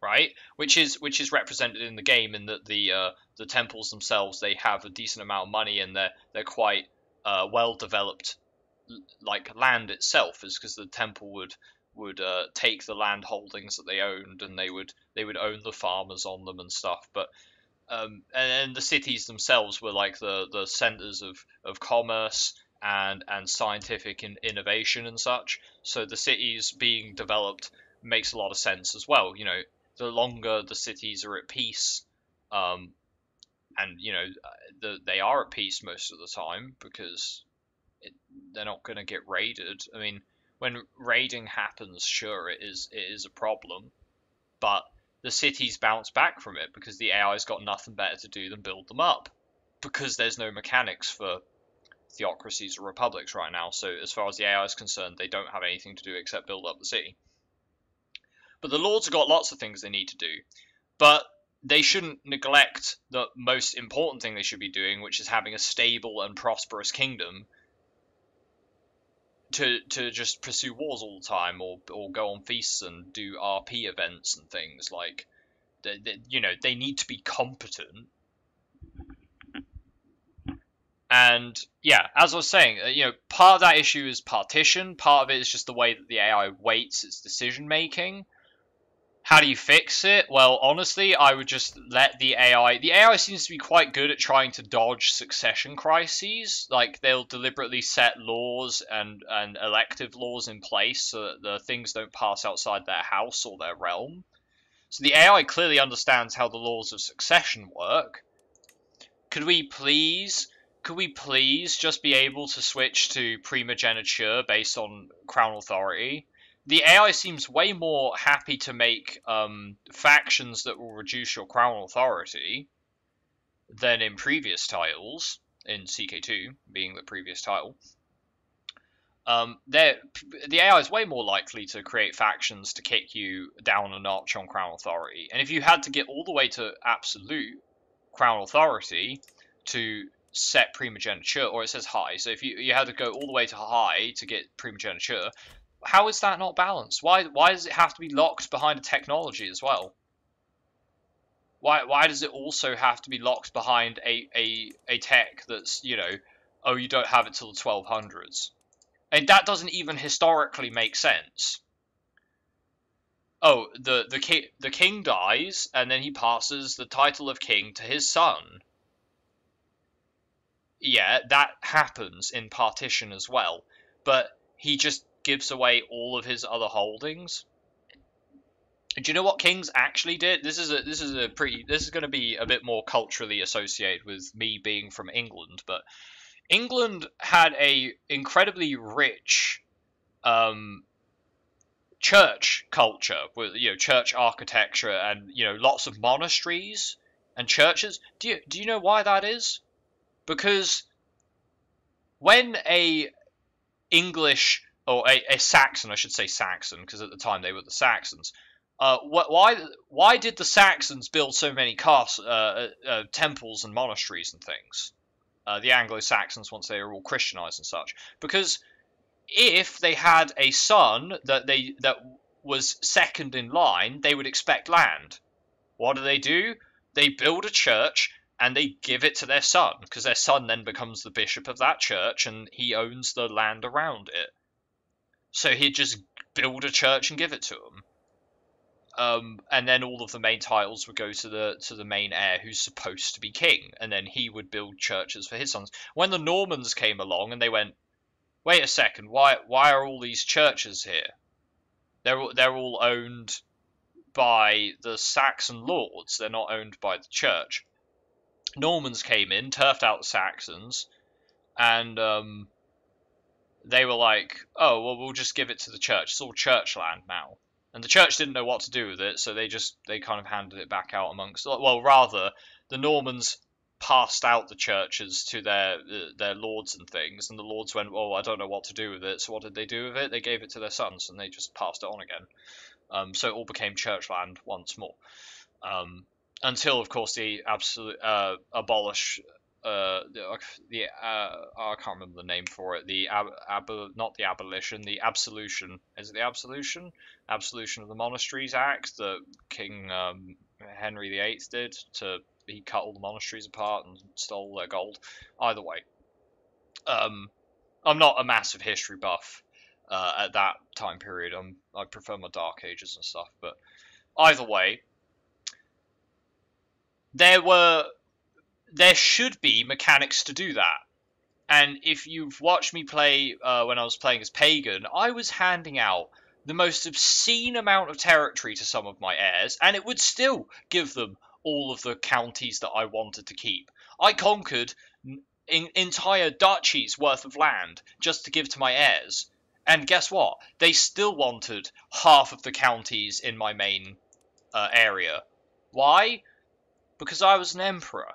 right? Which is which is represented in the game in that the uh, the temples themselves they have a decent amount of money and they're they're quite uh, well developed, like land itself, is because the temple would would uh, take the land holdings that they owned and they would they would own the farmers on them and stuff, but um, and, the cities themselves were like the the centers of, of commerce and and scientific in, innovation and such. So the cities being developed makes a lot of sense as well. You know, the longer the cities are at peace, um, and you know, the, they are at peace most of the time because it, they're not going to get raided. I mean, when raiding happens, sure, it is it is a problem, but the cities bounce back from it because the AI's got nothing better to do than build them up. Because there's no mechanics for theocracies or republics right now, so as far as the AI is concerned, they don't have anything to do except build up the city. But the Lords have got lots of things they need to do. But they shouldn't neglect the most important thing they should be doing, which is having a stable and prosperous kingdom to to just pursue wars all the time or or go on feasts and do RP events and things like they, they, you know they need to be competent. And yeah as I was saying uh, you know part of that issue is partition. Part of it is just the way that the AI weights its decision making how do you fix it? Well, honestly, I would just let the AI. The AI seems to be quite good at trying to dodge succession crises. Like they'll deliberately set laws and and elective laws in place so that the things don't pass outside their house or their realm. So the AI clearly understands how the laws of succession work. Could we please, could we please just be able to switch to primogeniture based on crown authority? The AI seems way more happy to make um, factions that will reduce your crown authority than in previous titles, in CK2 being the previous title. Um, the AI is way more likely to create factions to kick you down a notch on Crown Authority. And if you had to get all the way to absolute Crown Authority to set primogeniture, or it says high, so if you, you had to go all the way to high to get primogeniture, how is that not balanced? Why why does it have to be locked behind a technology as well? Why why does it also have to be locked behind a, a, a tech that's, you know, oh you don't have it till the 1200s? And that doesn't even historically make sense. Oh, the the king the king dies, and then he passes the title of king to his son. Yeah, that happens in partition as well, but he just gives away all of his other holdings. Do you know what kings actually did? This is a this is a pretty this is going to be a bit more culturally associated with me being from England, but England had a incredibly rich um, church culture with you know church architecture and you know lots of monasteries and churches. Do you do you know why that is? Because when a English or a, a Saxon, I should say Saxon, because at the time they were the Saxons. Uh, wh why why did the Saxons build so many cast, uh, uh, uh, temples and monasteries and things? uh, the Anglo-Saxons once they were all Christianized and such. Because if they had a son that they that was second in line, they would expect land. What do they do? They build a church and they give it to their son because their son then becomes the bishop of that church and he owns the land around it. So he'd just build a church and give it to him um, and then all of the main titles would go to the to the main heir who's supposed to be king, and then he would build churches for his sons. When the Normans came along and they went, wait a second, why why are all these churches here? They're they're all owned by the Saxon lords. They're not owned by the church. Normans came in, turfed out the Saxons, and um, they were like, "Oh, well, we'll just give it to the church. It's all church land now." and the church didn't know what to do with it, so they just they kind of handed it back out amongst. Well, rather, the Normans passed out the churches to their their lords and things, and the lords went, "Oh, I don't know what to do with it." So what did they do with it? They gave it to their sons, and they just passed it on again. Um, so it all became church land once more. Um, until, of course, the absolute uh, abolish uh, the, the uh, I can't remember the name for it. The ab, ab, not the abolition, the absolution. Is it the absolution? Absolution of the Monasteries Act that King um, Henry VIII did to he cut all the monasteries apart and stole their gold. Either way, um, I'm not a massive history buff uh, at that time period. I'm I prefer my Dark Ages and stuff, but either way, there were there should be mechanics to do that. And if you've watched me play uh, when I was playing as Pagan, I was handing out the most obscene amount of territory to some of my heirs, and it would still give them all of the counties that I wanted to keep. I conquered in, entire duchies worth of land just to give to my heirs. And guess what? They still wanted half of the counties in my main uh, area. Why? Because I was an emperor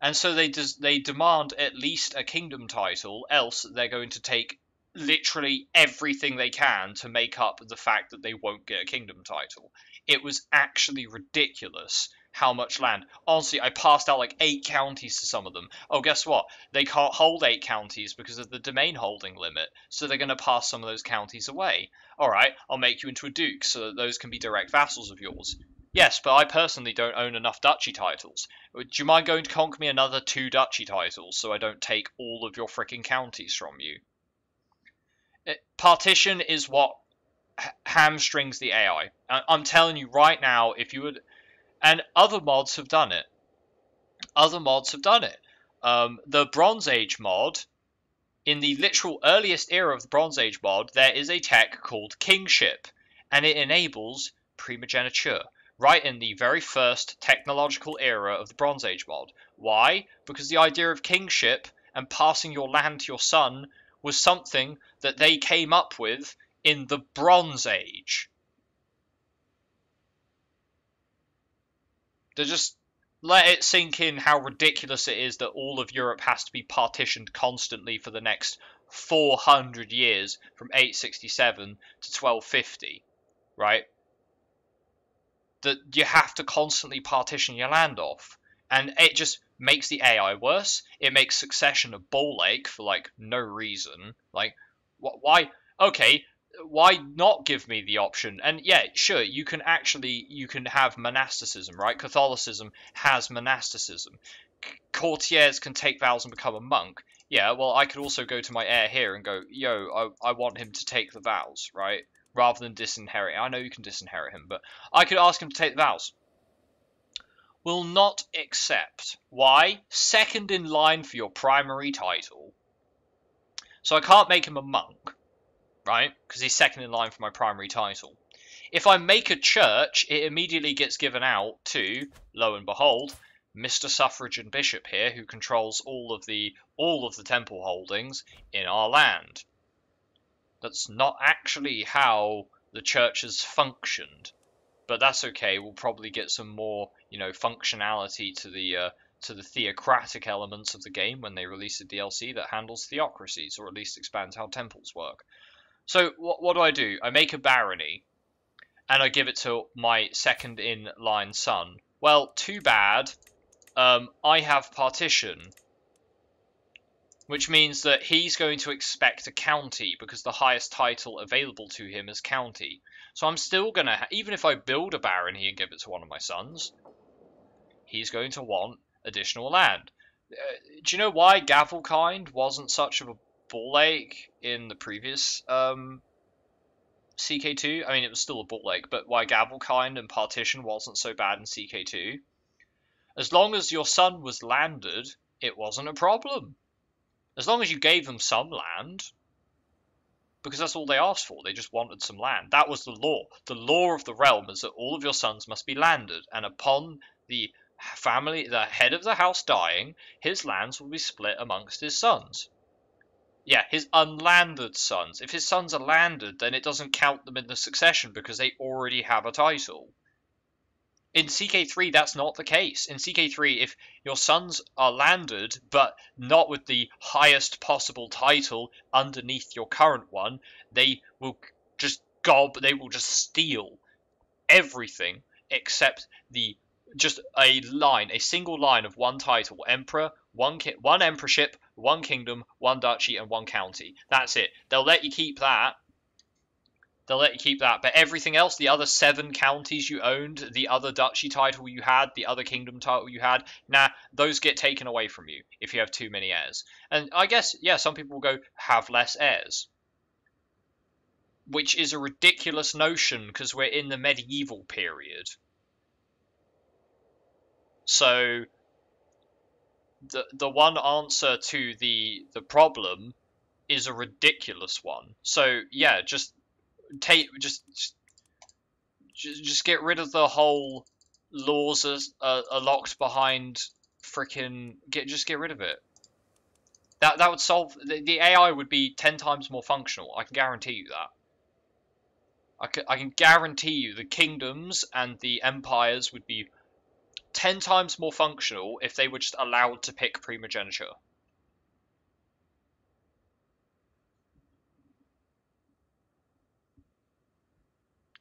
and so they des- they demand at least a kingdom title, else they're going to take literally everything they can to make up the fact that they won't get a kingdom title. It was actually ridiculous how much land. Honestly, I passed out like eight counties to some of them. Oh, guess what? They can't hold eight counties because of the domain holding limit, so they're going to pass some of those counties away. Alright, I'll make you into a duke so that those can be direct vassals of yours. Yes, but I personally don't own enough duchy titles. Do you mind going to conquer me another two duchy titles so I don't take all of your freaking counties from you? Eh, partition is what hamstrings the AI. I, I'm telling you right now, if you would, and other mods have done it. Other mods have done it. Um, the Bronze Age mod, in the literal earliest era of the Bronze Age mod, there is a tech called Kingship, and it enables primogeniture right in the very first technological era of the Bronze Age mod. Why? Because the idea of kingship and passing your land to your son was something that they came up with in the Bronze Age. They just let it sink in how ridiculous it is that all of Europe has to be partitioned constantly for the next 400 years from 867 to 1250, right? That you have to constantly partition your land off. And it just makes the AI worse. It makes succession a ball ache for like no reason. Like, wh- why? Okay, why not give me the option? And yeah, sure, you can actually you can have monasticism, right? Catholicism has monasticism. Courtiers can take vows and become a monk. Yeah, well, I could also go to my heir here and go, yo, I, I want him to take the vows, right? Rather than disinherit. I know you can disinherit him, but I could ask him to take the vows. Will not accept. Why? Second in line for your primary title. So I can't make him a monk right? Because he's second in line for my primary title. If I make a church, it immediately gets given out to, lo and behold, Mr. Suffragan Bishop here, who controls all of the all of the temple holdings in our land. That's not actually how the church has functioned, but that's okay. We'll probably get some more, you know, functionality to the uh, to the theocratic elements of the game when they release a DLC that handles theocracies, or at least expands how temples work. So what, what do I do? I make a barony, and I give it to my second in line son. Well, too bad. Um, I have partition, which means that he's going to expect a county because the highest title available to him is county. So I'm still going to, even if I build a barony and give it to one of my sons, he's going to want additional land. Uh, do you know why Gavelkind wasn't such of a Bull Lake in the previous um, CK2. I mean, it was still a Bull Lake, but why Gavelkind and Partition wasn't so bad in CK2. As long as your son was landed, it wasn't a problem. As long as you gave them some land, because that's all they asked for. They just wanted some land. That was the law. The law of the realm is that all of your sons must be landed, and upon the family, the head of the house dying, his lands will be split amongst his sons. Yeah, his unlanded sons. If his sons are landed, then it doesn't count them in the succession because they already have a title. In CK3, that's not the case. In CK3, if your sons are landed, but not with the highest possible title underneath your current one, they will just gob, they will just steal everything except the just a line, a single line of one title, emperor, one ki- one emperorship, one kingdom, one duchy, and one county. That's it. They'll let you keep that. They'll let you keep that. But everything else, the other seven counties you owned, the other duchy title you had, the other kingdom title you had, nah, those get taken away from you if you have too many heirs. And I guess, yeah, some people will go, have less heirs. Which is a ridiculous notion because we're in the medieval period. So the the one answer to the the problem is a ridiculous one. So yeah, just take just just, just get rid of the whole laws are, uh, are locked behind freaking get just get rid of it. That that would solve the, the AI would be ten times more functional. I can guarantee you that. I can, I can guarantee you the kingdoms and the empires would be 10 times more functional if they were just allowed to pick primogeniture.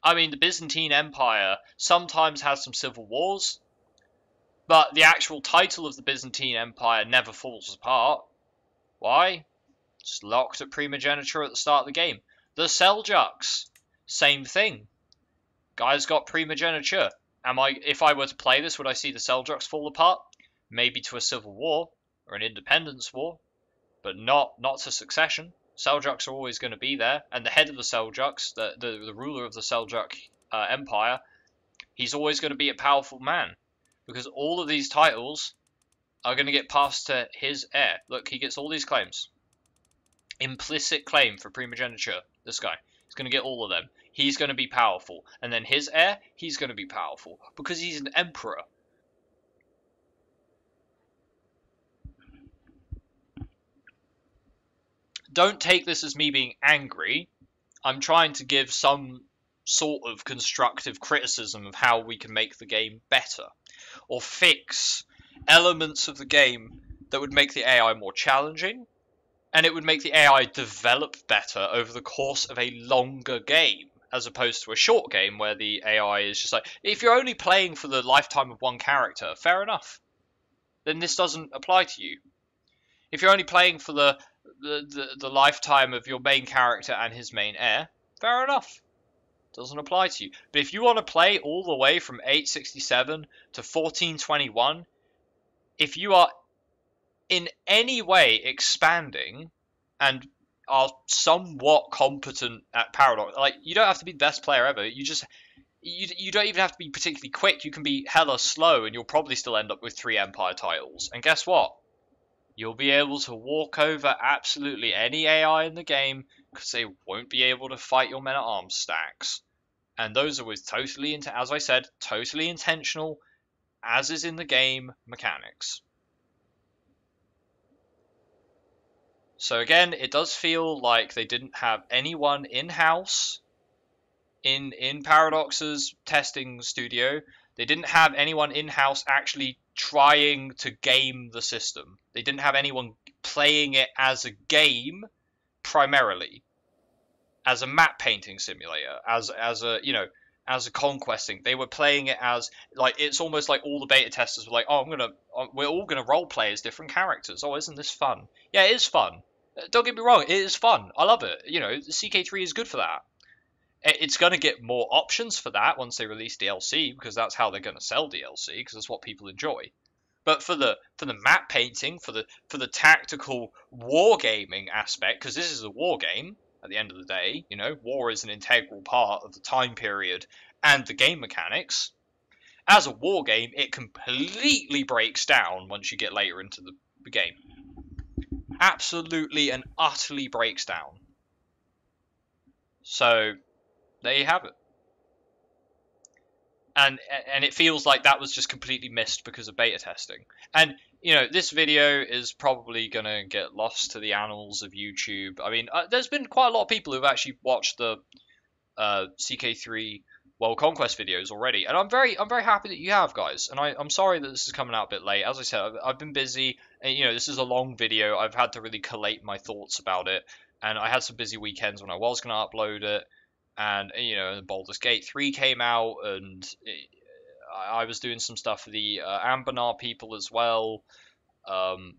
I mean, the Byzantine Empire sometimes has some civil wars, but the actual title of the Byzantine Empire never falls apart. Why? It's locked at primogeniture at the start of the game. The Seljuks, same thing. Guys got primogeniture. Am I, if I were to play this, would I see the Seljuks fall apart? Maybe to a civil war or an independence war, but not not to succession. Seljuks are always going to be there, and the head of the Seljuks, the the, the ruler of the Seljuk uh, Empire, he's always going to be a powerful man because all of these titles are going to get passed to his heir. Look, he gets all these claims. Implicit claim for primogeniture. This guy. He's going to get all of them. He's going to be powerful. And then his heir, he's going to be powerful because he's an emperor. Don't take this as me being angry. I'm trying to give some sort of constructive criticism of how we can make the game better or fix elements of the game that would make the AI more challenging and it would make the AI develop better over the course of a longer game as opposed to a short game where the AI is just like if you're only playing for the lifetime of one character, fair enough. Then this doesn't apply to you. If you're only playing for the the, the, lifetime of your main character and his main heir, fair enough doesn't apply to you. But if you want to play all the way from 867 to 1421, if you are in any way expanding and are somewhat competent at Paradox, like you don't have to be the best player ever. You just you, you don't even have to be particularly quick. You can be hella slow, and you'll probably still end up with three Empire titles. And guess what? You'll be able to walk over absolutely any AI in the game because they won't be able to fight your men at arms stacks. And those are with totally, into, as I said, totally intentional, as is in the game, mechanics. So again, it does feel like they didn't have anyone in-house in in Paradox's testing studio. They didn't have anyone in-house actually trying to game the system. They didn't have anyone playing it as a game primarily as a map painting simulator, as as a you know as a conquesting. They were playing it as like it's almost like all the beta testers were like, oh, I'm gonna uh, we're all gonna role play as different characters. Oh, isn't this fun? Yeah, it is fun. Uh, don't get me wrong, it is fun. I love it. You know, CK3 is good for that. It's going to get more options for that once they release DLC because that's how they're going to sell DLC because that's what people enjoy. But for the for the map painting, for the for the tactical wargaming aspect, because this is a war game, at the end of the day. You know, war is an integral part of the time period and the game mechanics. As a war game, it completely breaks down once you get later into the, the game. Absolutely and utterly breaks down. So, there you have it. And and it feels like that was just completely missed because of beta testing. And you know, this video is probably going to get lost to the annals of YouTube. I mean, uh, there's been quite a lot of people who've actually watched the uh, CK3 World Conquest videos already, and I'm very, I'm very happy that you have, guys. And I, I'm sorry that this is coming out a bit late. As I said, I've, I've been busy, and you know, this is a long video. I've had to really collate my thoughts about it, and I had some busy weekends when I was going to upload it, and you know, Baldur's Gate 3 came out, and it, I was doing some stuff for the uh, people as well, because um,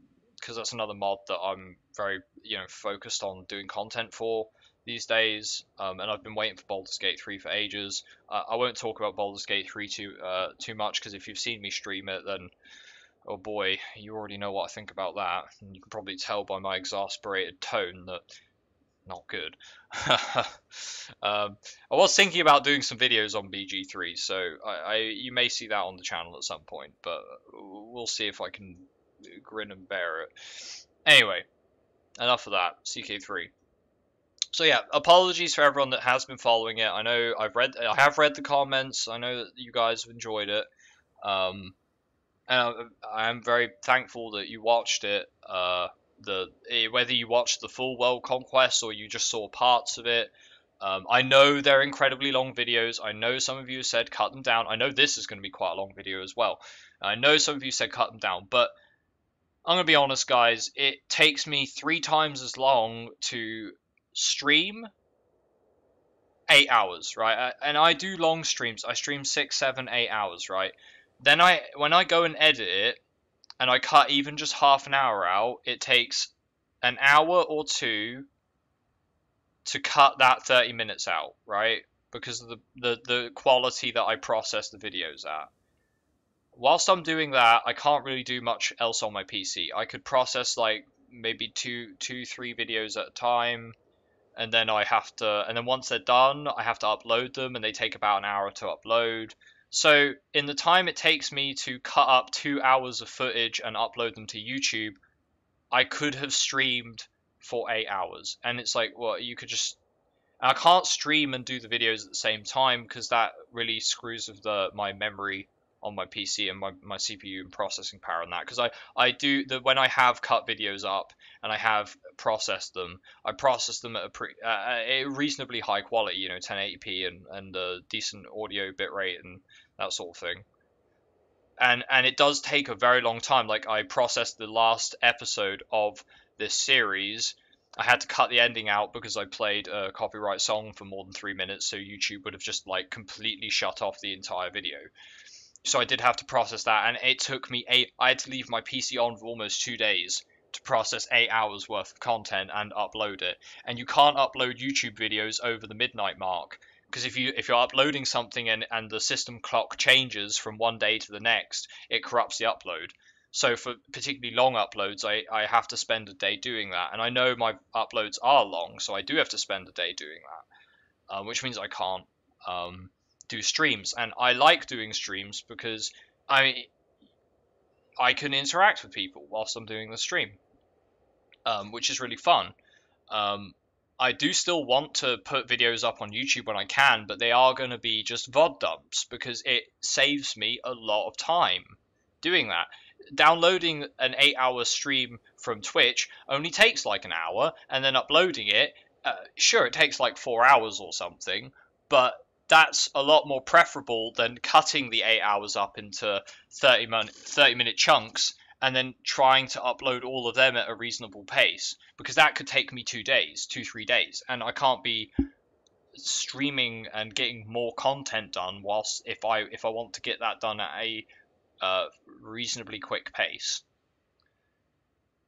that's another mod that I'm very you know focused on doing content for these days, um, and I've been waiting for Baldur's Gate 3 for ages. Uh, I won't talk about Baldur's Gate 3 too uh, too much because if you've seen me stream it, then oh boy, you already know what I think about that. And you can probably tell by my exasperated tone that not good. um, I was thinking about doing some videos on BG3, so I, I, you may see that on the channel at some point, but we'll see if I can grin and bear it. Anyway, enough of that. CK3. So yeah, apologies for everyone that has been following it. I know I've read, I have read the comments. I know that you guys have enjoyed it. Um, and I'm very thankful that you watched it. Uh, the eh, whether you watched the full world conquest or you just saw parts of it. Um, I know they're incredibly long videos. I know some of you said cut them down. I know this is going to be quite a long video as well. I know some of you said cut them down, but I'm going to be honest, guys. It takes me three times as long to stream eight hours, right? And I do long streams. I stream six, seven, eight hours, right? Then I, when I go and edit it, and I cut even just half an hour out, it takes an hour or two to cut that 30 minutes out, right? Because of the, the, the quality that I process the videos at. Whilst I'm doing that, I can't really do much else on my PC. I could process like maybe two, two, three videos at a time, and then I have to, and then once they're done, I have to upload them, and they take about an hour to upload. So in the time it takes me to cut up two hours of footage and upload them to YouTube, I could have streamed for eight hours. And it's like, well, you could just. I can't stream and do the videos at the same time because that really screws with the my memory on my PC and my, my CPU and processing power and that because I, I do the when I have cut videos up and I have processed them I process them at a, pre, uh, a reasonably high quality you know 1080p and, and a decent audio bitrate and that sort of thing. And and it does take a very long time. Like I processed the last episode of this series. I had to cut the ending out because I played a copyright song for more than three minutes, so YouTube would have just like completely shut off the entire video so I did have to process that, and it took me eight. I had to leave my PC on for almost two days to process eight hours worth of content and upload it. And you can't upload YouTube videos over the midnight mark because if you if you're uploading something and and the system clock changes from one day to the next, it corrupts the upload. So for particularly long uploads, I, I have to spend a day doing that. And I know my uploads are long, so I do have to spend a day doing that, uh, which means I can't um, do streams, and I like doing streams because I I can interact with people whilst I'm doing the stream, um, which is really fun. Um, I do still want to put videos up on YouTube when I can, but they are going to be just VOD dumps because it saves me a lot of time doing that. Downloading an eight hour stream from Twitch only takes like an hour, and then uploading it, uh, sure, it takes like four hours or something, but that's a lot more preferable than cutting the eight hours up into 30 minute, 30 minute chunks and then trying to upload all of them at a reasonable pace because that could take me two days two three days and i can't be streaming and getting more content done whilst if i if i want to get that done at a uh, reasonably quick pace.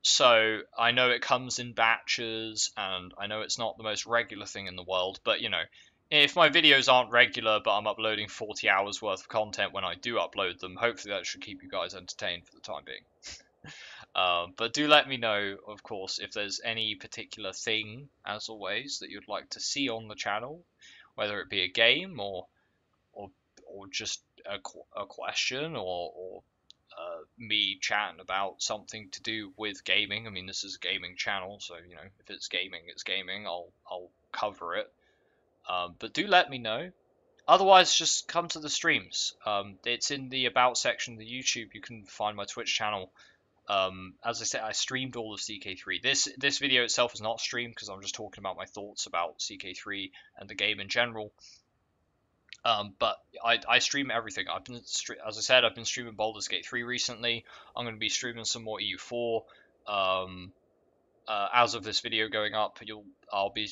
So i know it comes in batches and i know it's not the most regular thing in the world but you know if my videos aren't regular, but I'm uploading 40 hours worth of content when I do upload them, hopefully that should keep you guys entertained for the time being. um, but do let me know, of course, if there's any particular thing, as always, that you'd like to see on the channel, whether it be a game or or or just a, a question or, or uh, me chatting about something to do with gaming. I mean, this is a gaming channel, so you know, if it's gaming, it's gaming. I'll I'll cover it. Um, but do let me know. Otherwise, just come to the streams. Um, it's in the about section of the YouTube. You can find my Twitch channel. Um, as I said, I streamed all of CK3. This this video itself is not streamed because I'm just talking about my thoughts about CK3 and the game in general. Um, but I, I stream everything. I've been, as I said, I've been streaming Baldur's Gate 3 recently. I'm going to be streaming some more EU4. Um, uh, as of this video going up, you'll I'll be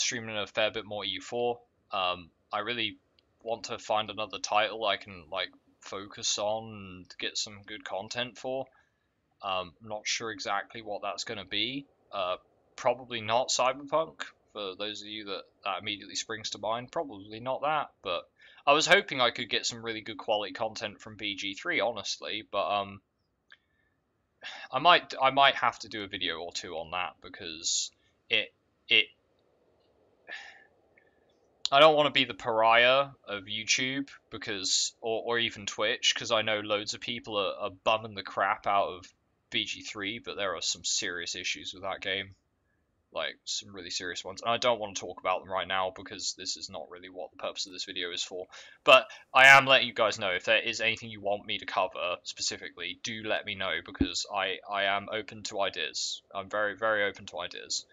streaming a fair bit more EU4. Um, I really want to find another title I can like focus on and get some good content for. Um, not sure exactly what that's going to be. Uh, probably not Cyberpunk. For those of you that that immediately springs to mind, probably not that. But I was hoping I could get some really good quality content from BG3, honestly. But um, I might I might have to do a video or two on that because it it I don't want to be the pariah of YouTube because, or, or even Twitch, because I know loads of people are, are bumming the crap out of BG3, but there are some serious issues with that game, like some really serious ones. And I don't want to talk about them right now because this is not really what the purpose of this video is for. But I am letting you guys know if there is anything you want me to cover specifically, do let me know because I I am open to ideas. I'm very very open to ideas.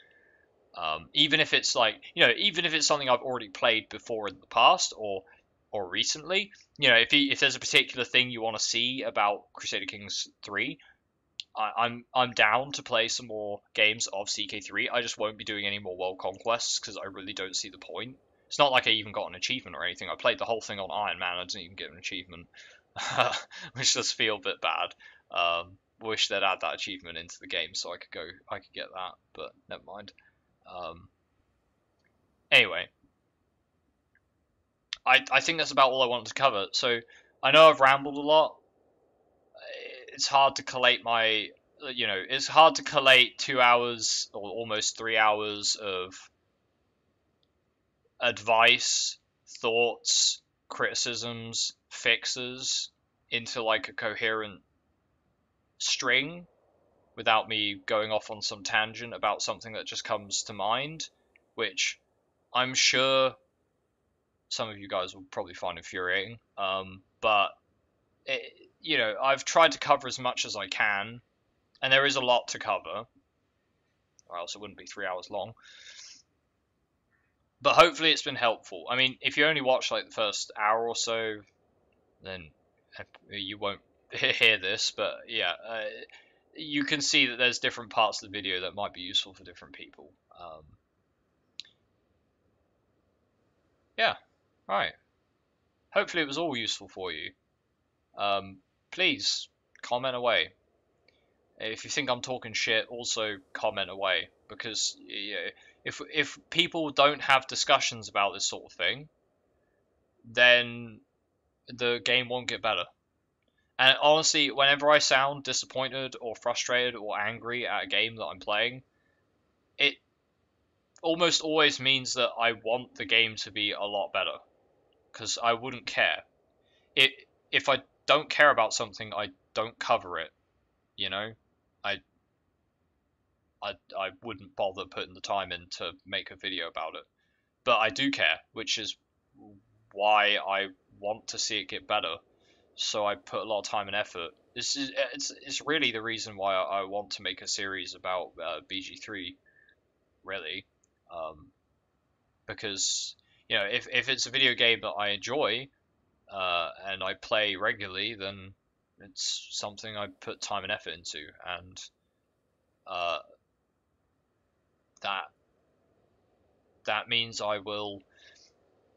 Um, even if it's like you know, even if it's something I've already played before in the past or or recently, you know, if you, if there's a particular thing you want to see about Crusader Kings three, I, I'm I'm down to play some more games of CK3. I just won't be doing any more world conquests because I really don't see the point. It's not like I even got an achievement or anything. I played the whole thing on Iron Man. I didn't even get an achievement, which does feel a bit bad. Um, wish they'd add that achievement into the game so I could go, I could get that, but never mind. Um, anyway, I, I think that's about all I wanted to cover. So I know I've rambled a lot. It's hard to collate my, you know, it's hard to collate two hours or almost three hours of advice, thoughts, criticisms, fixes into like a coherent string without me going off on some tangent about something that just comes to mind, which I'm sure some of you guys will probably find infuriating. Um, but it, you know, I've tried to cover as much as I can, and there is a lot to cover, or else it wouldn't be three hours long. But hopefully, it's been helpful. I mean, if you only watch like the first hour or so, then you won't hear this. But yeah, uh, you can see that there's different parts of the video that might be useful for different people. Um, yeah, right. Hopefully, it was all useful for you. Um, please comment away. If you think I'm talking shit, also comment away because if if people don't have discussions about this sort of thing, then the game won't get better. And honestly, whenever I sound disappointed or frustrated or angry at a game that I'm playing, it almost always means that I want the game to be a lot better. Because I wouldn't care. It, if I don't care about something, I don't cover it. You know? I, I, I wouldn't bother putting the time in to make a video about it. But I do care, which is why I want to see it get better so I put a lot of time and effort. This is it's, it's really the reason why I, want to make a series about uh, BG3, really, um, because you know if if it's a video game that I enjoy uh, and I play regularly, then it's something I put time and effort into, and uh, that that means I will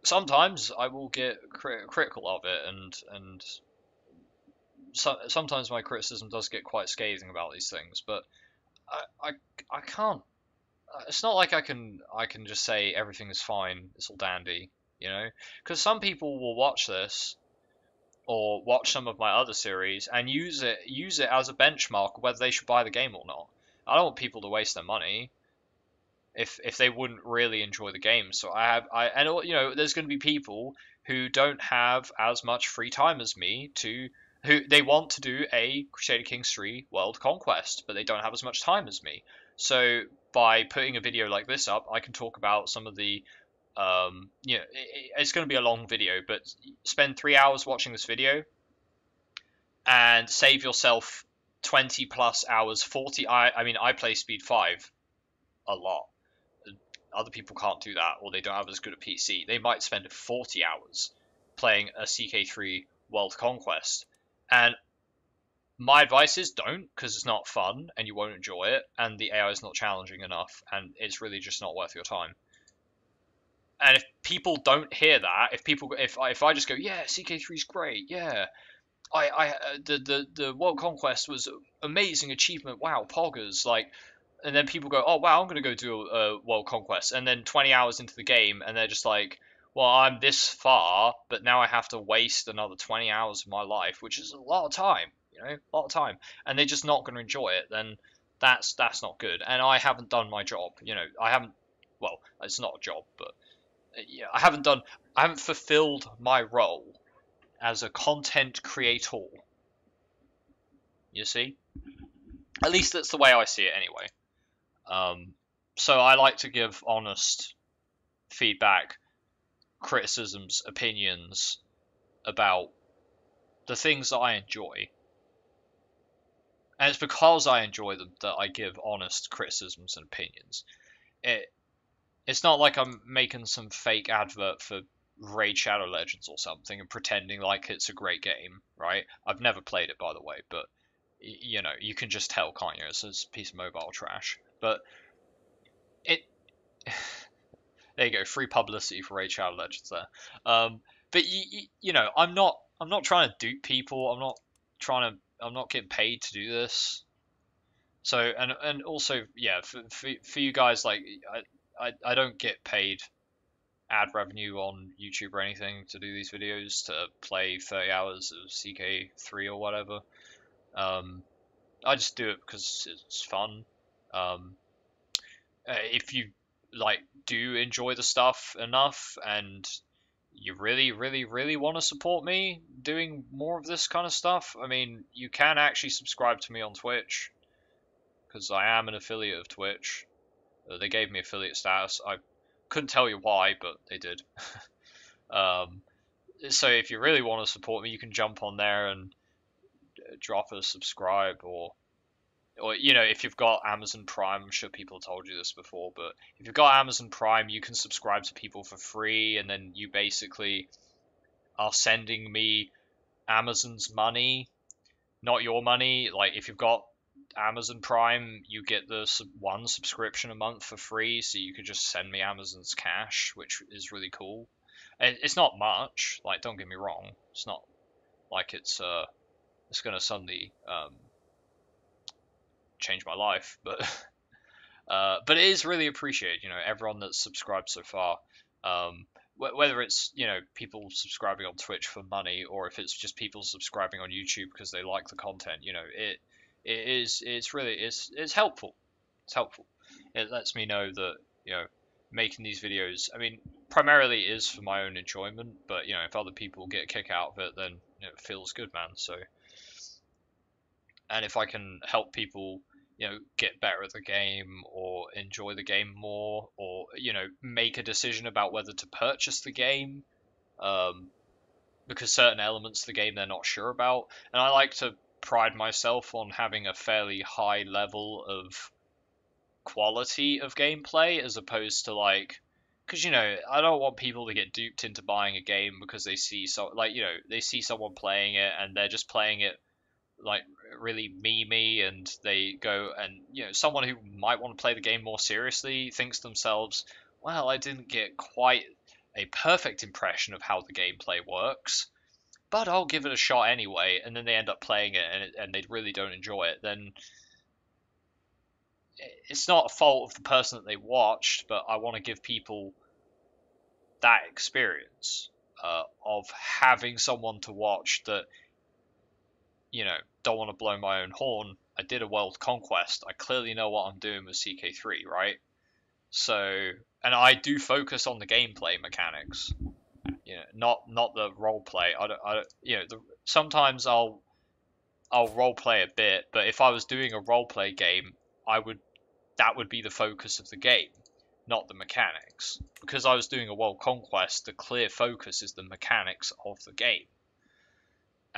sometimes I will get crit- critical of it and and so, sometimes my criticism does get quite scathing about these things, but I, I, I can't. Uh, it's not like I can I can just say everything is fine, it's all dandy, you know? Because some people will watch this or watch some of my other series and use it use it as a benchmark whether they should buy the game or not. I don't want people to waste their money if if they wouldn't really enjoy the game. So I have I and you know there's going to be people who don't have as much free time as me to who they want to do a Crusader Kings 3 World Conquest, but they don't have as much time as me. So by putting a video like this up, I can talk about some of the um, you know, it, it's going to be a long video, but spend three hours watching this video and save yourself 20 plus hours, 40. I, I mean, I play speed 5 a lot. Other people can't do that, or they don't have as good a PC. They might spend 40 hours playing a CK3 World Conquest and my advice is don't, because it's not fun and you won't enjoy it, and the AI is not challenging enough, and it's really just not worth your time. And if people don't hear that, if people, if I, if I just go, yeah, CK3 is great, yeah, I, I, uh, the, the, the World Conquest was amazing achievement, wow, poggers, like, and then people go, oh wow, I'm gonna go do a, a World Conquest, and then 20 hours into the game, and they're just like, well, I'm this far, but now I have to waste another 20 hours of my life, which is a lot of time, you know, a lot of time, and they're just not going to enjoy it, then that's that's not good. And I haven't done my job, you know, I haven't, well, it's not a job, but uh, yeah, I haven't done, I haven't fulfilled my role as a content creator. You see? At least that's the way I see it anyway. Um, so I like to give honest feedback criticisms, opinions about the things that I enjoy. And it's because I enjoy them that I give honest criticisms and opinions. It it's not like I'm making some fake advert for Raid Shadow Legends or something and pretending like it's a great game, right? I've never played it by the way, but you know, you can just tell, can't you? It's a piece of mobile trash. But it there you go, free publicity for Raid Legends there. Um, but you, you know, I'm not I'm not trying to dupe people. I'm not trying to I'm not getting paid to do this. So and and also yeah, for for, for you guys like I, I I don't get paid ad revenue on YouTube or anything to do these videos to play 30 hours of CK3 or whatever. Um, I just do it because it's fun. Um, uh, if you like do you enjoy the stuff enough and you really really really want to support me doing more of this kind of stuff i mean you can actually subscribe to me on twitch because i am an affiliate of twitch uh, they gave me affiliate status i couldn't tell you why, but they did. um, so if you really want to support me, you can jump on there and uh, drop a subscribe or or you know if you've got Amazon Prime, I'm sure people told you this before, but if you've got Amazon Prime, you can subscribe to people for free, and then you basically are sending me Amazon's money, not your money. Like if you've got Amazon Prime, you get the sub- one subscription a month for free, so you could just send me Amazon's cash, which is really cool. And it's not much, like don't get me wrong, it's not like it's uh it's gonna suddenly um change my life, but uh, but it is really appreciated. You know, everyone that's subscribed so far. Um, wh- whether it's you know people subscribing on Twitch for money or if it's just people subscribing on YouTube because they like the content, you know, it it is it's really it's it's helpful. It's helpful. It lets me know that you know making these videos. I mean, primarily is for my own enjoyment, but you know if other people get a kick out of it, then it feels good, man. So and if I can help people, you know, get better at the game or enjoy the game more, or you know, make a decision about whether to purchase the game, um, because certain elements of the game they're not sure about, and I like to pride myself on having a fairly high level of quality of gameplay as opposed to like because you know I don't want people to get duped into buying a game because they see so like you know they see someone playing it and they're just playing it like really memey and they go and you know someone who might want to play the game more seriously thinks themselves well i didn't get quite a perfect impression of how the gameplay works but i'll give it a shot anyway and then they end up playing it and, and they really don't enjoy it then it's not a fault of the person that they watched but i want to give people that experience uh, of having someone to watch that you know, don't want to blow my own horn. I did a world conquest. I clearly know what I'm doing with CK3, right? So, and I do focus on the gameplay mechanics. You know, not not the role play. I don't, I don't you know, the, sometimes I'll I'll role play a bit, but if I was doing a role play game, I would that would be the focus of the game, not the mechanics. Because I was doing a world conquest, the clear focus is the mechanics of the game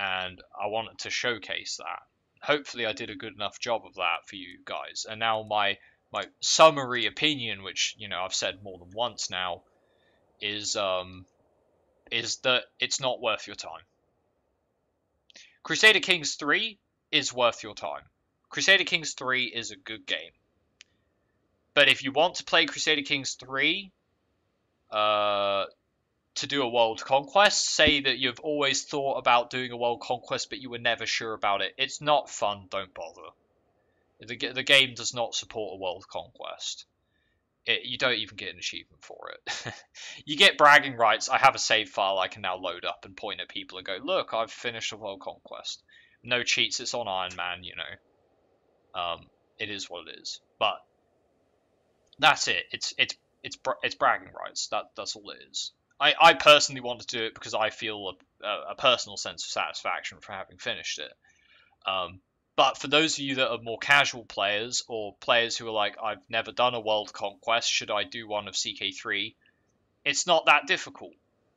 and I wanted to showcase that. Hopefully, I did a good enough job of that for you guys. And now my my summary opinion, which you know I've said more than once now, is um is that it's not worth your time. Crusader Kings 3 is worth your time. Crusader Kings 3 is a good game. But if you want to play Crusader Kings 3, uh, to do a world conquest, say that you've always thought about doing a world conquest but you were never sure about it. It's not fun, don't bother. The, the game does not support a world conquest. It, you don't even get an achievement for it. you get bragging rights. I have a save file I can now load up and point at people and go, look, I've finished a world conquest. No cheats, it's on Iron Man, you know. Um, it is what it is. But that's it. It's it's it's it's bragging rights. That that's all it is. I, I personally want to do it because I feel a, a, personal sense of satisfaction for having finished it. Um, but for those of you that are more casual players or players who are like, I've never done a world conquest, should I do one of CK3? It's not that difficult,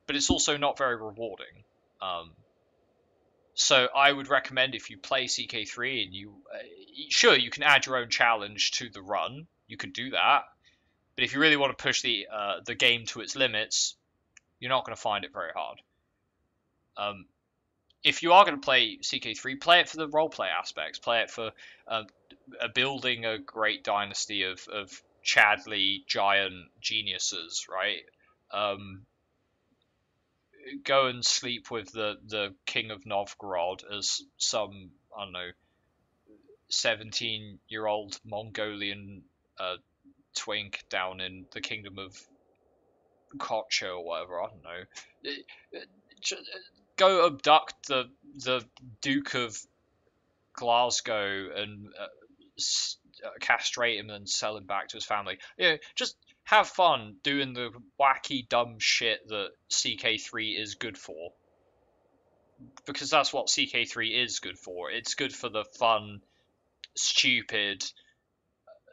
but it's also not very rewarding. Um, so I would recommend if you play CK3 and you, uh, sure, you can add your own challenge to the run. You can do that. But if you really want to push the uh, the game to its limits, you're not going to find it very hard. Um, if you are going to play CK3, play it for the roleplay aspects. Play it for uh, building a great dynasty of, of Chadley giant geniuses, right? Um, go and sleep with the, the king of Novgorod as some, I don't know, 17 year old Mongolian uh, twink down in the kingdom of Kocho or whatever. I don't know. Go abduct the the Duke of Glasgow and uh, uh, castrate him and sell him back to his family. Yeah, just have fun doing the wacky dumb shit that CK3 is good for. Because that's what CK3 is good for. It's good for the fun, stupid,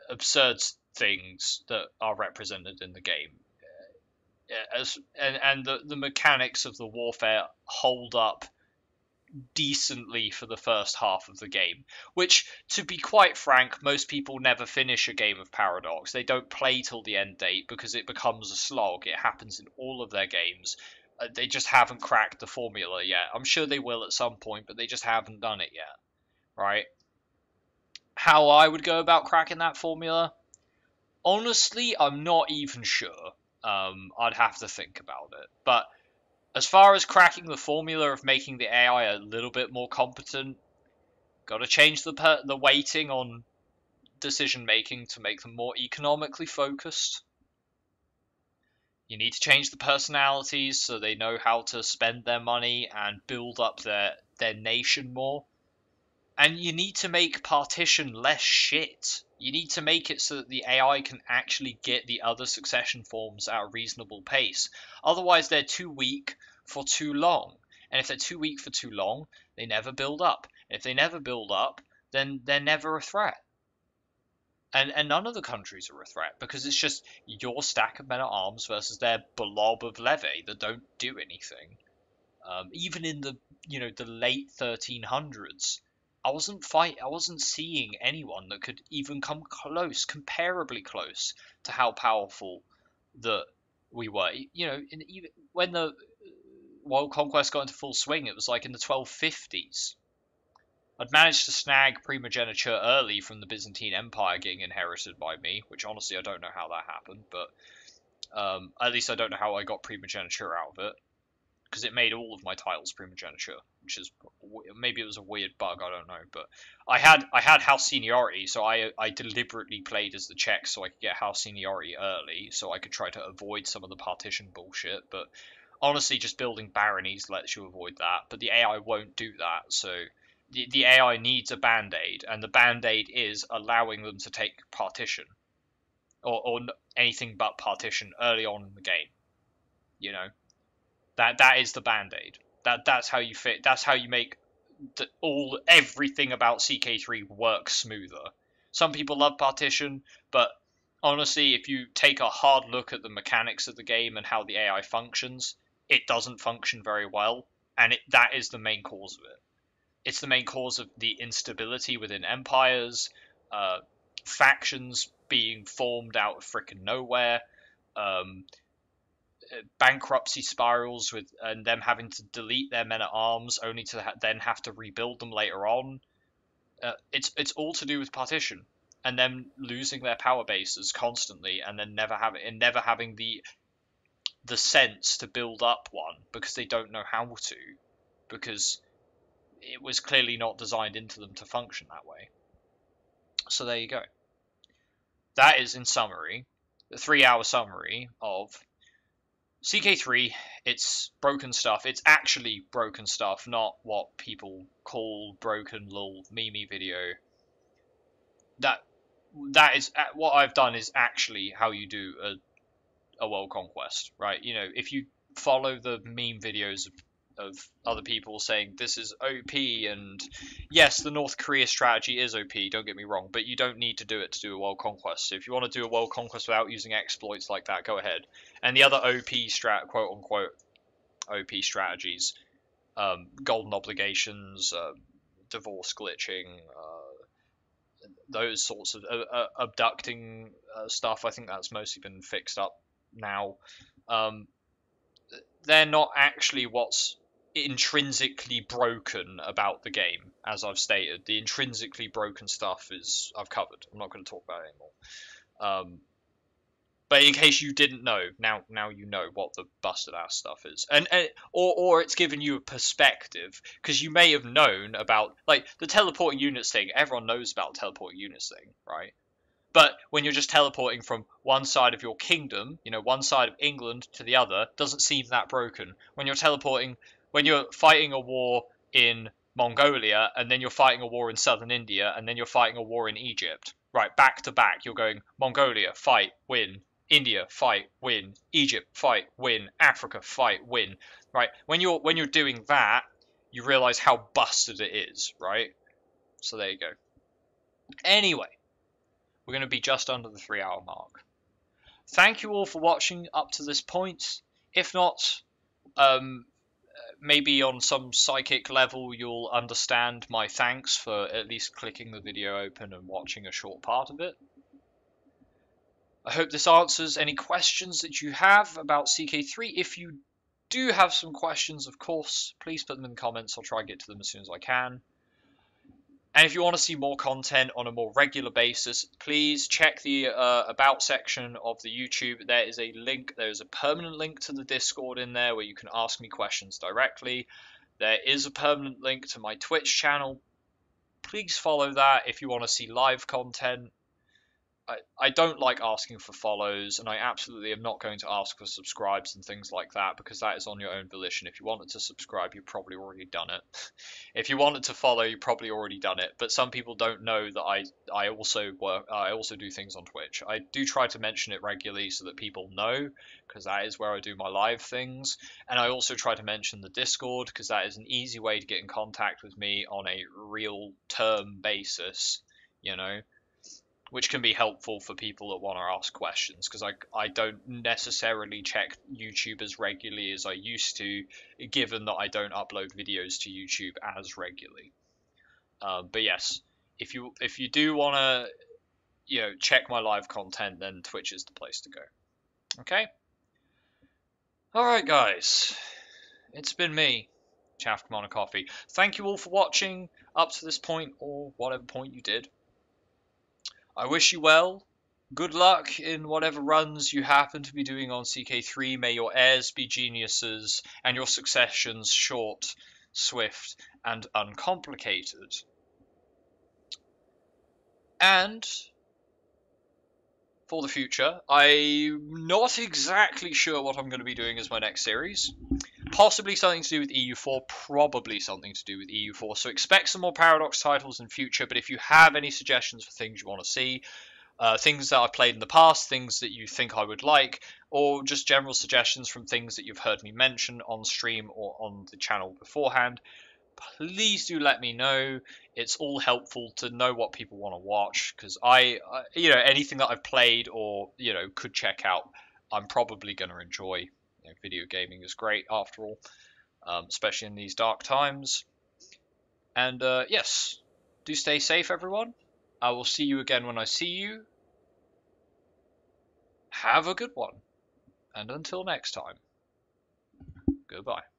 absurd things that are represented in the game as and, and the, the mechanics of the warfare hold up decently for the first half of the game. Which, to be quite frank, most people never finish a game of Paradox. They don't play till the end date because it becomes a slog. It happens in all of their games. Uh, they just haven't cracked the formula yet. I'm sure they will at some point, but they just haven't done it yet. Right? How I would go about cracking that formula? Honestly, I'm not even sure. Um, I'd have to think about it. But as far as cracking the formula of making the AI a little bit more competent, got to change the per- the weighting on decision making to make them more economically focused. You need to change the personalities so they know how to spend their money and build up their their nation more. And you need to make partition less shit. You need to make it so that the AI can actually get the other succession forms at a reasonable pace. Otherwise, they're too weak for too long. And if they're too weak for too long, they never build up. And if they never build up, then they're never a threat. And, and none of the countries are a threat because it's just your stack of men at arms versus their blob of levy that don't do anything. Um, even in the you know the late 1300s, I wasn't fight. I wasn't seeing anyone that could even come close, comparably close to how powerful that we were. You know, in, even when the world conquest got into full swing, it was like in the 1250s. I'd managed to snag primogeniture early from the Byzantine Empire getting inherited by me, which honestly I don't know how that happened, but um, at least I don't know how I got primogeniture out of it because it made all of my titles primogeniture, which is maybe it was a weird bug, I don't know. But I had I had house seniority, so I I deliberately played as the Czech so I could get house seniority early, so I could try to avoid some of the partition bullshit. But honestly, just building baronies lets you avoid that. But the AI won't do that, so the the AI needs a band aid, and the band aid is allowing them to take partition, or or anything but partition early on in the game. You know that that is the band aid. That that's how you fit. That's how you make the, all everything about CK3 work smoother. Some people love partition, but honestly, if you take a hard look at the mechanics of the game and how the AI functions, it doesn't function very well, and it, that is the main cause of it. It's the main cause of the instability within empires, uh, factions being formed out of freaking nowhere, um, bankruptcy spirals with and them having to delete their men at arms only to ha- then have to rebuild them later on. Uh, it's it's all to do with partition and them losing their power bases constantly and then never having never having the the sense to build up one because they don't know how to because it was clearly not designed into them to function that way. So there you go. That is in summary the 3 hour summary of CK3, it's broken stuff. It's actually broken stuff, not what people call broken little meme video. That that is uh, what I've done is actually how you do a a world conquest, right? You know, if you follow the meme videos of of other people saying this is OP and yes, the North Korea strategy is OP, don't get me wrong, but you don't need to do it to do a world conquest. So if you want to do a world conquest without using exploits like that, go ahead. And the other OP strat, quote unquote, OP strategies, um, golden obligations, uh, divorce glitching, uh, those sorts of uh, uh abducting uh, stuff. I think that's mostly been fixed up now. Um, they're not actually what's intrinsically broken about the game, as I've stated. The intrinsically broken stuff is I've covered. I'm not going to talk about it anymore. Um, but in case you didn't know, now now you know what the busted ass stuff is, and, and or or it's given you a perspective because you may have known about like the teleporting units thing. Everyone knows about teleporting units thing, right? But when you're just teleporting from one side of your kingdom, you know, one side of England to the other, doesn't seem that broken. When you're teleporting when you're fighting a war in Mongolia and then you're fighting a war in southern India and then you're fighting a war in Egypt. Right, back to back, you're going Mongolia, fight, win. India, fight, win. Egypt, fight, win. Africa, fight, win. Right? When you're when you're doing that, you realize how busted it is, right? So there you go. Anyway, we're going to be just under the 3 hour mark. thank you all for watching up to this point. If not, um, maybe on some psychic level you'll understand my thanks for at least clicking the video open and watching a short part of it. I hope this answers any questions that you have about CK3. If you do have some questions, of course, please put them in the comments. I'll try and get to them as soon as I can. And if you want to see more content on a more regular basis, please check the uh, About section of the YouTube. There is a link, there is a permanent link to the Discord in there where you can ask me questions directly. There is a permanent link to my Twitch channel. Please follow that if you want to see live content. I, I don't like asking for follows, and I absolutely am not going to ask for subscribes and things like that because that is on your own volition. If you wanted to subscribe, you've probably already done it. if you wanted to follow, you've probably already done it. But some people don't know that I I also work I also do things on Twitch. I do try to mention it regularly so that people know because that is where I do my live things, and I also try to mention the Discord because that is an easy way to get in contact with me on a real term basis. You know which can be helpful for people that want to ask questions because I, I don't necessarily check YouTube as regularly as I used to, given that I don't upload videos to YouTube as regularly. Um, but yes, if you if you do want to, you know, check my live content, then Twitch is the place to go. Okay. All right, guys, it's been me, ChaffCommander Coffey. Thank you all for watching up to this point, or whatever point you did. I wish you well. Good luck in whatever runs you happen to be doing on CK3. May your heirs be geniuses and your successions short, swift, and uncomplicated. And for the future, I'm not exactly sure what I'm going to be doing as my next series. Possibly something to do with EU4, probably something to do with EU4. So expect some more Paradox titles in future, but if you have any suggestions for things you want to see, uh, things that I've played in the past, things that you think I would like, or just general suggestions from things that you've heard me mention on stream or on the channel beforehand, please do let me know. It's all helpful to know what people want to watch because I, uh, you know, anything that I've played or you know could check out, I'm probably going to enjoy you know, video gaming is great after all, um, especially in these dark times. And uh, yes, do stay safe, everyone. I will see you again when I see you. Have a good one. And until next time, goodbye.